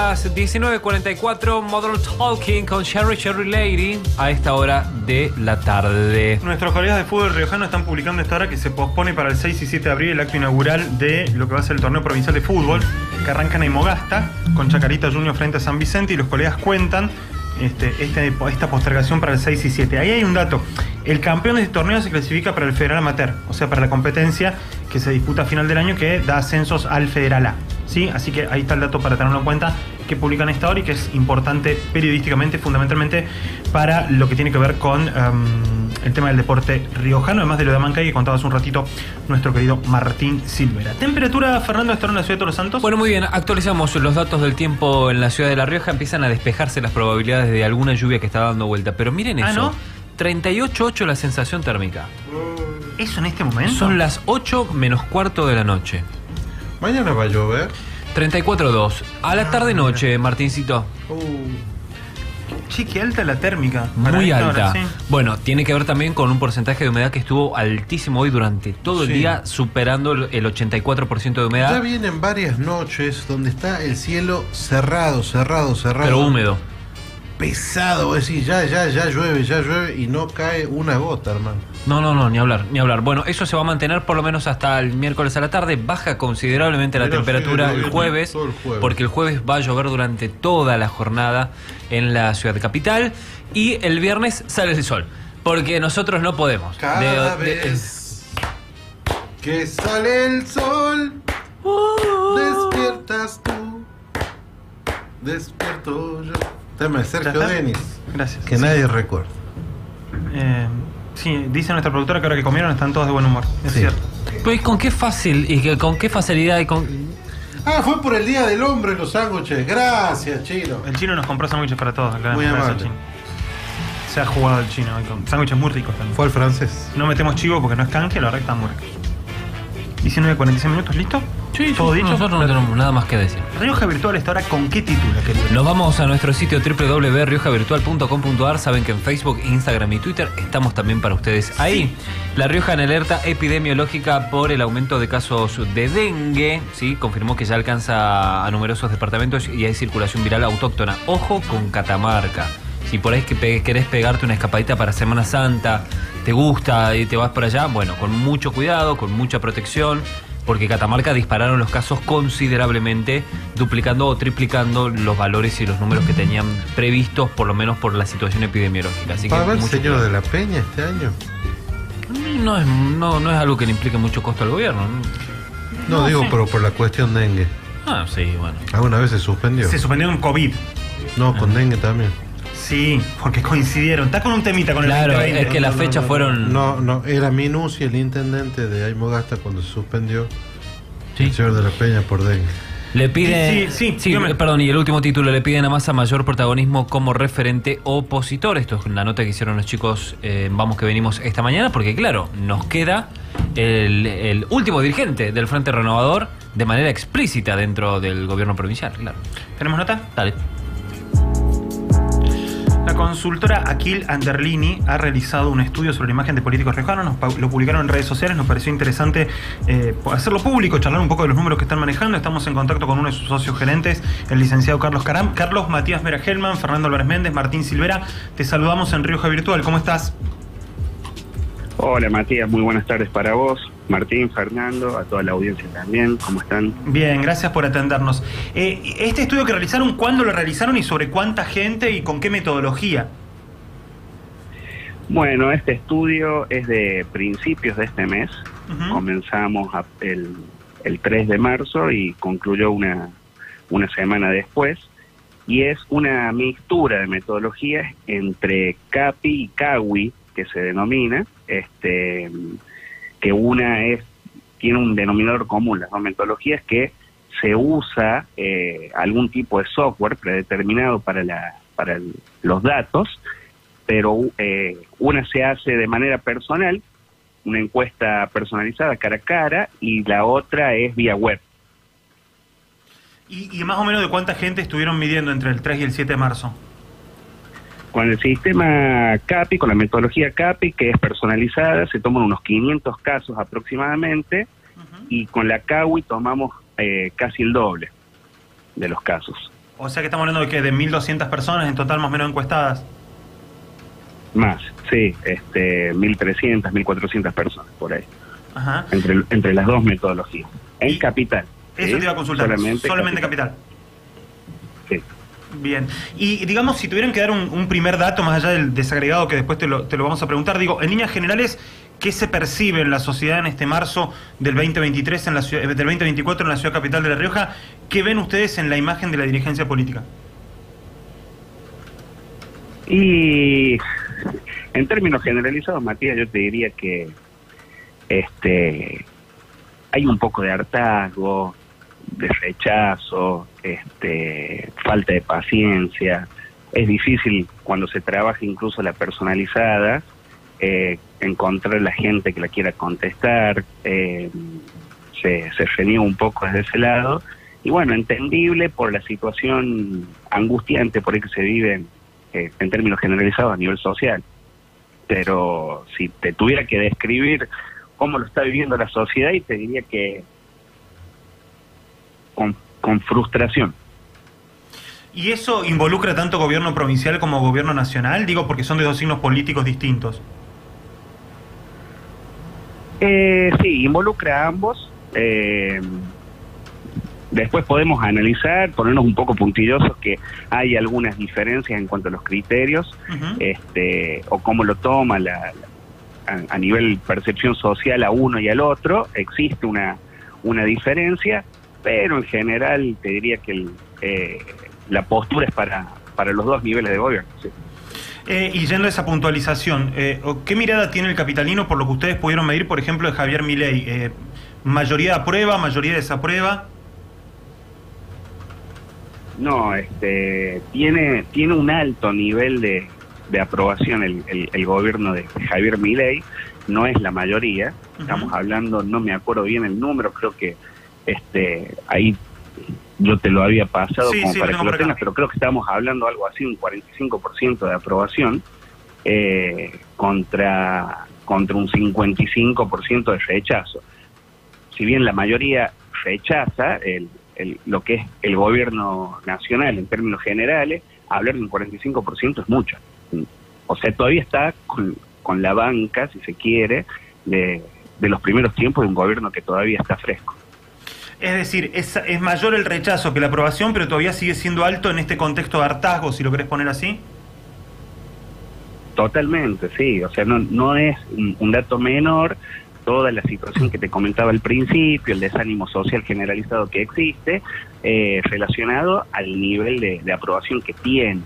S5: las 19.44. Modern Talking con Sherry Sherry Lady a esta hora de la tarde.
S3: Nuestros colegas de fútbol riojano están publicando esta hora que se pospone para el 6 y 7 de abril el acto inaugural de lo que va a ser el torneo provincial de fútbol, que arranca en Aymogasta, con Chacarita Junior frente a San Vicente, y los colegas cuentan este, este- esta postergación para el 6 y 7. Ahí hay un dato. El campeón de este torneo se clasifica para el Federal Amateur, o sea, para la competencia que se disputa a final del año que da ascensos al Federal A. ¿sí? Así que ahí está el dato para tenerlo en cuenta que publican esta hora y que es importante periodísticamente, fundamentalmente para lo que tiene que ver con em, el tema del deporte riojano, además de lo de Mancay que contaba hace un ratito nuestro querido Martín Silvera. Temperatura, Fernando, estar en la ciudad de Todos Santos.
S5: Bueno, muy bien, actualizamos los datos del tiempo en la ciudad de La Rioja. Empiezan a despejarse las probabilidades de alguna lluvia que está dando vuelta. Pero miren
S3: Ah,
S5: eso.
S3: ¿no?
S5: 38.8 la sensación térmica.
S3: ¿Eso en este momento?
S5: Son las 8 menos cuarto de la noche.
S4: Mañana va a llover.
S5: 34.2. A la tarde-noche, Martincito.
S3: Che, qué alta la térmica.
S5: Muy alta.
S3: hora, sí.
S5: Bueno, tiene que ver también con un porcentaje de humedad que estuvo altísimo hoy durante todo el
S4: Sí.
S5: día, superando el el 84% de humedad.
S4: Ya vienen varias noches donde está el cielo cerrado, cerrado, cerrado.
S5: Pero húmedo.
S4: Pesado, vos decís, ya, ya, ya llueve, ya llueve y no cae una gota, hermano.
S5: No, no, no, ni hablar, ni hablar. Bueno, eso se va a mantener por lo menos hasta el miércoles a la tarde. Baja considerablemente la temperatura
S4: sí,
S5: el jueves,
S4: todo el jueves.
S5: porque el jueves va a llover durante toda la jornada en la ciudad capital y el viernes sale el sol, porque nosotros no podemos.
S4: Cada
S5: De- de-
S4: vez que sale el sol, despiertas tú, despierto yo. Tema de Sergio. Denis.
S3: Gracias.
S4: Que nadie recuerda.
S3: Eh, sí, dice nuestra productora que ahora que comieron están todos de buen humor. Es
S4: Sí.
S3: cierto.
S5: Pues con qué fácil y que- con qué facilidad y con
S4: Ah, fue por el Día del Hombre los sándwiches. Gracias, Chino.
S3: El chino nos compró sándwiches para todos acá.
S4: Muy amable.
S3: chino. Se ha jugado el chino hoy con sándwiches muy ricos también.
S4: Fue el francés.
S3: No metemos chivo porque no es canje, la verdad que están muy ricos. 19 46 minutos, ¿listo?
S5: Sí,
S3: ¿Todo dicho?
S5: nosotros no tenemos nada más que decir.
S3: Rioja Virtual está ahora con qué título, querido?
S5: Nos vamos a nuestro sitio www.riojavirtual.com.ar. Saben que en Facebook, Instagram y Twitter estamos también para ustedes ahí. La Rioja en alerta epidemiológica por el aumento de casos de dengue. ¿sí? Confirmó que ya alcanza a numerosos departamentos y hay circulación viral autóctona. Ojo con Catamarca. Si por ahí que pe- querés pegarte una escapadita para Semana Santa, te gusta y te vas por allá, bueno, con mucho cuidado, con mucha protección porque Catamarca dispararon los casos considerablemente, duplicando o triplicando los valores y los números que tenían previstos, por lo menos por la situación epidemiológica. Así que
S4: ¿Va a haber
S5: mucho
S4: señor
S5: cuidado.
S4: de la Peña este año?
S5: no, es, no, no es algo que le implique mucho costo al gobierno. ¿no?
S4: No, digo, pero por la cuestión dengue.
S5: Ah, sí, bueno.
S4: ¿Alguna vez se suspendió?
S3: Se suspendió en COVID.
S4: No, con dengue también.
S3: Sí, porque coincidieron. Está con un temita con
S5: Claro,
S3: el 2020.
S5: es que las
S4: No,
S5: fechas
S4: no,
S5: fueron-
S4: No, no, era Minuci, el intendente de Aymogasta, cuando se suspendió el señor de la Peña por dengue.
S5: Le piden.
S3: Sí, sí, dígame.
S5: perdón, y el último título, le piden a Massa mayor protagonismo como referente opositor. Esto es una nota que hicieron los chicos eh, Vamos que venimos esta mañana, porque claro, nos queda el, el último dirigente del Frente Renovador de manera explícita dentro del gobierno provincial, claro.
S3: ¿Tenemos nota?
S5: Dale.
S3: La consultora Aquil Anderlini ha realizado un estudio sobre la imagen de políticos riojanos, lo publicaron en redes sociales, nos pareció interesante eh, hacerlo público, charlar un poco de los números que están manejando. Estamos en contacto con uno de sus socios gerentes, el licenciado Carlos Caram. Carlos Matías Vera Gelman, Fernando Álvarez Méndez, Martín Silvera, te saludamos en Rioja Virtual. ¿Cómo estás?
S26: Hola Matías, muy buenas tardes para vos, Martín, Fernando, a toda la audiencia también, ¿cómo están?
S3: Bien, gracias por atendernos. Eh, este estudio que realizaron, ¿cuándo lo realizaron y sobre cuánta gente y con qué metodología?
S26: Bueno, este estudio es de principios de este mes, comenzamos a- el, el 3 de marzo y concluyó una, una semana después, y es una mixtura de metodologías entre CAPI y CAWI, que se denomina, este, que una es tiene un denominador común, las metodologías, que se usa eh, algún tipo de software predeterminado para, la, para los datos, pero eh, una se hace de manera personal, una encuesta personalizada cara a cara, y la otra es vía web.
S3: Y, y más o menos de cuánta gente estuvieron midiendo entre el 3 y el 7 de marzo.
S26: Con el sistema CAPI, con la metodología CAPI, que es personalizada, se toman unos 500 casos aproximadamente, y con la CAWI tomamos eh, casi el doble de los casos.
S3: O sea que estamos hablando de que de 1.200 personas en total más o menos encuestadas.
S26: Más, sí, este, 1.300, 1.400 personas por ahí,
S3: Ajá.
S26: entre, entre las dos metodologías. En capital.
S3: Eso
S26: ¿sí?
S3: te iba a consultar.
S26: Solamente,
S3: Solamente, capital. Bien. Y digamos, si tuvieran que dar un, primer dato más allá del desagregado que después te lo, te lo vamos a preguntar, digo, en líneas generales, ¿qué se percibe en la sociedad en este marzo del 2023, en la ciudad, eh, del 2024 en la ciudad capital de La Rioja? ¿Qué ven ustedes en la imagen de la dirigencia política?
S26: Y en términos generalizados, Matías, yo te diría que este hay un poco de hartazgo, de rechazo, este, falta de paciencia. Es difícil cuando se trabaja incluso la personalizada eh, encontrar la gente que la quiera contestar. eh, se, se un poco desde ese lado. Y bueno, entendible por la situación angustiante por el que se vive eh, en términos generalizados a nivel social. Pero si te tuviera que describir cómo lo está viviendo la sociedad, y te diría que con, con frustración.
S3: ¿Y eso involucra tanto gobierno provincial como gobierno nacional? Digo, porque son de dos signos políticos distintos.
S26: Eh, sí, involucra a ambos. Eh, después podemos analizar, ponernos un poco puntillosos que hay algunas diferencias en cuanto a los criterios este, o cómo lo toma la, la- a, a nivel percepción social a uno y al otro. Existe una, una diferencia, pero en general te diría que el, eh, la postura es para, para los dos niveles de gobierno. sí.
S3: Eh, y yendo a esa puntualización, eh, ¿qué mirada tiene el capitalino por lo que ustedes pudieron medir, por ejemplo, de Javier Milei? Eh, ¿Mayoría aprueba, mayoría desaprueba?
S26: No, este, tiene, tiene un alto nivel de, de aprobación el, el- el gobierno de Javier Milei, no es la mayoría, estamos hablando, no me acuerdo bien el número, creo que este ahí yo te lo había pasado
S3: Sí,
S26: como
S3: sí,
S26: para que lo tengas, pero creo que estamos hablando algo así, un 45% de aprobación eh, contra, contra un 55% de rechazo. Si bien la mayoría rechaza el, el- lo que es el gobierno nacional en términos generales, hablar de un 45% es mucho. O sea, todavía está con, con la banca, si se quiere, de, de los primeros tiempos de un gobierno que todavía está fresco.
S3: Es decir, es, mayor el rechazo que la aprobación, pero todavía sigue siendo alto en este contexto de hartazgo, si lo querés poner así.
S26: Totalmente, sí. O sea, no, no es un, dato menor toda la situación que te comentaba al principio, el desánimo social generalizado que existe, eh, relacionado al nivel de, de aprobación que tiene,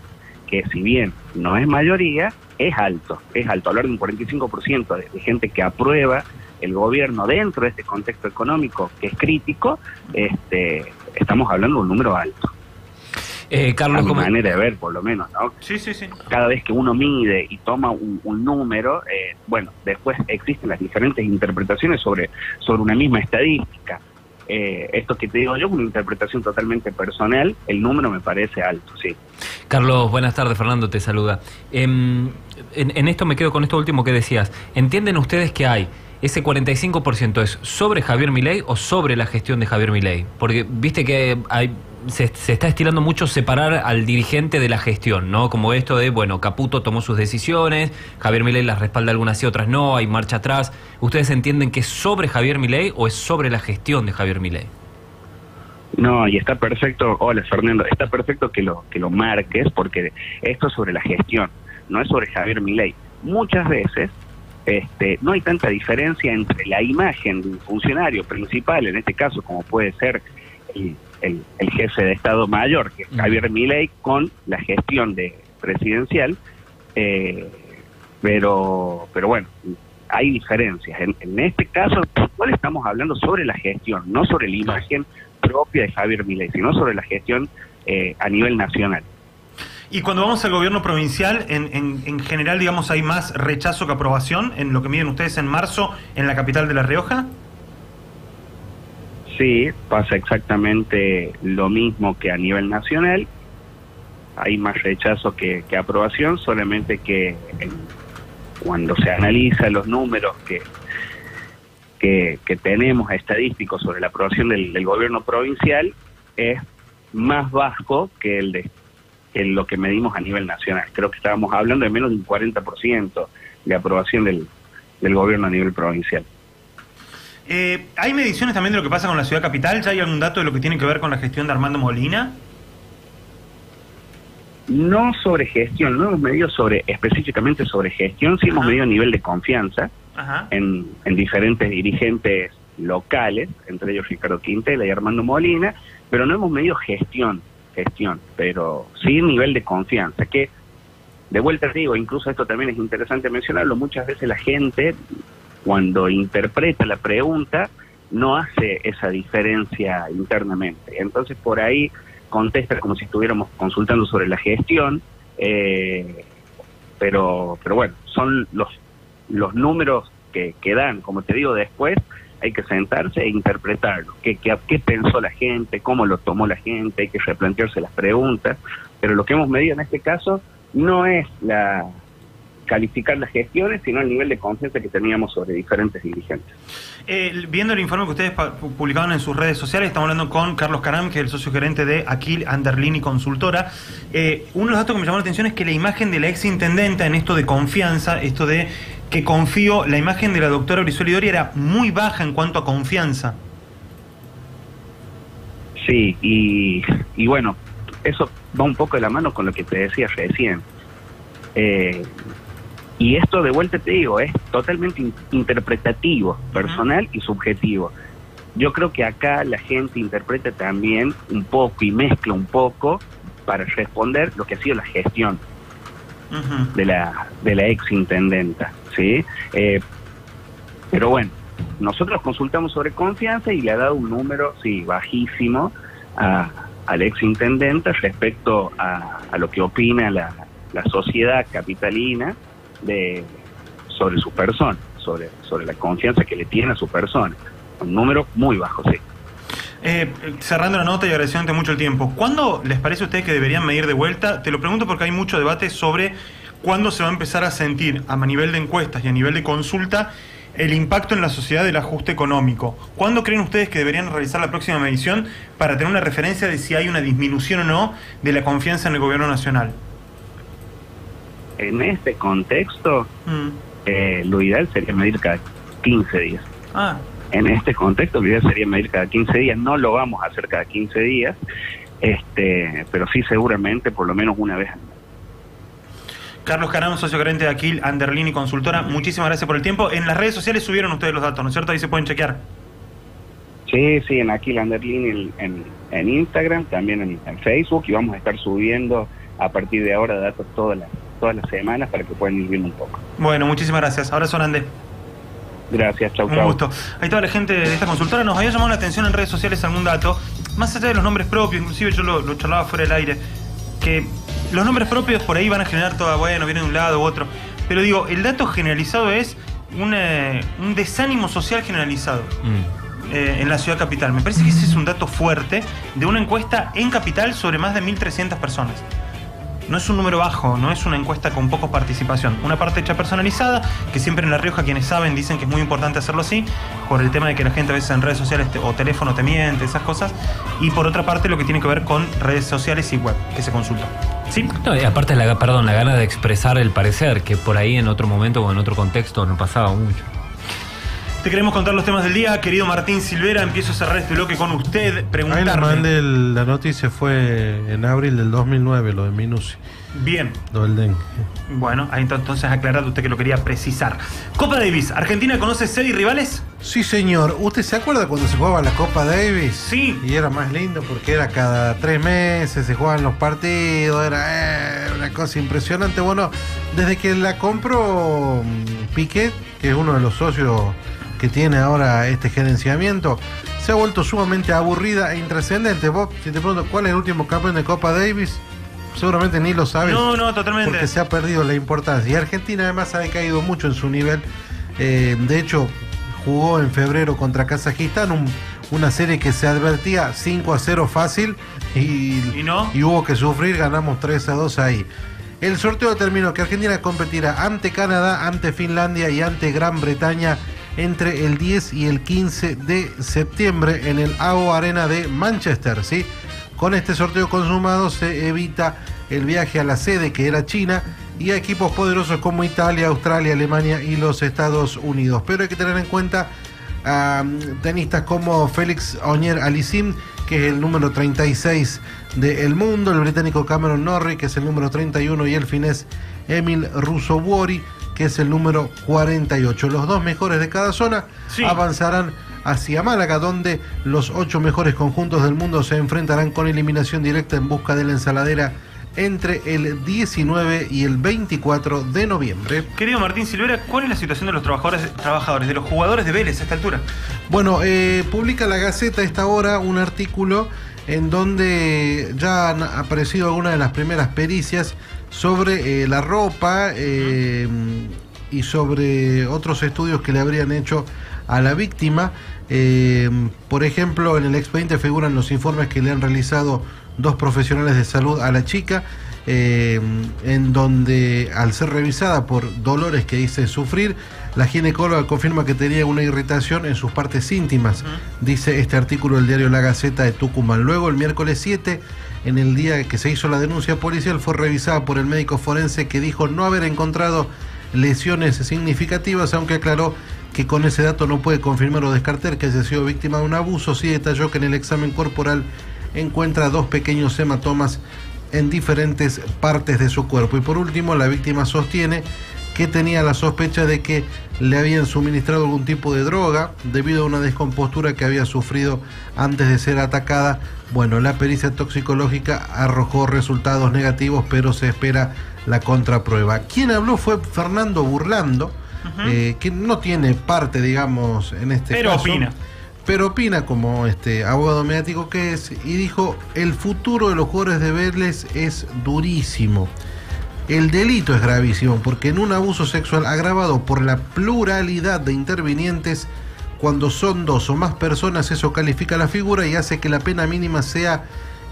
S26: que si bien no es mayoría, es alto, es alto. Hablar de un 45% de, de gente que aprueba el gobierno dentro de este contexto económico que es crítico, este, estamos hablando de un número alto.
S5: Eh, Carlos,
S26: a mi
S5: ¿cómo-
S26: manera de ver, por lo menos, ¿no?
S3: Sí, sí, sí.
S26: Cada vez que uno mide y toma un, un número, eh, bueno, después existen las diferentes interpretaciones sobre, sobre una misma estadística. Eh, esto que te digo yo, una interpretación totalmente personal, el número me parece alto, sí.
S5: Carlos, buenas tardes, Fernando te saluda. Em, en, en esto me quedo con esto último que decías. ¿Entienden ustedes que hay ese 45% es sobre Javier Milei o sobre la gestión de Javier Milei? Porque viste que hay, se, está estilando mucho separar al dirigente de la gestión, ¿no? Como esto de, bueno, Caputo tomó sus decisiones, Javier Milei las respalda algunas y otras no, hay marcha atrás. ¿Ustedes entienden que es sobre Javier Milei o es sobre la gestión de Javier Milei?
S26: No, y está perfecto, hola Fernando, está perfecto que lo, que lo marques porque esto es sobre la gestión, no es sobre Javier Milei. Muchas veces este, no hay tanta diferencia entre la imagen de un funcionario principal, en este caso como puede ser el, el- el jefe de Estado Mayor, que es Javier Milei, con la gestión de presidencial, eh, pero, pero bueno, hay diferencias. En, en este caso, puntual estamos hablando sobre la gestión, no sobre la imagen propia de Javier Milei, sino sobre la gestión eh, a nivel nacional.
S3: Y cuando vamos al gobierno provincial, en, en, en general, digamos, hay más rechazo que aprobación en lo que miden ustedes en marzo en la capital de La Rioja.
S26: Sí, pasa exactamente lo mismo que a nivel nacional. Hay más rechazo que, que aprobación, solamente que en- cuando se analiza los números que, que, que tenemos estadísticos sobre la aprobación del, del gobierno provincial, es más bajo que el de que lo que medimos a nivel nacional. Creo que estábamos hablando de menos de un 40% de aprobación del, del gobierno a nivel provincial.
S3: Eh, ¿Hay mediciones también de lo que pasa con la ciudad capital? ¿Ya hay algún dato de lo que tiene que ver con la gestión de Armando Molina?
S26: No sobre gestión, no hemos medido sobre específicamente sobre gestión, sí hemos medido nivel de confianza
S3: Ajá.
S26: en, en diferentes dirigentes locales, entre ellos Ricardo Quintela y Armando Molina, pero no hemos medido gestión, gestión, pero sí nivel de confianza, que de vuelta te digo, incluso esto también es interesante mencionarlo, muchas veces la gente cuando interpreta la pregunta no hace esa diferencia internamente. Entonces por ahí contesta como si estuviéramos consultando sobre la gestión, eh, pero, pero bueno, son los, los números que, que dan, como te digo, después hay que sentarse e interpretarlo, qué, qué, pensó la gente, cómo lo tomó la gente, hay que replantearse las preguntas, pero lo que hemos medido en este caso no es la calificar las gestiones, sino el nivel de confianza que teníamos sobre diferentes dirigentes.
S3: Eh, viendo el informe que ustedes publicaron en sus redes sociales, estamos hablando con Carlos Caram, que es el socio gerente de Aquil Anderlini Consultora. Eh, uno de los datos que me llamó la atención es que la imagen de la ex intendenta en esto de confianza, esto de que confío, la imagen de la doctora Brizuela Idori era muy baja en cuanto a confianza.
S26: Sí, y, y bueno, eso va un poco de la mano con lo que te decía recién. Eh, y esto de vuelta te digo, es totalmente in- interpretativo, personal y subjetivo. Yo creo que acá la gente interpreta también un poco y mezcla un poco para responder lo que ha sido la gestión de la de la ex intendenta, ¿sí? Eh, pero bueno, nosotros consultamos sobre confianza y le ha dado un número, sí, bajísimo a, a la ex intendenta respecto a, a lo que opina la, la sociedad capitalina de sobre su persona, sobre, sobre la confianza que le tiene a su persona. Un número muy bajo, sí.
S3: Eh, cerrando la nota y agradeciéndote mucho el tiempo, ¿cuándo les parece a ustedes que deberían medir de vuelta? Te lo pregunto porque hay mucho debate sobre cuándo se va a empezar a sentir a nivel de encuestas y a nivel de consulta el impacto en la sociedad del ajuste económico. ¿Cuándo creen ustedes que deberían realizar la próxima medición para tener una referencia de si hay una disminución o no de la confianza en el gobierno nacional?
S26: En este contexto,
S3: Mm.
S26: eh, lo ideal sería medir cada 15 días.
S3: Ah,
S26: en este contexto, lo ideal sería medir cada 15 días. No lo vamos a hacer cada 15 días, este, pero sí seguramente por lo menos una vez al mes.
S3: Carlos Carán, socio gerente de Aquil Anderlini Consultora, muchísimas gracias por el tiempo. En las redes sociales subieron ustedes los datos, ¿no es cierto? Ahí se pueden chequear.
S26: Sí, sí, en Aquil Anderlin en, Instagram, también en, en Facebook, y vamos a estar subiendo a partir de ahora datos todas las, todas las semanas para que puedan ir viendo un poco.
S3: Bueno, muchísimas gracias. Ahora son Andé.
S26: Gracias, chau,
S3: Un
S26: chau.
S3: gusto. Ahí toda la gente de esta consultora nos había llamado la atención en redes sociales algún dato, más allá de los nombres propios, inclusive yo lo, lo charlaba fuera del aire. que los nombres propios por ahí van a generar toda, bueno, viene de un lado u otro. Pero digo, el dato generalizado es un, eh, un desánimo social generalizado eh, en la ciudad capital. Me parece que ese es un dato fuerte de una encuesta en capital sobre más de 1.300 personas. No es un número bajo, no es una encuesta con poca participación. Una parte hecha personalizada, que siempre en La Rioja quienes saben dicen que es muy importante hacerlo así, por el tema de que la gente a veces en redes sociales o teléfono te miente, esas cosas. Y por otra parte lo que tiene que ver con redes sociales y web, que se consulta. ¿Sí?
S5: Aparte, la, perdón, la gana de expresar el parecer, que por ahí en otro momento o en otro contexto no pasaba mucho.
S3: Te queremos contar los temas del día, querido Martín Silvera. Empiezo a cerrar este bloque con usted. Preguntarle.
S4: mandé el- la noticia, fue en abril del 2009, lo de Minusi,
S3: Bien.
S4: lo del dengue.
S3: Bueno, ahí ento- entonces aclarado usted que lo quería precisar. Copa Davis, ¿Argentina conoce sede y rivales?
S4: Sí, señor. ¿Usted se acuerda cuando se jugaba la Copa Davis?
S3: Sí.
S4: Y era más lindo porque era cada tres meses, se jugaban los partidos, era eh, una cosa impresionante. Bueno, desde que la compró mm, Piquet, que es uno de los socios que tiene ahora este gerenciamiento, se ha vuelto sumamente aburrida e intrascendente. Vos, si te pregunto cuál es el último campeón de Copa Davis, seguramente ni lo sabes.
S3: No, no, totalmente.
S4: Porque se ha perdido la importancia. Y Argentina además ha decaído mucho en su nivel. Eh, de hecho, jugó en febrero contra Kazajistán, un- una serie que se advertía 5 a 0 fácil y,
S3: ¿Y no?
S4: y hubo que sufrir, ganamos 3 a 2 ahí. El sorteo determinó que Argentina competirá ante Canadá, ante Finlandia y ante Gran Bretaña entre el 10 y el 15 de septiembre en el AO Arena de Manchester, ¿sí? Con este sorteo consumado se evita el viaje a la sede que era China y a equipos poderosos como Italia, Australia, Alemania y los Estados Unidos. Pero hay que tener en cuenta a tenistas como Félix Oñer Alisim, que es el número 36 del mundo, el británico Cameron Norrie, que es el número 31, y el finés Emil Russo-Buori, que es el número 48. Los dos mejores de cada zona avanzarán hacia Málaga, donde los ocho mejores conjuntos del mundo se enfrentarán con eliminación directa en busca de la ensaladera entre el 19 y el 24 de noviembre.
S3: Querido Martín Silvera, ¿cuál es la situación de los trabajadores, trabajadores de los jugadores de Vélez a esta altura?
S4: Bueno, eh, publica la Gaceta a esta hora un artículo en donde ya han aparecido algunas de las primeras pericias sobre eh, la ropa eh, y sobre otros estudios que le habrían hecho a la víctima. Eh, por ejemplo, en el expediente figuran los informes que le han realizado dos profesionales de salud a la chica, en donde al ser revisada por dolores que dice sufrir, la ginecóloga confirma que tenía una irritación en sus partes íntimas, dice este artículo del diario La Gaceta de Tucumán. Luego, el miércoles 7, en el día que se hizo la denuncia policial, fue revisada por el médico forense que dijo no haber encontrado lesiones significativas, aunque aclaró que con ese dato no puede confirmar o descartar que haya sido víctima de un abuso. Sí detalló que en el examen corporal encuentra dos pequeños hematomas en diferentes partes de su cuerpo. Y por último, la víctima sostiene que tenía la sospecha de que le habían suministrado algún tipo de droga debido a una descompostura que había sufrido antes de ser atacada. Bueno, la pericia toxicológica arrojó resultados negativos, pero se espera la contraprueba. Quien habló fue Fernando Burlando, eh, que no tiene parte, digamos, en este
S3: Pero
S4: caso.
S3: opina.
S4: Pero opina como este abogado mediático que es y dijo, el futuro de los jugadores de Vélez es durísimo. El delito es gravísimo porque en un abuso sexual agravado por la pluralidad de intervinientes, cuando son dos o más personas, eso califica la figura y hace que la pena mínima sea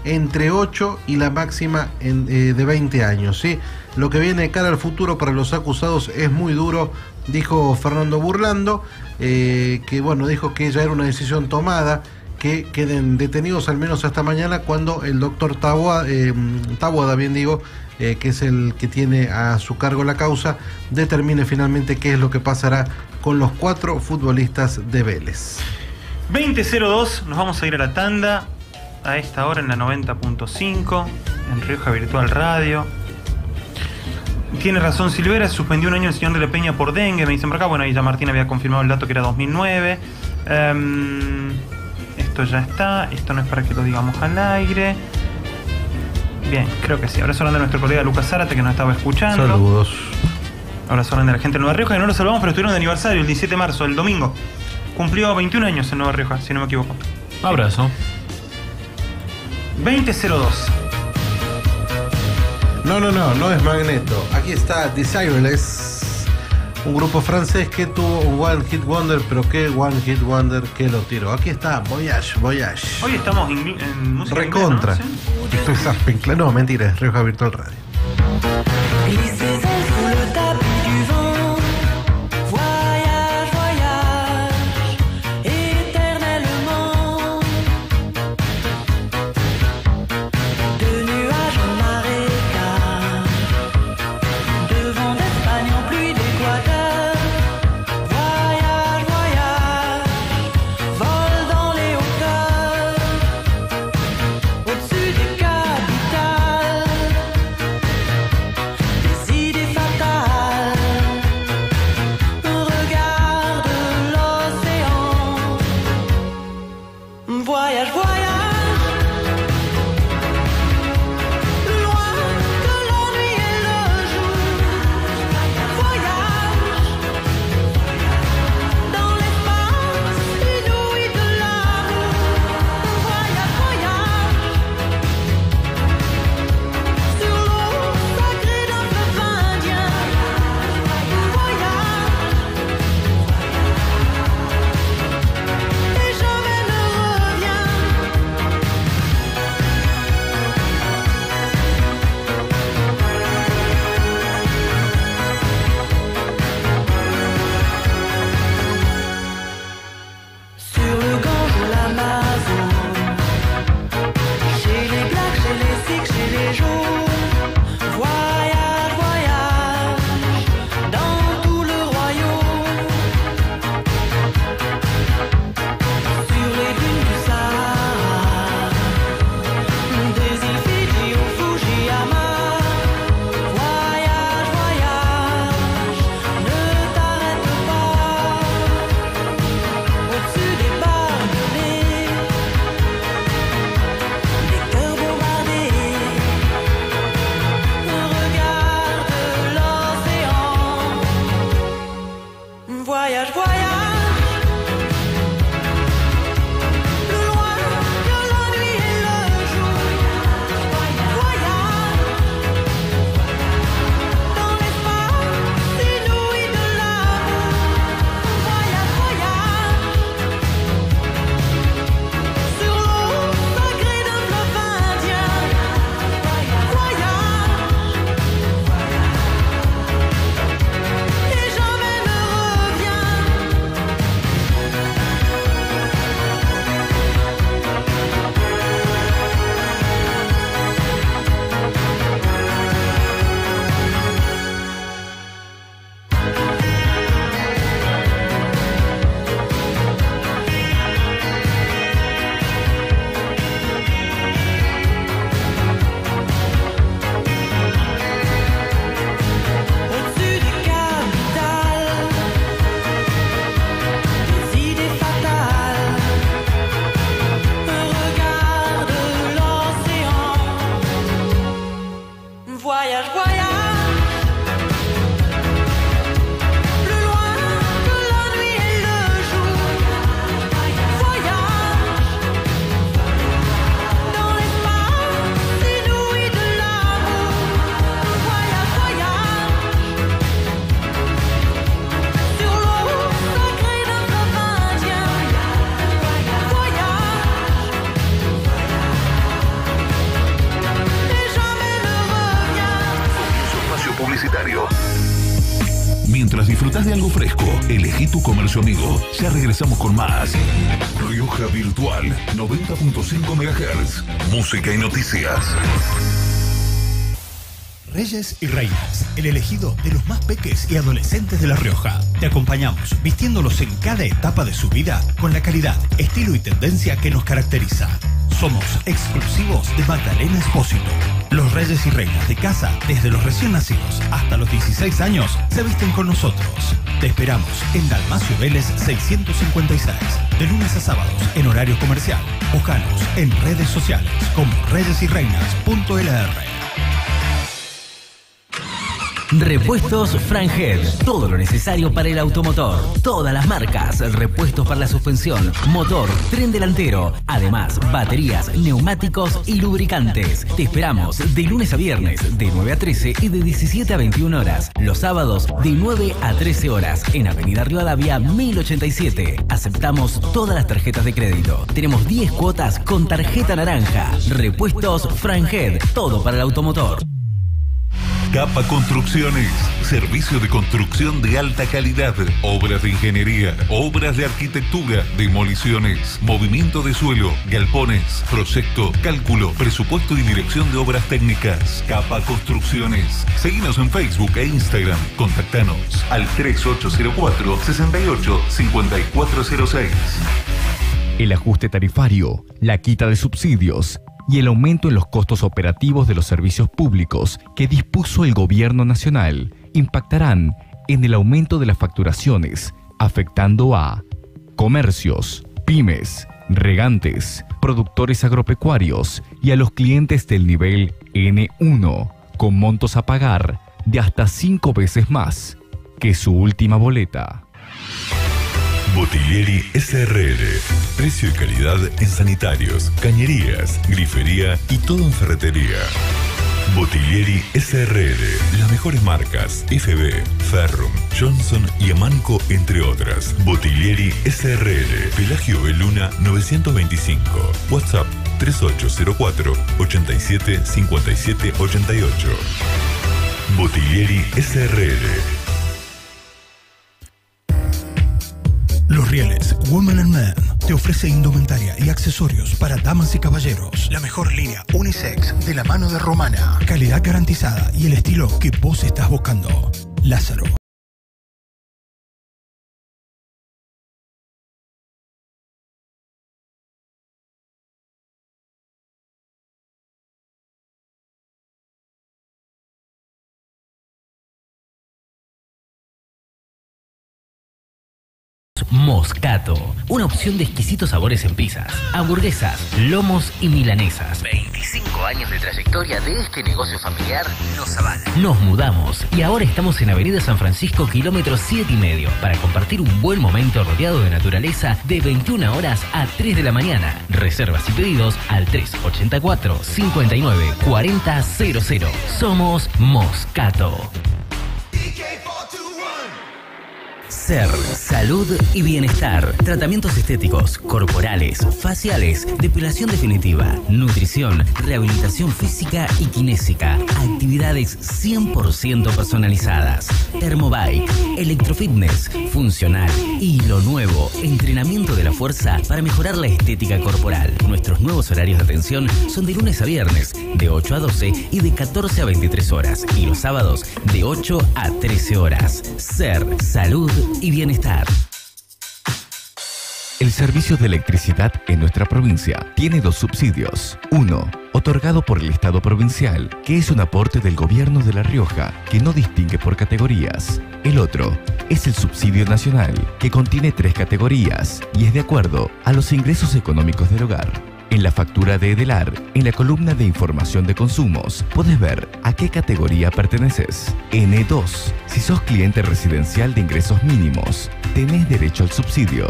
S4: entre 8 y la máxima en, eh, de 20 años. ¿sí? Lo que viene de cara al futuro para los acusados es muy duro, dijo Fernando Burlando, eh, que bueno, dijo que ya era una decisión tomada, que queden detenidos al menos hasta mañana cuando el doctor Taboada, eh, Taboada, bien digo, eh, que es el que tiene a su cargo la causa, determine finalmente qué es lo que pasará con los cuatro futbolistas de Vélez.
S3: 2002, nos vamos a ir a la tanda a esta hora en la 90.5, en Rioja Virtual Radio. Tiene razón Silvera, suspendió un año el señor de la Peña por dengue, me dicen por acá. Bueno, ahí ya Martín había confirmado el dato que era 2009. Em, esto ya está, esto no es para que lo digamos al aire. Bien, creo que sí. Ahora hablando de nuestro colega Lucas Zárate que nos estaba escuchando.
S4: Saludos.
S3: Ahora son de la gente de Nueva Rioja, que no lo saludamos, pero estuvieron de aniversario el 17 de marzo, el domingo. Cumplió 21 años en Nueva Rioja, si no me equivoco.
S5: Abrazo.
S3: 2002.
S25: No, no, no, no es Magneto. Aquí está Desireless, un grupo francés que tuvo un One Hit Wonder, pero qué One Hit Wonder que lo tiró. Aquí está Voyage, Voyage.
S3: Hoy estamos en, en música
S25: Recontra.
S3: inglesa,
S25: Esto es Aspen No, mentira, es Rioja Virtual Radio.
S1: Y noticias.
S15: Reyes y Reinas, el elegido de los más peques y adolescentes de La Rioja. Te acompañamos vistiéndolos en cada etapa de su vida con la calidad, estilo y tendencia que nos caracteriza. Somos exclusivos de Magdalena Espósito. Los Reyes y Reinas de casa, desde los recién nacidos hasta los 16 años, se visten con nosotros. Te esperamos en Dalmacio Vélez 656, de lunes a sábados en horario comercial. Búscanos en redes sociales como reyesyreinas.lr.
S16: Repuestos Franhead. Todo lo necesario para el automotor. Todas las marcas. Repuestos para la suspensión, motor, tren delantero. Además, baterías, neumáticos y lubricantes. Te esperamos de lunes a viernes, de 9 a 13 y de 17 a 21 horas. Los sábados, de 9 a 13 horas. En Avenida Rivadavia 1087. Aceptamos todas las tarjetas de crédito. Tenemos 10 cuotas con tarjeta naranja. Repuestos Franhead. Todo para el automotor.
S1: Capa Construcciones, servicio de construcción de alta calidad, obras de ingeniería, obras de arquitectura, demoliciones, movimiento de suelo, galpones, proyecto, cálculo, presupuesto y dirección de obras técnicas. Capa Construcciones. Seguinos en Facebook e Instagram. Contactanos al 3804 68 5406.
S17: El ajuste tarifario, la quita de subsidios y el aumento en los costos operativos de los servicios públicos que dispuso el gobierno nacional impactarán en el aumento de las facturaciones, afectando a comercios, pymes, regantes, productores agropecuarios y a los clientes del nivel N1, con montos a pagar de hasta cinco veces más que su última boleta.
S1: Bottiglieri SRL. Precio y calidad en sanitarios, cañerías, grifería y todo en ferretería. Bottiglieri SRL. Las mejores marcas FB, Ferrum, Johnson y Amanco, entre otras. Bottiglieri SRL. Pelagio Beluna 925. WhatsApp 3804 87 57 88. Bottiglieri SRL.
S15: Los Rieles Woman and Man te ofrece indumentaria y accesorios para damas y caballeros. La mejor línea unisex de la mano de Romana. Calidad garantizada y el estilo que vos estás buscando. Lázaro.
S16: Moscato, una opción de exquisitos sabores en pizzas, hamburguesas, lomos y milanesas. 25 años de trayectoria de este negocio familiar nos avala. Nos mudamos y ahora estamos en Avenida San Francisco, kilómetro 7 y medio, para compartir un buen momento rodeado de naturaleza de 21 horas a 3 de la mañana. Reservas y pedidos al 384 59 40 00. Somos Moscato. Ser, salud y bienestar. Tratamientos estéticos, corporales, faciales, depilación definitiva, nutrición, rehabilitación física y kinésica. Actividades 100% personalizadas. Thermobike, electrofitness, funcional y lo nuevo, entrenamiento de la fuerza para mejorar la estética corporal. Nuestros nuevos horarios de atención son de lunes a viernes, de 8 a 12 y de 14 a 23 horas. Y los sábados, de 8 a 13 horas. Ser, salud y bienestar.
S17: El servicio de electricidad en nuestra provincia tiene dos subsidios. Uno, otorgado por el Estado provincial, que es un aporte del gobierno de La Rioja, que no distingue por categorías. El otro es el subsidio nacional, que contiene tres categorías y es de acuerdo a los ingresos económicos del hogar. En la factura de Edelar, en la columna de información de consumos, puedes ver a qué categoría perteneces. N2. Si sos cliente residencial de ingresos mínimos, tenés derecho al subsidio.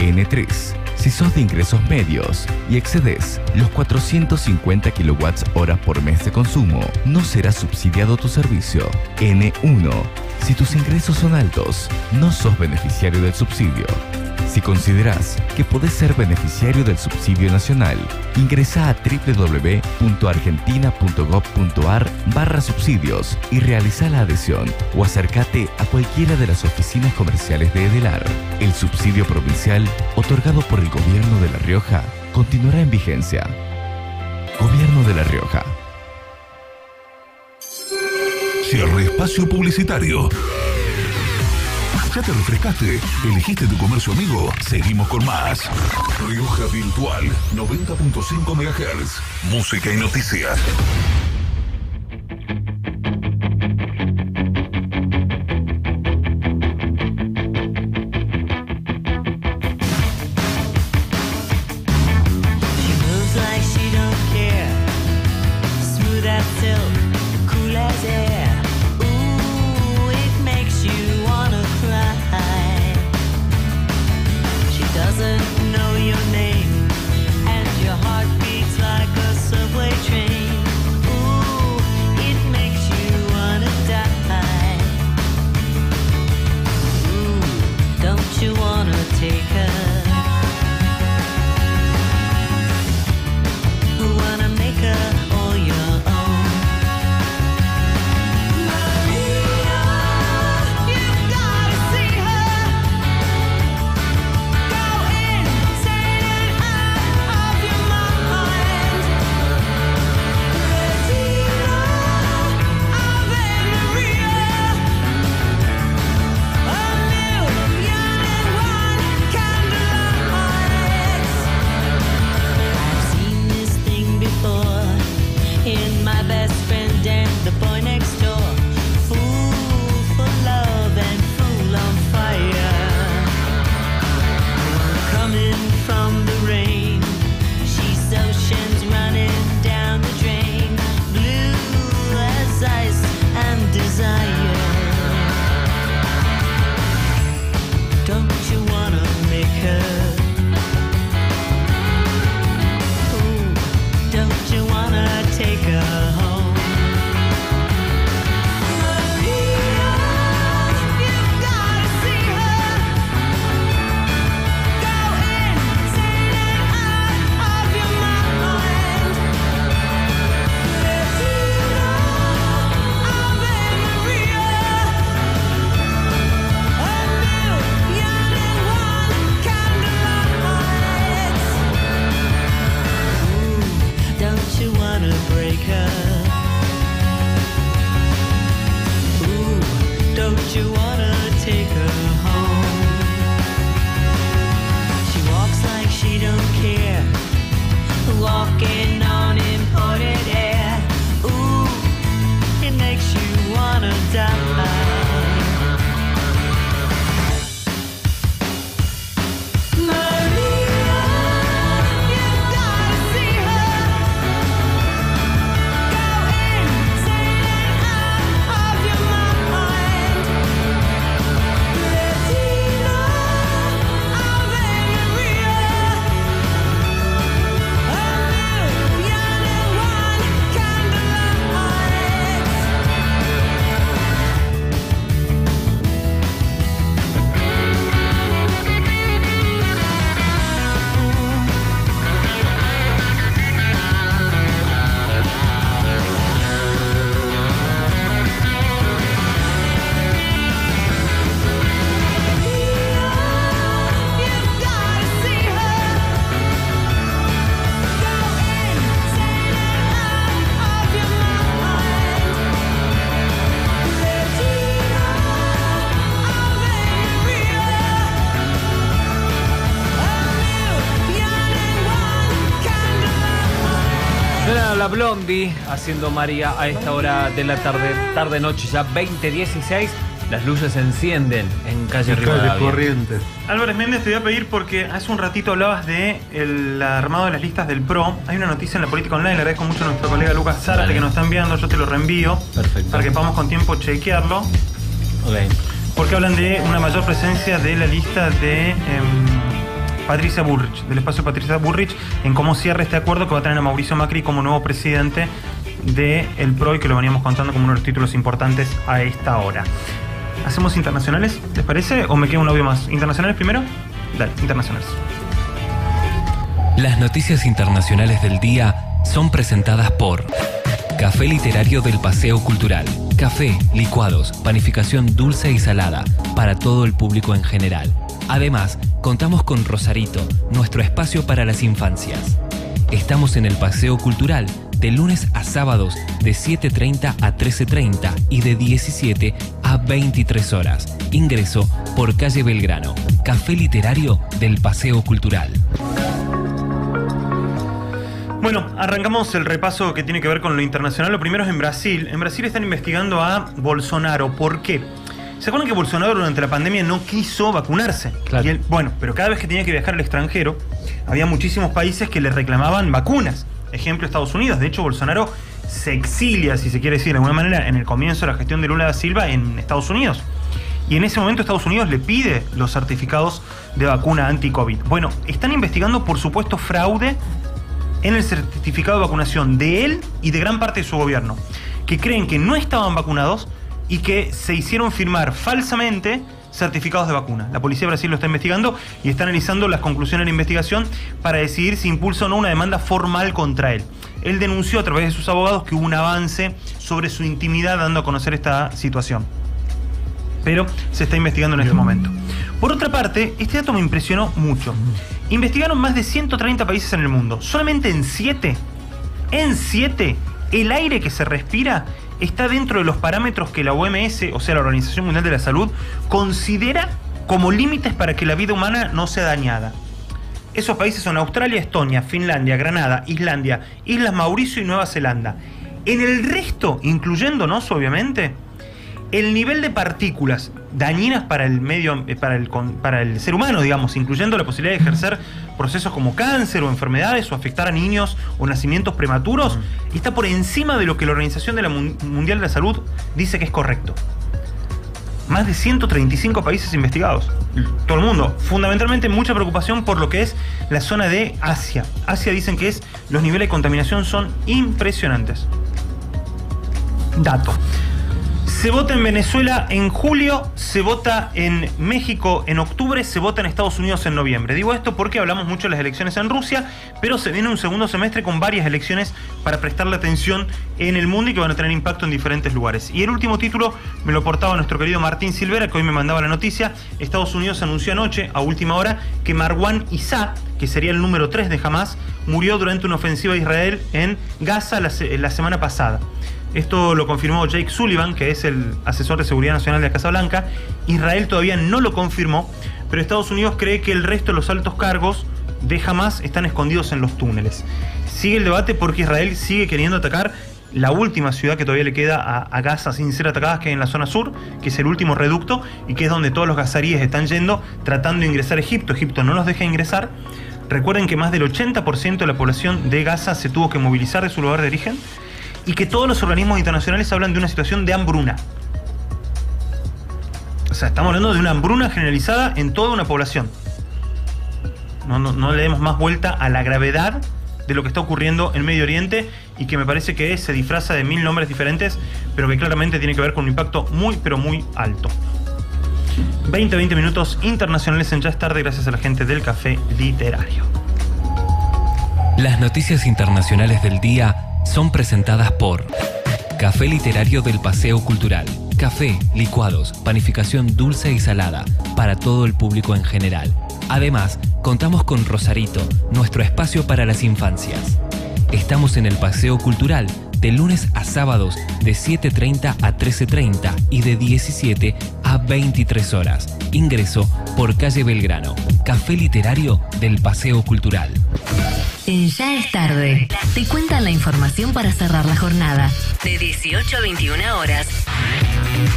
S17: N3. Si sos de ingresos medios y excedes los 450 kilowatts hora por mes de consumo, no será subsidiado tu servicio. N1. Si tus ingresos son altos, no sos beneficiario del subsidio. Si consideras que podés ser beneficiario del subsidio nacional, ingresa a www.argentina.gov.ar barra subsidios y realiza la adhesión o acércate a cualquiera de las oficinas comerciales de Edelar. El subsidio provincial otorgado por el Gobierno de La Rioja continuará en vigencia. Gobierno de La Rioja.
S1: Cierre espacio publicitario. ¿Ya te refrescaste? ¿Elegiste tu comercio amigo? Seguimos con más. Rioja Virtual 90.5 MHz. Música y noticias.
S4: Blondie haciendo María a esta hora de la tarde, tarde noche ya 20:16. Las luces se encienden en calle Rivadavia.
S3: Álvarez Méndez, te voy a pedir porque hace un ratito hablabas de el armado de las listas del PRO. Hay una noticia en la política online, le agradezco mucho a nuestro colega Lucas Zárate
S4: Dale.
S3: que nos está enviando, yo te lo reenvío
S4: Perfecto.
S3: para que podamos con tiempo chequearlo.
S4: Ok.
S3: Porque hablan de una mayor presencia de la lista de em, Patricia Burrich, del espacio Patricia Burrich, en cómo cierra este acuerdo que va a tener a Mauricio Macri como nuevo presidente del PRO y que lo veníamos contando como uno de los títulos importantes a esta hora. ¿Hacemos internacionales? ¿Les parece? ¿O me queda un audio más? ¿Internacionales primero? Dale, internacionales.
S5: Las noticias internacionales del día son presentadas por Café Literario del Paseo Cultural. Café, licuados, panificación dulce y salada para todo el público en general. Además, contamos con Rosarito, nuestro espacio para las infancias. Estamos en el Paseo Cultural de lunes a sábados de 7.30 a 13.30 y de 17 a 23 horas. Ingreso por calle Belgrano. Café Literario del Paseo Cultural.
S3: Bueno, arrancamos el repaso que tiene que ver con lo internacional. Lo primero es en Brasil. En Brasil están investigando a Bolsonaro. ¿Por qué? ¿Se acuerdan que Bolsonaro durante la pandemia no quiso vacunarse? Y él- bueno, pero cada vez que tenía que viajar al extranjero, había muchísimos países que le reclamaban vacunas. Ejemplo, Estados Unidos. De hecho, Bolsonaro se exilia, si se quiere decir de alguna manera, en el comienzo de la gestión de Lula da Silva en Estados Unidos. Y en ese momento Estados Unidos le pide los certificados de vacuna anti-COVID. Bueno, están investigando por supuesto fraude en el certificado de vacunación de él y de gran parte de su gobierno, que creen que no estaban vacunados y que se hicieron firmar falsamente certificados de vacuna. La policía de Brasil lo está investigando y está analizando las conclusiones de la investigación para decidir si impulsa o no una demanda formal contra él. Él denunció a través de sus abogados que hubo un avance sobre su intimidad dando a conocer esta situación. Pero se está investigando en este momento. Por otra parte, este dato me impresionó mucho. Investigaron más de 130 países en el mundo. Solamente en 7, en 7, el aire que se respira está dentro de los parámetros que la OMS, o sea, la Organización Mundial de la Salud, considera como límites para que la vida humana no sea dañada. Esos países son Australia, Estonia, Finlandia, Granada, Islandia, Islas Mauricio y Nueva Zelanda. En el resto, incluyéndonos obviamente, el nivel de partículas dañinas para el medio, eh, para el, para el ser humano, digamos, incluyendo la posibilidad de ejercer procesos como cáncer o enfermedades o afectar a niños o nacimientos prematuros, está por encima de lo que la Organización de la Mun- Mundial de la Salud dice que es correcto. Más de 135 países investigados. Todo el mundo. Fundamentalmente mucha preocupación por lo que es la zona de Asia. Asia dicen que es los niveles de contaminación son impresionantes. Dato. Se vota en Venezuela en julio, se vota en México en octubre, se vota en Estados Unidos en noviembre. Digo esto porque hablamos mucho de las elecciones en Rusia, pero se viene un segundo semestre con varias elecciones para prestarle atención en el mundo y que van a tener impacto en diferentes lugares. Y el último título me lo portaba nuestro querido Martín Silvera, que hoy me mandaba la noticia. Estados Unidos anunció anoche, a última hora, que Marwan Issa, que sería el número 3 de Hamas, murió durante una ofensiva de Israel en Gaza la semana pasada. Esto lo confirmó Jake Sullivan, que es el asesor de seguridad nacional de la Casa Blanca. Israel todavía no lo confirmó, pero Estados Unidos cree que el resto de los altos cargos de Hamas están escondidos en los túneles. Sigue el debate porque Israel sigue queriendo atacar la última ciudad que todavía le queda a, Gaza sin ser atacada, que es en la zona sur, que es el último reducto y que es donde todos los gazaríes están yendo tratando de ingresar a Egipto. Egipto no los deja ingresar. Recuerden que más del 80% de la población de Gaza se tuvo que movilizar de su lugar de origen y que todos los organismos internacionales hablan de una situación de hambruna. O sea, estamos hablando de una hambruna generalizada en toda una población. No, no, no le demos más vuelta a la gravedad de lo que está ocurriendo en Medio Oriente y que me parece que se disfraza de mil nombres diferentes, pero que claramente tiene que ver con un impacto muy, pero muy alto. 20, 20 minutos internacionales en Ya es tarde gracias a la gente del Café Literario.
S27: Las noticias internacionales del día son presentadas por Café Literario del Paseo Cultural. Café, licuados, panificación dulce y salada para todo el público en general. Además, contamos con Rosarito, nuestro espacio para las infancias. Estamos en el Paseo Cultural de lunes a sábados de 7.30 a 13.30 y de 17 a 23 horas. Ingreso por calle Belgrano. Café Literario del Paseo Cultural.
S2: En Ya es tarde, te cuentan la información para cerrar la jornada. De 18 a 21 horas.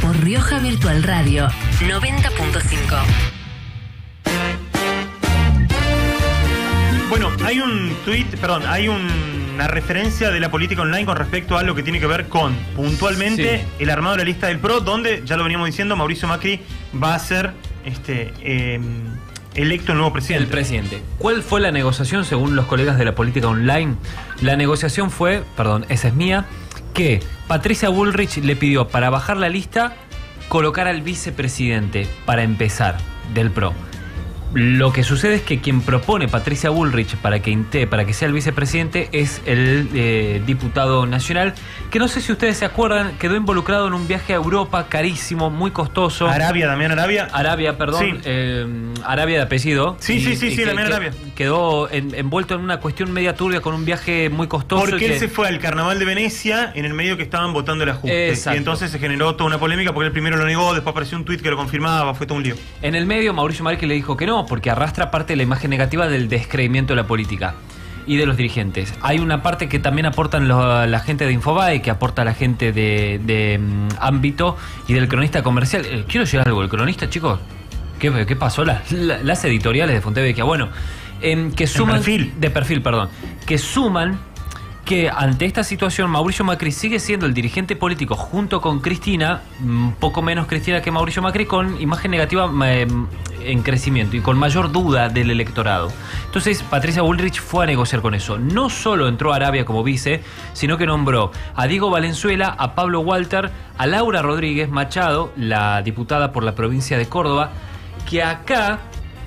S2: Por Rioja Virtual Radio 90.5.
S3: Bueno, hay un tweet, perdón, hay un- una referencia de la política online con respecto a lo que tiene que ver con puntualmente
S5: Sí.
S3: el armado de la lista del PRO, donde ya lo veníamos diciendo, Mauricio Macri va a ser este eh, electo el nuevo presidente.
S5: El presidente. ¿Cuál fue la negociación según los colegas de la política online? La negociación fue, perdón, esa es mía, que Patricia Bullrich le pidió para bajar la lista colocar al vicepresidente para empezar del PRO. Lo que sucede es que quien propone Patricia Bullrich para que, para que sea el vicepresidente es el eh, diputado nacional, que no sé si ustedes se acuerdan, quedó involucrado en un viaje a Europa carísimo, muy costoso.
S3: Arabia, Damián Arabia.
S5: Arabia, perdón.
S3: Sí.
S5: eh, Arabia de apellido.
S3: Sí, sí, sí, sí,
S5: que-
S3: Damián Arabia.
S5: Quedó en- envuelto en una cuestión media turbia con un viaje muy costoso.
S3: Porque él
S5: que-
S3: se fue al carnaval de Venecia en el medio que estaban votando el ajuste.
S5: Exacto.
S3: Y entonces se generó toda una polémica porque él primero lo negó, después apareció un tuit que lo confirmaba, fue todo un lío.
S5: En el medio, Mauricio Macri le dijo que no, porque arrastra parte de la imagen negativa del descreimiento de la política y de los dirigentes. Hay una parte que también aportan lo- la gente de Infobae, que aporta la gente de, de, mm, ámbito y del cronista comercial. Eh, quiero decir algo, el cronista, chicos, ¿qué, qué pasó? La- la- las editoriales de Fontevecchia, bueno, em, que suman...
S3: perfil.
S5: De perfil, perdón. Que suman que ante esta situación Mauricio Macri sigue siendo el dirigente político junto con Cristina, un poco menos Cristina que Mauricio Macri, con imagen negativa eh, en crecimiento y con mayor duda del electorado. Entonces, Patricia Bullrich fue a negociar con eso. No solo entró a Arabia como vice, sino que nombró a Diego Valenzuela, a Pablo Walter, a Laura Rodríguez Machado, la diputada por la provincia de Córdoba, que acá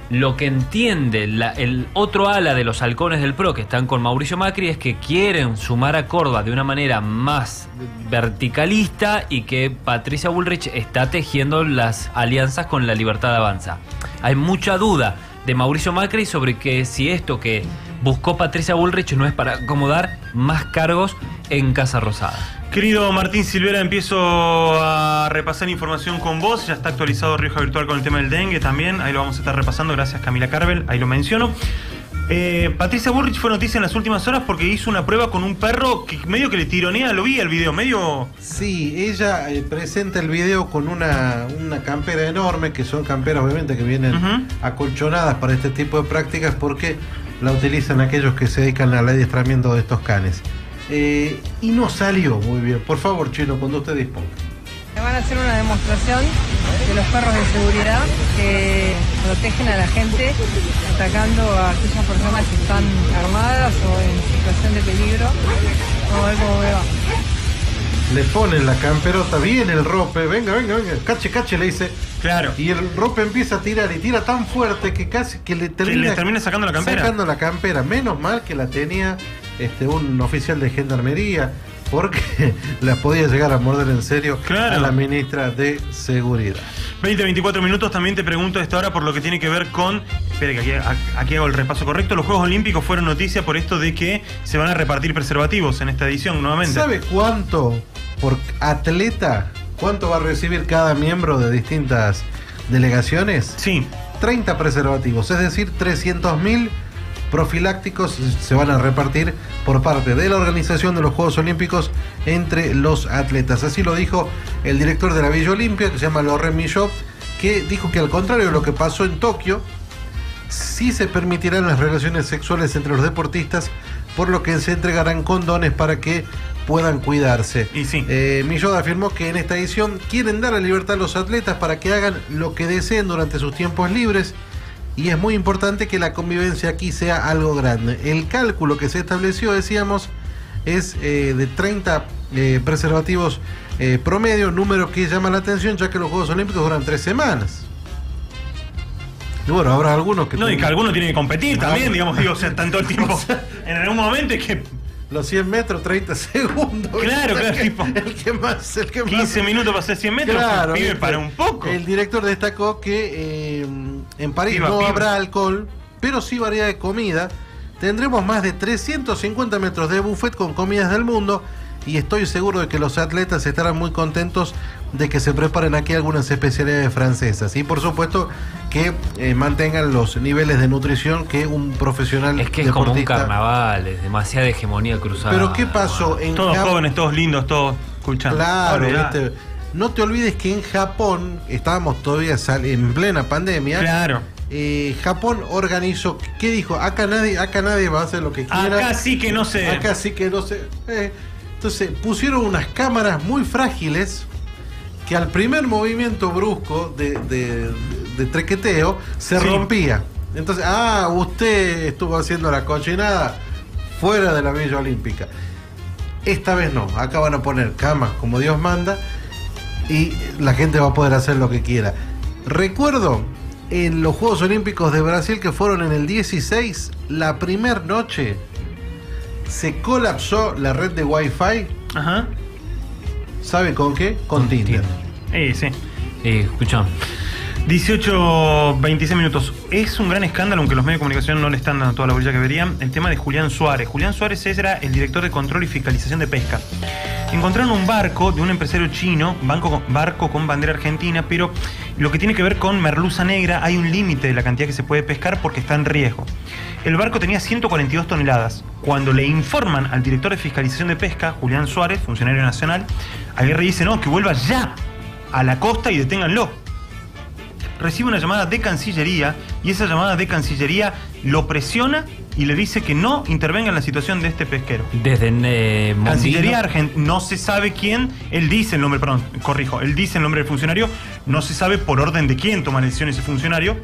S5: lo que entiende el otro ala de los halcones del PRO que están con Mauricio Macri es que quieren sumar a Córdoba de una manera más verticalista y que Patricia Bullrich está tejiendo las alianzas con la Libertad Avanza. Hay mucha duda de Mauricio Macri sobre que si esto que buscó Patricia Bullrich no es para acomodar más cargos en Casa Rosada.
S3: Querido Martín Silvera, empiezo a repasar información con vos. Ya está actualizado Rioja Virtual con el tema del dengue también. Ahí lo vamos a estar repasando. Gracias Camila Carvel. Ahí lo menciono. Eh, Patricia Burrich fue noticia en las últimas horas porque hizo una prueba con un perro que medio que le tironea. Lo vi el video, medio.
S4: Sí, ella eh, presenta el video con una, una campera enorme, que son camperas obviamente que vienen acolchonadas para este tipo de prácticas porque la utilizan aquellos que se dedican al adiestramiento de estos canes. Eh, y no salió muy bien. Por favor, Chino, cuando usted disponga.
S28: Van a hacer una demostración de los perros de seguridad que protegen a la gente atacando a aquellas personas que están armadas o en situación de peligro. Vamos a ver cómo me va.
S4: Le ponen la camperota, viene el rope, venga, venga, venga, cache, cache, le dice.
S3: Claro.
S4: Y el rope empieza a tirar y tira tan fuerte que casi que le termina,
S3: le termina sacando la campera.
S4: Sacando la campera. Menos mal que la tenía este, un oficial de gendarmería, porque [LAUGHS] la podía llegar a morder en serio a la ministra de Seguridad.
S3: 20, 24 minutos. También te pregunto a esta hora por lo que tiene que ver con. Espera, que aquí, aquí hago el repaso correcto. Los Juegos Olímpicos fueron noticia por esto de que se van a repartir preservativos en esta edición nuevamente.
S4: ¿Sabe cuánto por atleta, cuánto va a recibir cada miembro de distintas delegaciones?
S3: Sí.
S4: 30 preservativos, es decir, 300 mil profilácticos se van a repartir por parte de la organización de los Juegos Olímpicos entre los atletas. Así lo dijo el director de la Villa Olimpia, que se llama Loren Millot, que dijo que al contrario de lo que pasó en Tokio, sí se permitirán las relaciones sexuales entre los deportistas, por lo que se entregarán condones para que puedan cuidarse.
S3: Y sí.
S4: Eh, Millot afirmó que en esta edición quieren dar la libertad a los atletas para que hagan lo que deseen durante sus tiempos libres y es muy importante que la convivencia aquí sea algo grande. El cálculo que se estableció, decíamos, es eh, de 30 eh, preservativos eh, promedio, número que llama la atención ya que los Juegos Olímpicos duran tres semanas. Y bueno, habrá algunos que...
S3: No, y que algunos tienen que competir
S4: Ah,
S3: también, digamos, digo, o sea, tanto el tiempo. [LAUGHS] en algún momento es que.
S4: Los 100 metros, 30 [LAUGHS] segundos.
S3: Claro, [LAUGHS]
S4: el
S3: claro,
S4: que,
S3: tipo.
S4: El que más, el que más.
S3: 15 minutos para hacer 100 metros,
S4: Claro,
S3: pibe, para un poco.
S4: El director destacó que eh, en París no habrá alcohol, pero sí variedad de comida. Tendremos más de 350 metros de buffet con comidas del mundo y estoy seguro de que los atletas estarán muy contentos de que se preparen aquí algunas especialidades francesas y por supuesto que eh, mantengan los niveles de nutrición que un profesional
S5: Es que es como un
S4: deportista
S5: carnaval, es demasiada hegemonía cruzada.
S4: Pero ¿qué pasó en
S3: Todos
S4: Jap-
S3: jóvenes, todos lindos, todos escuchando.
S4: Claro,
S3: ya-
S4: viste. No te olvides que en Japón, estábamos todavía en plena pandemia.
S3: Claro.
S4: eh, Japón organizó, ¿qué dijo? Acá nadie, acá nadie va a hacer lo que quiera.
S3: Acá sí que no sé.
S4: Acá sí que no sé. Eh, entonces pusieron unas cámaras muy frágiles que al primer movimiento brusco de, de- de trequeteo se
S3: Sí.
S4: rompía. Entonces, ah, usted estuvo haciendo la cochinada fuera de la Villa Olímpica. Esta vez no, acá van a poner camas como Dios manda y la gente va a poder hacer lo que quiera. Recuerdo en los Juegos Olímpicos de Brasil que fueron en el 16, la primer noche se colapsó la red de Wi-Fi.
S3: Ajá.
S4: ¿Sabe con qué? Con, Tinder.
S3: Eh, sí.
S5: Eh, escucha.
S3: 18, 26 minutos. Es un gran escándalo, aunque los medios de comunicación no le están dando toda la bolilla que deberían, el tema de Julián Suárez. Julián Suárez era el director de control y fiscalización de pesca. Encontraron un barco de un empresario chino, banco- barco con bandera argentina, pero lo que tiene que ver con merluza negra, hay un límite de la cantidad que se puede pescar porque está en riesgo. El barco tenía 142 toneladas. Cuando le informan al director de fiscalización de pesca, Julián Suárez, funcionario nacional, Aguirre dice, no, que vuelva ya a la costa y deténganlo recibe una llamada de Cancillería y esa llamada de Cancillería lo presiona y le dice que no intervenga en la situación de este pesquero.
S5: Desde eh,
S3: Cancillería Argentina, no se sabe quién, él dice el nombre, perdón, corrijo, él dice el nombre del funcionario, no se sabe por orden de quién toma la decisión ese funcionario,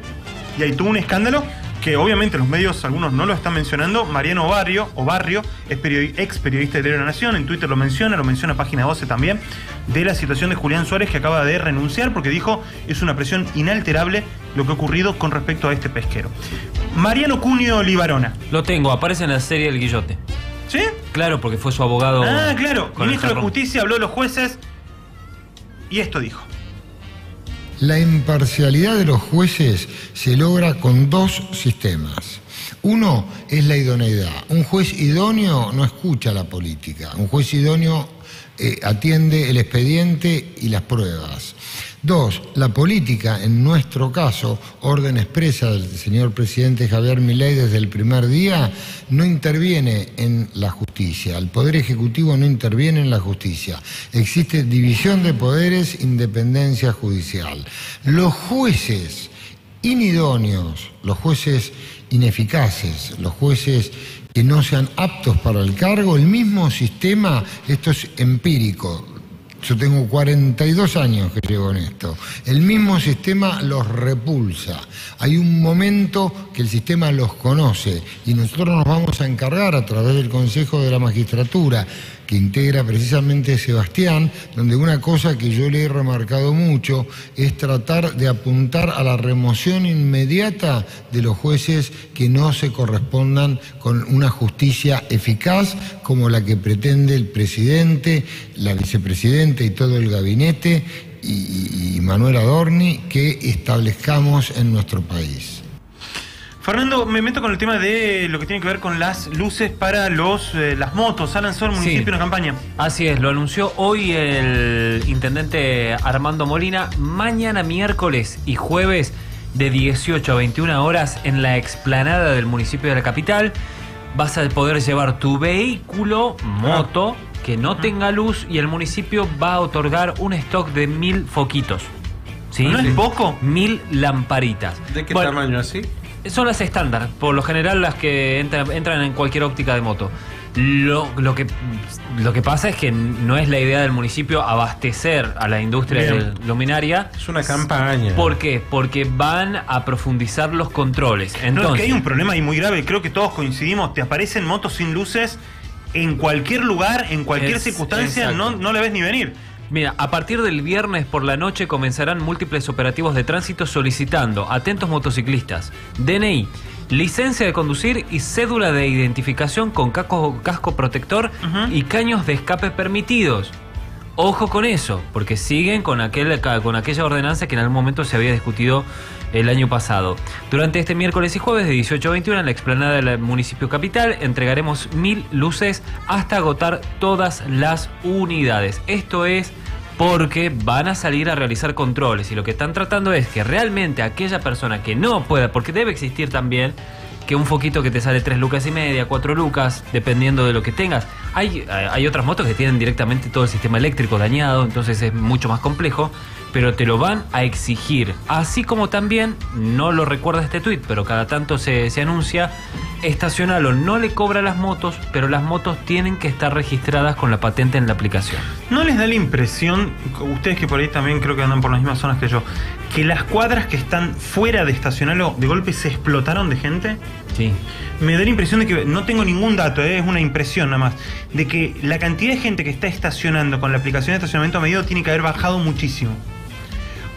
S3: y ahí tuvo un escándalo que obviamente los medios, algunos no lo están mencionando. Mariano Barrio, o Barrio, es periodi- ex periodista de la Nación, en Twitter lo menciona, lo menciona Página 12 también, de la situación de Julián Suárez que acaba de renunciar porque dijo es una presión inalterable lo que ha ocurrido con respecto a este pesquero. Mariano Cunio Libarona.
S5: Lo tengo, aparece en la serie El Guillote.
S3: ¿Sí?
S5: Claro, porque fue su abogado.
S3: Ah, claro. Ministro de. Justicia habló de los jueces y esto dijo.
S29: La imparcialidad de los jueces se logra con dos sistemas. Uno es la idoneidad. Un juez idóneo no escucha la política. Un juez idóneo eh, atiende el expediente y las pruebas. Dos, la política, en nuestro caso, orden expresa del señor presidente Javier Milei desde el primer día, no interviene en la justicia. El Poder Ejecutivo no interviene en la justicia. Existe división de poderes, independencia judicial. Los jueces inidóneos, los jueces ineficaces, los jueces que no sean aptos para el cargo, el mismo sistema, esto es empírico, yo tengo 42 años que llevo en esto. El mismo sistema los repulsa. Hay un momento que el sistema los conoce y nosotros nos vamos a encargar a través del Consejo de la Magistratura que integra precisamente Sebastián, donde una cosa que yo le he remarcado mucho es tratar de apuntar a la remoción inmediata de los jueces que no se correspondan con una justicia eficaz como la que pretende el presidente, la vicepresidenta y todo el gabinete y, Manuel Adorni que establezcamos en nuestro país.
S3: Fernando, me meto con el tema de lo que tiene que ver con las luces para los eh, las motos. Ha lanzado el municipio
S5: Sí.
S3: una campaña.
S5: Así es, lo anunció hoy el intendente Armando Molina. Mañana miércoles y jueves de 18 a 21 horas en la explanada del municipio de la capital vas a poder llevar tu vehículo, moto, que no tenga luz y el municipio va a otorgar un stock de mil foquitos. ¿Sí?
S3: ¿No es poco?
S5: Mil lamparitas.
S4: ¿De qué
S5: Bueno,
S4: tamaño así?
S5: Son las estándar, por lo general las que entran, entran en cualquier óptica de moto. Lo, lo que, lo que pasa es que no es la idea del municipio abastecer a la industria
S4: Bien.
S5: luminaria.
S4: Es una campaña.
S5: ¿Por qué? Porque van a profundizar los controles.
S3: no,
S5: Entonces,
S3: es que hay un problema ahí muy grave. Creo que todos coincidimos. Te aparecen motos sin luces en cualquier lugar, en cualquier
S5: Es-
S3: circunstancia. No, no la ves ni venir.
S5: Mira, a partir del viernes por la noche comenzarán múltiples operativos de tránsito solicitando, atentos motociclistas, DNI, licencia de conducir y cédula de identificación con casco, casco protector y caños de escape permitidos. Ojo con eso, porque siguen con, aquel, con aquella ordenanza que en algún momento se había discutido el año pasado. Durante este miércoles y jueves de 18 a 21 en la explanada del municipio capital entregaremos mil luces hasta agotar todas las unidades. Esto es porque van a salir a realizar controles y lo que están tratando es que realmente aquella persona que no pueda, porque debe existir también que un foquito que te sale 3 lucas y media, 4 lucas, dependiendo de lo que tengas. Hay, hay otras motos que tienen directamente todo el sistema eléctrico dañado, entonces es mucho más complejo, pero te lo van a exigir. Así como también, no lo recuerda este tweet, pero cada tanto se, se anuncia, Estacionalo no le cobra las motos, pero las motos tienen que estar registradas con la patente en la aplicación.
S3: ¿No les da la impresión, ustedes que por ahí también creo que andan por las mismas zonas que yo, que las cuadras que están fuera de estacionarlo de golpe se explotaron de gente?
S5: Sí.
S3: Me da la impresión de que, no tengo ningún dato, eh, es una impresión nada más, de que la cantidad de gente que está estacionando con la aplicación de estacionamiento medido tiene que haber bajado muchísimo.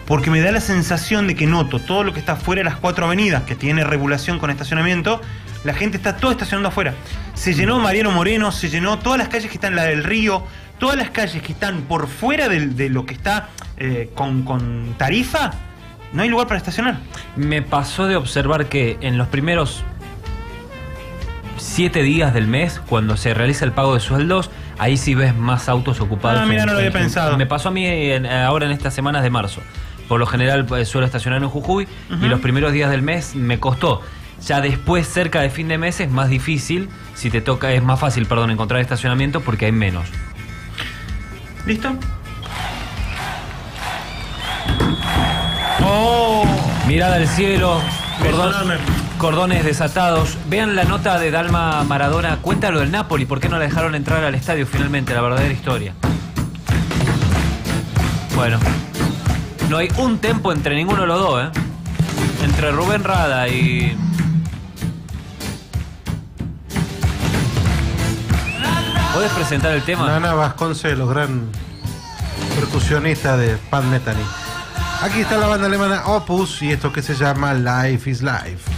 S3: Porque me da la sensación de que noto todo lo que está fuera de las cuatro avenidas, que tiene regulación con estacionamiento, la gente está todo estacionando afuera. Se llenó Mariano Moreno, se llenó todas las calles que están, la del río, todas las calles que están por fuera de, lo que está eh, con, con tarifa, no hay lugar para estacionar.
S5: Me pasó de observar que en los primeros siete días del mes, cuando se realiza el pago de sueldos, ahí sí ves más autos ocupados.
S3: Ah, mira,
S5: en-
S3: no lo había
S5: en-
S3: pensado.
S5: Me pasó a mí en- ahora en estas semanas de marzo. Por lo general eh, suelo estacionar en Jujuy y los primeros días del mes me costó. Ya después, cerca de fin de mes, es más difícil. Si te toca, es más fácil, perdón, encontrar estacionamiento porque hay menos.
S3: ¿Listo? Oh.
S5: Mirada al cielo, cordón- cordones desatados. Vean la nota de Dalma Maradona. Cuéntalo del Napoli. ¿Por qué no la dejaron entrar al estadio finalmente? La verdadera historia. Bueno, no hay un tempo entre ninguno de los dos, ¿eh? entre Rubén Rada y. ¿Puedes presentar el tema?
S6: Nana Vasconcelos, gran percusionista de Pat Metheny. Aquí está la banda alemana Opus y esto que se llama Life is Life.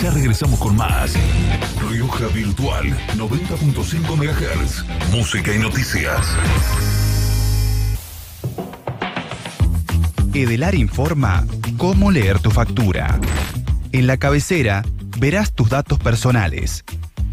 S1: Ya regresamos con más. Rioja Virtual 90.5 MHz. Música y noticias.
S15: Edelar informa cómo leer tu factura. En la cabecera verás tus datos personales,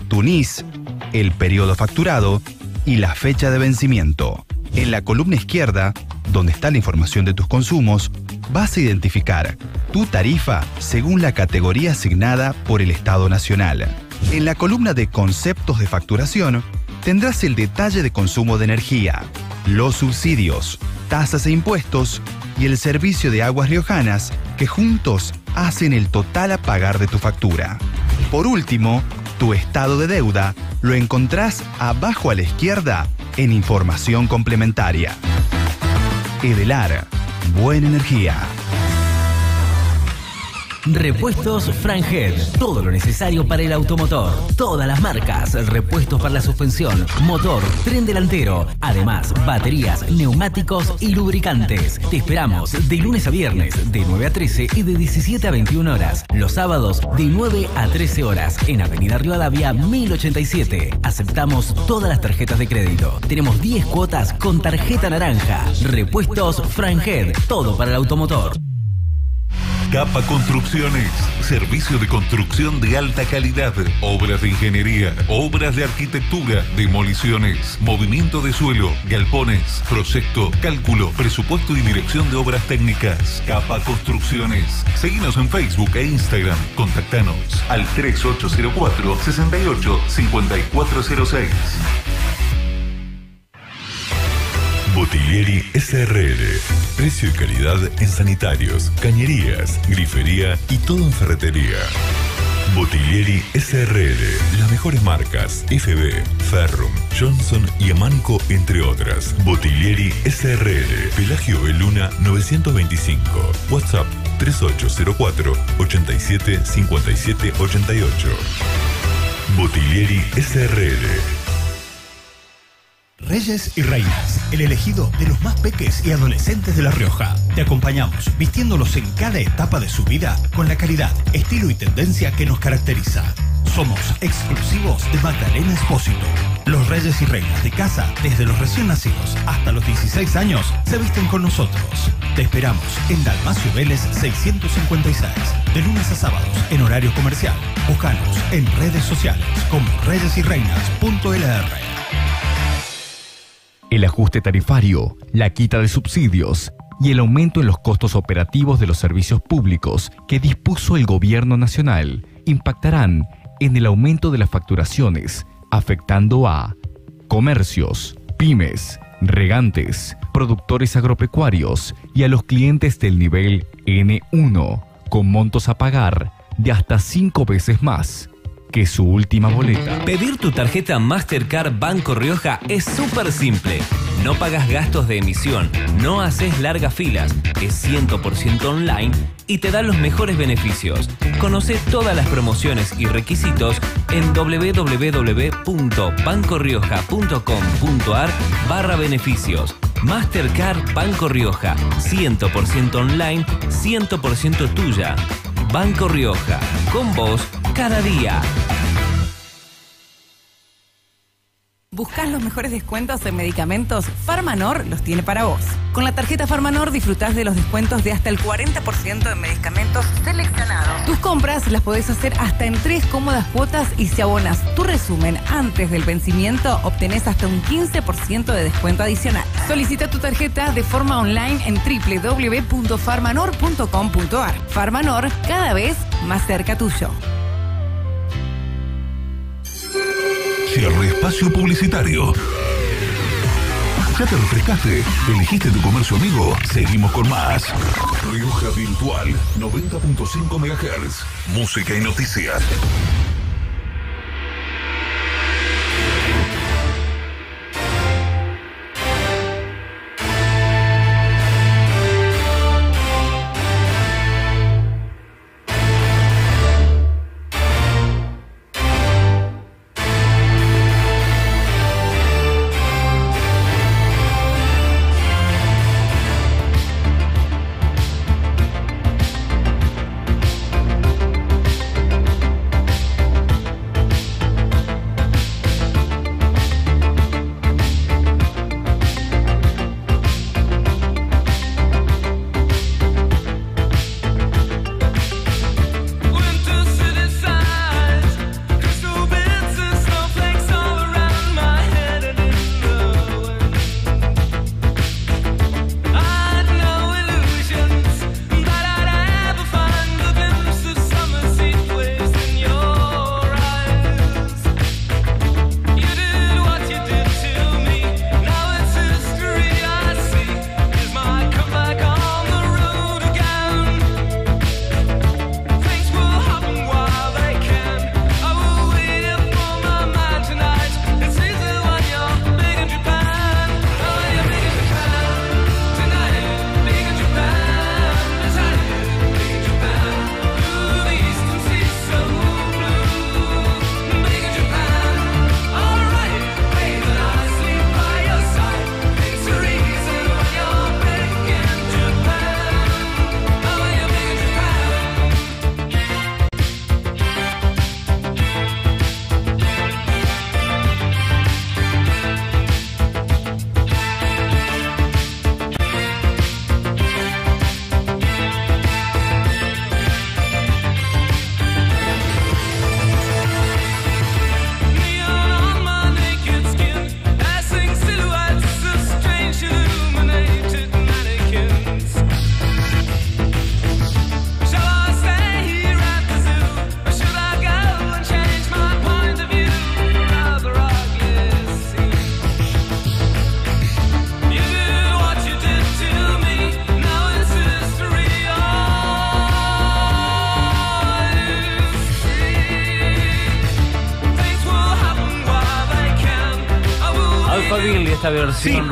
S15: tu NIS, el periodo facturado y la fecha de vencimiento. En la columna izquierda, donde está la información de tus consumos, vas a identificar tu tarifa según la categoría asignada por el Estado Nacional. En la columna de conceptos de facturación, tendrás el detalle de consumo de energía, los subsidios, tasas e impuestos y el servicio de aguas riojanas que juntos hacen el total a pagar de tu factura. Por último, tu estado de deuda lo encontrás abajo a la izquierda en información complementaria. Edelar, buena energía.
S16: Repuestos Franhead. Todo lo necesario para el automotor. Todas las marcas. Repuestos para la suspensión, motor, tren delantero. Además, baterías, neumáticos y lubricantes. Te esperamos de lunes a viernes, de 9 a 13 y de 17 a 21 horas. Los sábados, de 9 a 13 horas. En Avenida Rivadavia 1087. Aceptamos todas las tarjetas de crédito. Tenemos 10 cuotas con tarjeta naranja. Repuestos Franhead. Todo para el automotor.
S1: Capa Construcciones, servicio de construcción de alta calidad, obras de ingeniería, obras de arquitectura, demoliciones, movimiento de suelo, galpones, proyecto, cálculo, presupuesto y dirección de obras técnicas. Capa Construcciones. Seguinos en Facebook e Instagram. Contactanos al 3804 68 5406.
S30: Bottiglieri SRL. Precio y calidad en sanitarios, cañerías, grifería y todo en ferretería. Bottiglieri SRL. Las mejores marcas FB, Ferrum, Johnson y Amanco, entre otras. Bottiglieri SRL. Pelagio B. Luna 925. WhatsApp 3804 87 57 88. Bottiglieri SRL.
S15: Reyes y Reinas, el elegido de los más peques y adolescentes de La Rioja. Te acompañamos vistiéndolos en cada etapa de su vida con la calidad, estilo y tendencia que nos caracteriza. Somos exclusivos de Magdalena Espósito. Los Reyes y Reinas de casa, desde los recién nacidos hasta los 16 años, se visten con nosotros. Te esperamos en Dalmacio Vélez 656, de lunes a sábados en horario comercial. Búscanos en redes sociales como reyesyreinas.lr.
S17: El ajuste tarifario, la quita de subsidios y el aumento en los costos operativos de los servicios públicos que dispuso el gobierno nacional impactarán en el aumento de las facturaciones, afectando a comercios, pymes, regantes, productores agropecuarios y a los clientes del nivel N1, con montos a pagar de hasta cinco veces más que su última boleta.
S5: Pedir tu tarjeta Mastercard Banco Rioja es súper simple. No pagas gastos de emisión, no haces largas filas, es 100% online y te da los mejores beneficios. Conoce todas las promociones y requisitos en www.bancorrioja.com.ar barra beneficios. Mastercard Banco Rioja, 100% online, 100% tuya. Banco Rioja, con vos cada día.
S24: ¿Buscas los mejores descuentos en medicamentos? Farmanor los tiene para vos. Con la tarjeta Farmanor disfrutás de los descuentos de hasta el 40% en medicamentos seleccionados. Tus compras las podés hacer hasta en tres cómodas cuotas y si abonas tu resumen antes del vencimiento, obtenés hasta un 15% de descuento adicional. Solicita tu tarjeta de forma online en www.farmanor.com.ar. Farmanor, cada vez más cerca tuyo.
S1: Cierre espacio publicitario. ¿Ya te refrescaste? ¿Elegiste tu comercio amigo? Seguimos con más. Rioja Virtual 90.5 MHz. Música y noticias.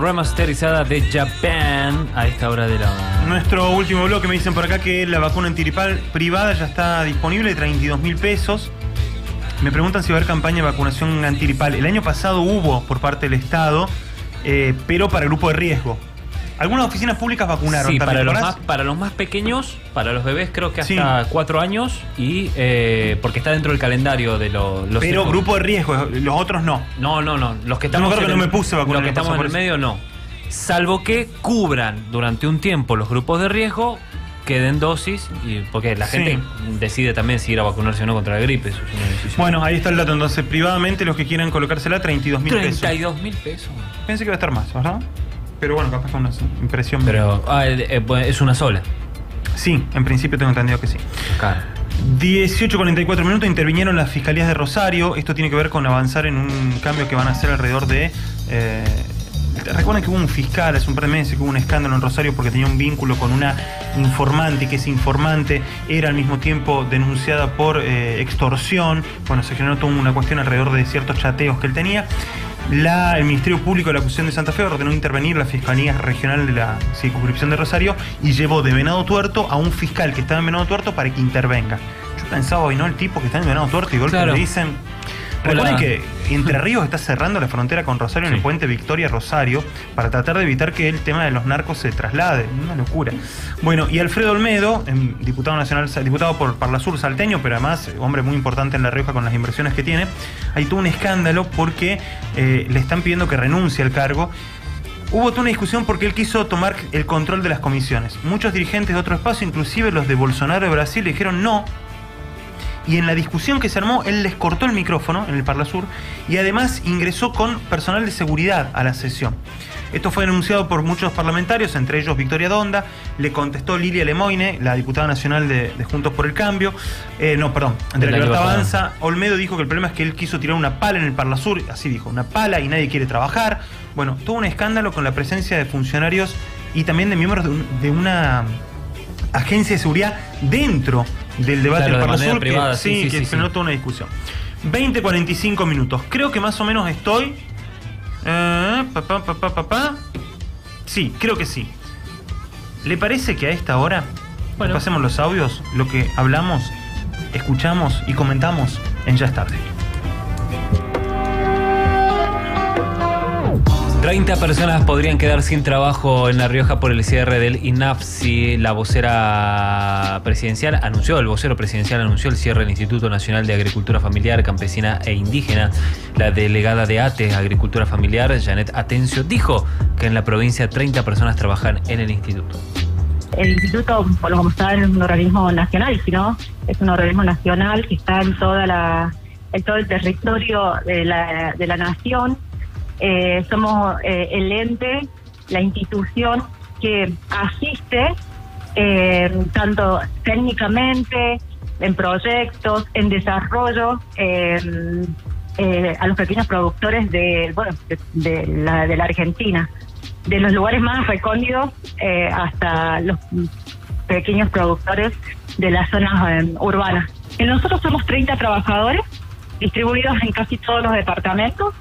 S5: Remasterizada de Japan a esta hora de la.
S3: Nuestro último bloque me dicen por acá que la vacuna antiripal privada ya está disponible, 32 mil pesos. Me preguntan si va a haber campaña de vacunación antiripal. El año pasado hubo por parte del Estado, eh, pero para grupo de riesgo. Algunas oficinas públicas vacunaron
S5: Sí, para los, más, para los más pequeños, para los bebés creo que hasta cuatro años y eh, porque está dentro del calendario de lo- los...
S3: Pero grupo de riesgo, los otros no.
S5: No, no, no. Los que
S3: Yo
S5: estamos en
S3: que
S5: el-
S3: no me puse vacuna
S5: Los que estamos en el medio no. Salvo que cubran durante un tiempo los grupos de riesgo, queden dosis, y porque la
S3: Sí.
S5: gente decide también si ir a vacunarse o no contra la gripe. Eso es una decisión.
S3: Bueno, ahí está el dato. Entonces, privadamente, los que quieran colocársela, 32 mil pesos.
S5: 32 mil pesos.
S3: Pensé que iba a estar más, ¿verdad? Pero bueno, capaz con una impresión.
S5: Pero ah, eh, eh, pues, es una sola.
S3: Sí, en principio tengo entendido que sí. 18.44 minutos intervinieron las fiscalías de Rosario. Esto tiene que ver con avanzar en un cambio que van a hacer alrededor de. eh, Recuerden que hubo un fiscal hace un par de meses que hubo un escándalo en Rosario porque tenía un vínculo con una informante y que ese informante era al mismo tiempo denunciada por eh, extorsión. Bueno, se generó toda una cuestión alrededor de ciertos chateos que él tenía. La- el Ministerio Público de la Acusación de Santa Fe ordenó intervenir la Fiscalía Regional de la Circunscripción de Rosario y llevó de Venado Tuerto a un fiscal que estaba en Venado Tuerto para que intervenga. Yo pensaba hoy, ¿no? El tipo que está en Venado Tuerto y golpe
S5: Claro.
S3: le dicen. Recuerden que Entre [LAUGHS] Ríos está cerrando la frontera con Rosario en el puente Victoria Rosario para tratar de evitar que el tema de los narcos se traslade. Una locura. Bueno, y Alfredo Olmedo, em, diputado nacional, diputado por Parla Sur salteño, pero además eh, hombre muy importante en La Rioja con las inversiones que tiene, hay todo un escándalo porque eh, le están pidiendo que renuncie al cargo. Hubo toda una discusión porque él quiso tomar el control de las comisiones. Muchos dirigentes de otro espacio, inclusive los de Bolsonaro de Brasil, le dijeron no, y en la discusión que se armó, él les cortó el micrófono en el Parla Sur y además ingresó con personal de seguridad a la sesión. Esto fue denunciado por muchos parlamentarios, entre ellos Victoria Donda, le contestó Lilia Lemoine, la diputada nacional de, de Juntos por el Cambio, eh, no, perdón, de, la Libertad. Avanza. Olmedo dijo que el problema es que él quiso tirar una pala en el Parla Sur, así dijo, una pala y nadie quiere trabajar. Bueno, todo un escándalo con la presencia de funcionarios y también de miembros de, un- de una agencia de seguridad dentro del debate
S5: Claro,
S3: del
S5: de
S3: Sur,
S5: privada,
S3: sí,
S5: sí, sí,
S3: que
S5: sí, sí.
S3: toda una discusión. 20-45 minutos. Creo que más o menos estoy. Eh, pa, pa, pa, pa, pa, pa. Sí, creo que sí. ¿Le parece que a esta hora
S5: Bueno.
S3: pasemos los audios, lo que hablamos, escuchamos y comentamos en Ya es tarde?
S5: 30 personas podrían quedar sin trabajo en La Rioja por el cierre del INAFSI. La vocera presidencial anunció, el vocero presidencial anunció el cierre del Instituto Nacional de Agricultura Familiar, Campesina e Indígena. La delegada de ATE, Agricultura Familiar, Janet Atencio, dijo que en la provincia 30 personas trabajan en el instituto.
S18: El instituto, bueno, como saben, es un organismo nacional, sino es un organismo nacional que está en toda la, en todo el territorio de la, de la nación. Eh, somos eh, el ente, la institución que asiste eh, tanto técnicamente, en proyectos, en desarrollo, eh, eh, a los pequeños productores de, bueno, de, la, de la Argentina de los lugares más recóndidos eh, hasta los pequeños productores de las zonas eh, urbanas. Nosotros somos 30 trabajadores distribuidos en casi todos los departamentos.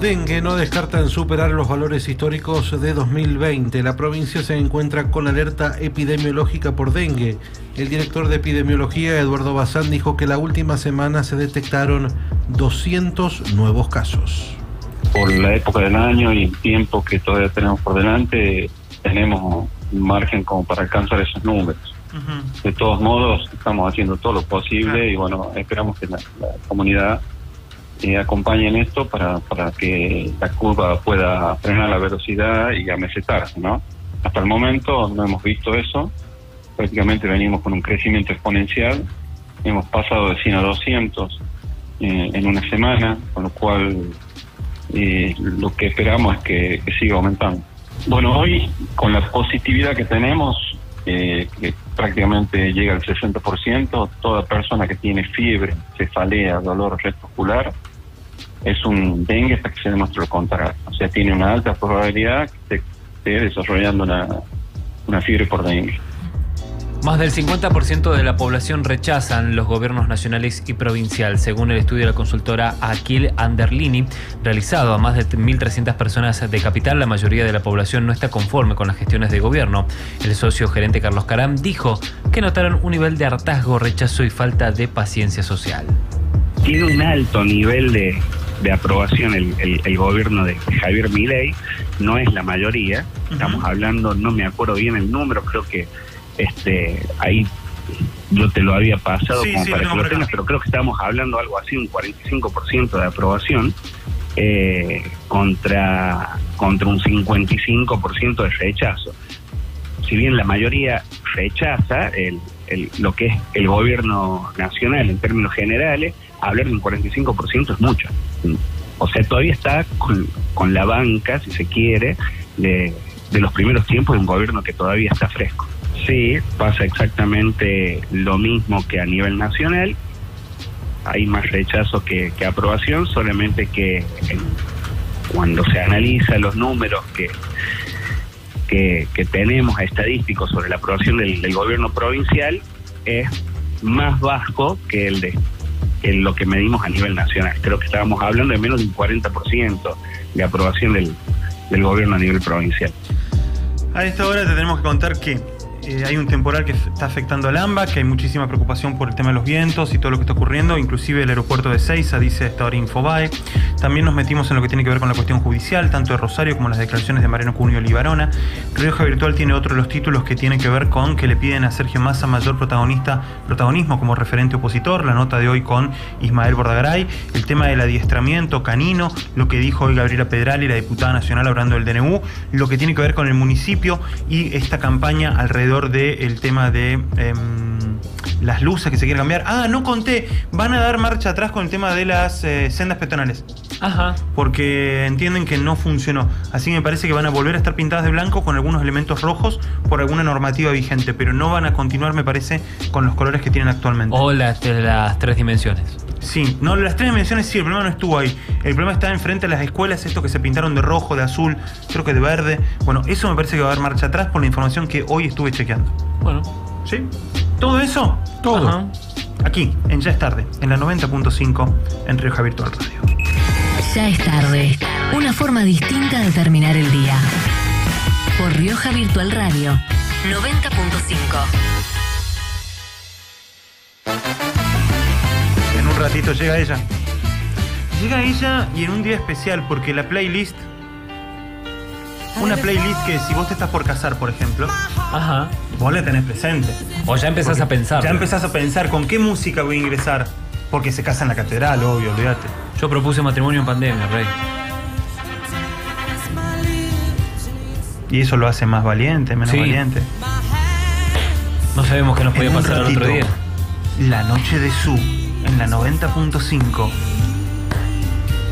S4: Dengue no descartan superar los valores históricos de 2020. La provincia se encuentra con alerta epidemiológica por dengue. El director de epidemiología, Eduardo Bazán, dijo que la última semana se detectaron 200 nuevos casos.
S19: por la época del año y el tiempo que todavía tenemos por delante, tenemos margen como para alcanzar esos números. De todos modos, estamos haciendo todo lo posible y bueno, esperamos que la, la comunidad eh, acompañe en esto para, para que la curva pueda frenar la velocidad y amesetarse, ¿no? Hasta el momento no hemos visto eso, prácticamente venimos con un crecimiento exponencial, hemos pasado de 100 a 200 eh, en una semana, con lo cual eh, lo que esperamos es que, siga aumentando. Bueno, hoy con la positividad que tenemos, eh, que prácticamente llega al 60%, toda persona que tiene fiebre, cefalea, dolor rectocular, es un dengue hasta que se demuestre lo contrario. O sea, tiene una alta probabilidad que esté, esté desarrollando una, una fiebre por dengue.
S5: Más del 50% de la población rechazan los gobiernos nacionales y provincial, según el estudio de la consultora Aquil Anderlini, realizado a más de 1.300 personas de capital. La mayoría de la población no está conforme con las gestiones de gobierno. El socio gerente Carlos Caram dijo que notaron un nivel de hartazgo, rechazo y falta de paciencia social.
S26: tiene un alto nivel de, de aprobación el, el- el gobierno de Javier Milei, no es la mayoría, estamos hablando, no me acuerdo bien el número, creo que este ahí yo te lo había pasado
S3: Sí,
S26: como
S3: sí,
S26: para que lo tengas, pero creo que estamos hablando algo así, un 45% de aprobación eh, contra, contra un 55% de rechazo. Si bien la mayoría rechaza el, el- lo que es el gobierno nacional en términos generales, hablar de un 45% es mucho. O sea, todavía está con, la banca, si se quiere, de, los primeros tiempos de un gobierno que todavía está fresco. Sí, pasa exactamente lo mismo que a nivel nacional. Hay más rechazo que, que aprobación, solamente que eh, cuando se analiza los números que, que, que tenemos estadísticos sobre la aprobación del, del gobierno provincial, es más bajo que el de que lo que medimos a nivel nacional. Creo que estábamos hablando de menos de un 40% de aprobación del, del gobierno a nivel provincial.
S3: A esta hora te tenemos que contar que eh, hay un temporal que está afectando al AMBA, que hay muchísima preocupación por el tema de los vientos y todo lo que está ocurriendo, inclusive el aeropuerto de Seiza, dice esta hora Infobae. También nos metimos en lo que tiene que ver con la cuestión judicial, tanto de Rosario como las declaraciones de Mariano Cunio Libarona. Rioja Virtual tiene otro de los títulos que tiene que ver con que le piden a Sergio Massa mayor protagonista, protagonismo como referente opositor, la nota de hoy con Ismael Bordagaray, el tema del adiestramiento canino, lo que dijo hoy Gabriela Pedrali, la diputada nacional hablando del DNU, lo que tiene que ver con el municipio y esta campaña alrededor del tema de em, las luces que se quieren cambiar. Ah, no conté, van a dar marcha atrás con el tema de las eh, sendas peatonales.
S5: Ajá.
S3: Porque entienden que no funcionó. Así que me parece que van a volver a estar pintadas de blanco con algunos elementos rojos por alguna normativa vigente, pero no van a continuar, me parece, con los colores que tienen actualmente.
S5: O las, las tres dimensiones.
S3: Sí, no, las tres dimensiones sí, el problema no estuvo ahí. El problema está enfrente a las escuelas, esto que se pintaron de rojo, de azul, creo que de verde. Bueno, eso me parece que va a haber marcha atrás por la información que hoy estuve chequeando.
S5: Bueno.
S3: ¿Sí? ¿Todo eso? Todo. Aquí, en Ya es tarde, en la 90.5 en Rioja Virtual Radio.
S2: Ya es tarde. Una forma distinta de terminar el día. Por Rioja Virtual Radio 90.5.
S3: En un ratito llega ella. Llega ella y en un día especial porque la playlist. Una playlist que si vos te estás por casar, por ejemplo,
S5: Ajá.
S3: vos la tenés presente.
S5: O ya empezás
S3: Porque
S5: a pensar.
S3: Ya empezás a pensar con qué música voy a ingresar. Porque se casa en la catedral, obvio, olvídate.
S5: Yo propuse matrimonio en pandemia, Rey.
S3: Y eso lo hace más valiente, menos
S5: Sí.
S3: valiente.
S5: No sabemos qué nos podía pasar el otro día.
S3: La noche de Su, en la 90.5.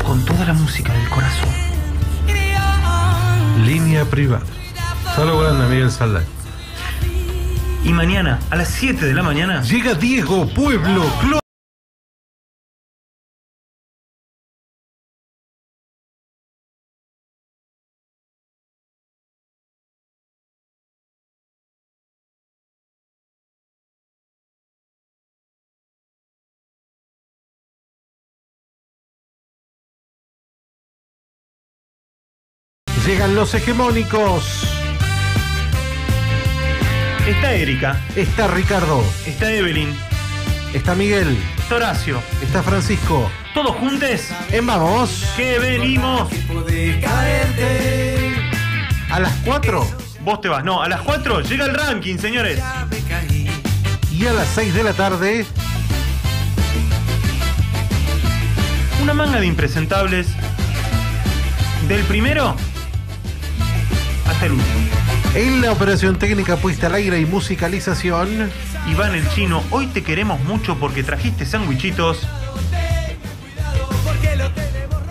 S3: Con toda la música del corazón.
S4: Línea privada. Solo grande, Miguel Salday.
S3: Y mañana, a las 7 de la mañana.
S4: Llega Diego Pueblo. Llegan los hegemónicos.
S3: Está Erika.
S4: Está Ricardo.
S3: Está Evelyn.
S4: Está Miguel.
S3: Está Horacio.
S4: Está Francisco.
S3: Todos juntos.
S4: En vamos.
S3: Que venimos.
S4: A las 4
S3: Vos te vas. No, a las 4 llega el ranking, señores.
S4: y a las 6 de la tarde.
S3: Una manga de impresentables. Del primero hasta el último.
S4: En la operación técnica puesta al aire y musicalización.
S3: Iván el chino, hoy te queremos mucho porque trajiste sándwichitos.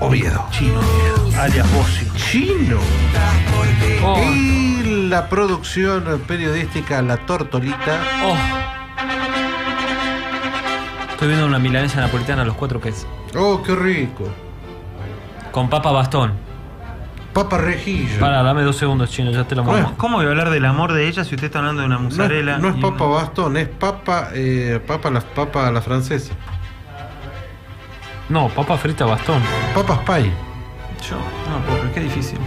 S4: Oviedo.
S3: Chino, alias Bocio.
S4: Chino.
S5: Oh.
S4: Y la producción periodística La Tortolita.
S5: Oh. Estoy viendo una milanesa napolitana a los cuatro quesos.
S4: Oh, qué rico.
S5: Con papa bastón.
S4: Papa rejilla.
S5: Para, dame dos segundos, chino, ya te lo
S4: No es-
S3: ¿Cómo voy a hablar del amor de ella si usted está hablando de una
S4: No es,
S3: mozzarella?
S4: no es
S3: y-
S4: papa bastón, es papa, eh, papa, la, papa la francesa.
S5: No, papa frita bastón.
S4: Papas pie.
S3: Yo, no, pobre, qué difícil.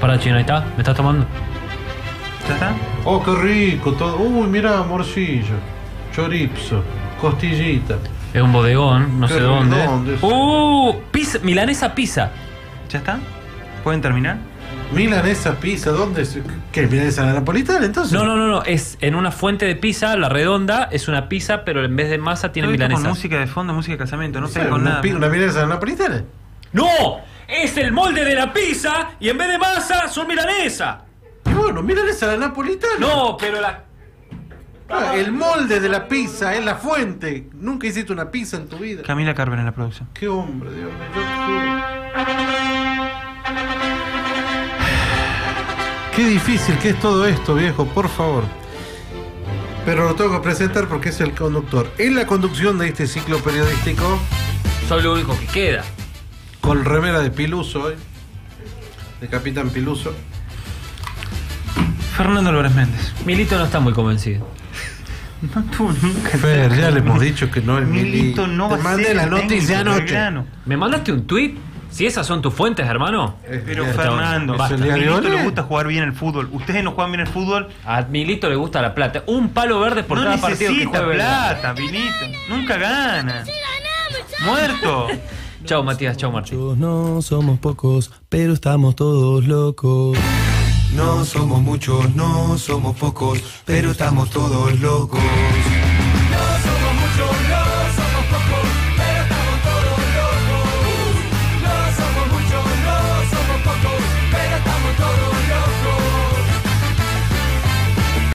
S5: Para, chino, ahí está. ¿Me estás tomando?
S3: ¿Ya está?
S4: Oh, qué rico todo. Uy, mira, morcillo, chorizo, costillita.
S5: Es un bodegón, no
S4: Qué
S5: sé dónde.
S4: ¿dónde?
S5: Uh, pizza, milanesa pizza.
S3: ¿Ya está? ¿Pueden terminar?
S4: Milanesa pizza, ¿dónde es? ¿Qué? ¿Milanesa la napolitana entonces?
S5: No, no, no, no, es en una fuente de pizza, la redonda, es una pizza, pero en vez de masa tiene milanesa.
S3: con música de fondo, música de casamiento, no sé con
S4: una,
S3: nada.
S4: una milanesa napolitana.
S5: ¡No! Es el molde de la pizza y en vez de masa son milanesa.
S4: Y bueno, milanesa la napolitana.
S5: No, pero la.
S4: Ah, el molde de la pizza es la fuente. Nunca hiciste una pizza en tu vida.
S3: Camila Carver en la producción.
S4: Qué hombre, Dios mío. Qué difícil que es todo esto, viejo, por favor. Pero lo tengo que presentar porque es el conductor. En la conducción de este ciclo periodístico,
S5: Soy lo único que queda.
S4: con remera de Piluso hoy, de Capitán Piluso.
S3: Fernando Álvarez Méndez.
S5: Milito no está muy convencido.
S3: No tuvo nunca.
S4: Fer, ya le hemos dicho que no es
S3: Milito
S4: Milito.
S3: no va
S4: Te
S3: a
S4: mandé
S3: ser
S4: la noticia anoche.
S5: ¿Me mandaste un tweet? Si esas son tus fuentes, hermano.
S3: Pero
S4: está,
S3: Fernando, a Milito le gusta jugar bien el fútbol. Ustedes no juegan bien el fútbol.
S5: A Milito le gusta la plata. Un palo verde por
S3: no
S5: cada partido que
S3: necesita
S5: juegue.
S3: Plata, Milito. Nunca gana. Muerto. [LAUGHS]
S5: Chao, Matías. Chao, Martín.
S31: Muchos no somos pocos, pero estamos todos locos. No somos muchos, no somos pocos, pero estamos todos locos.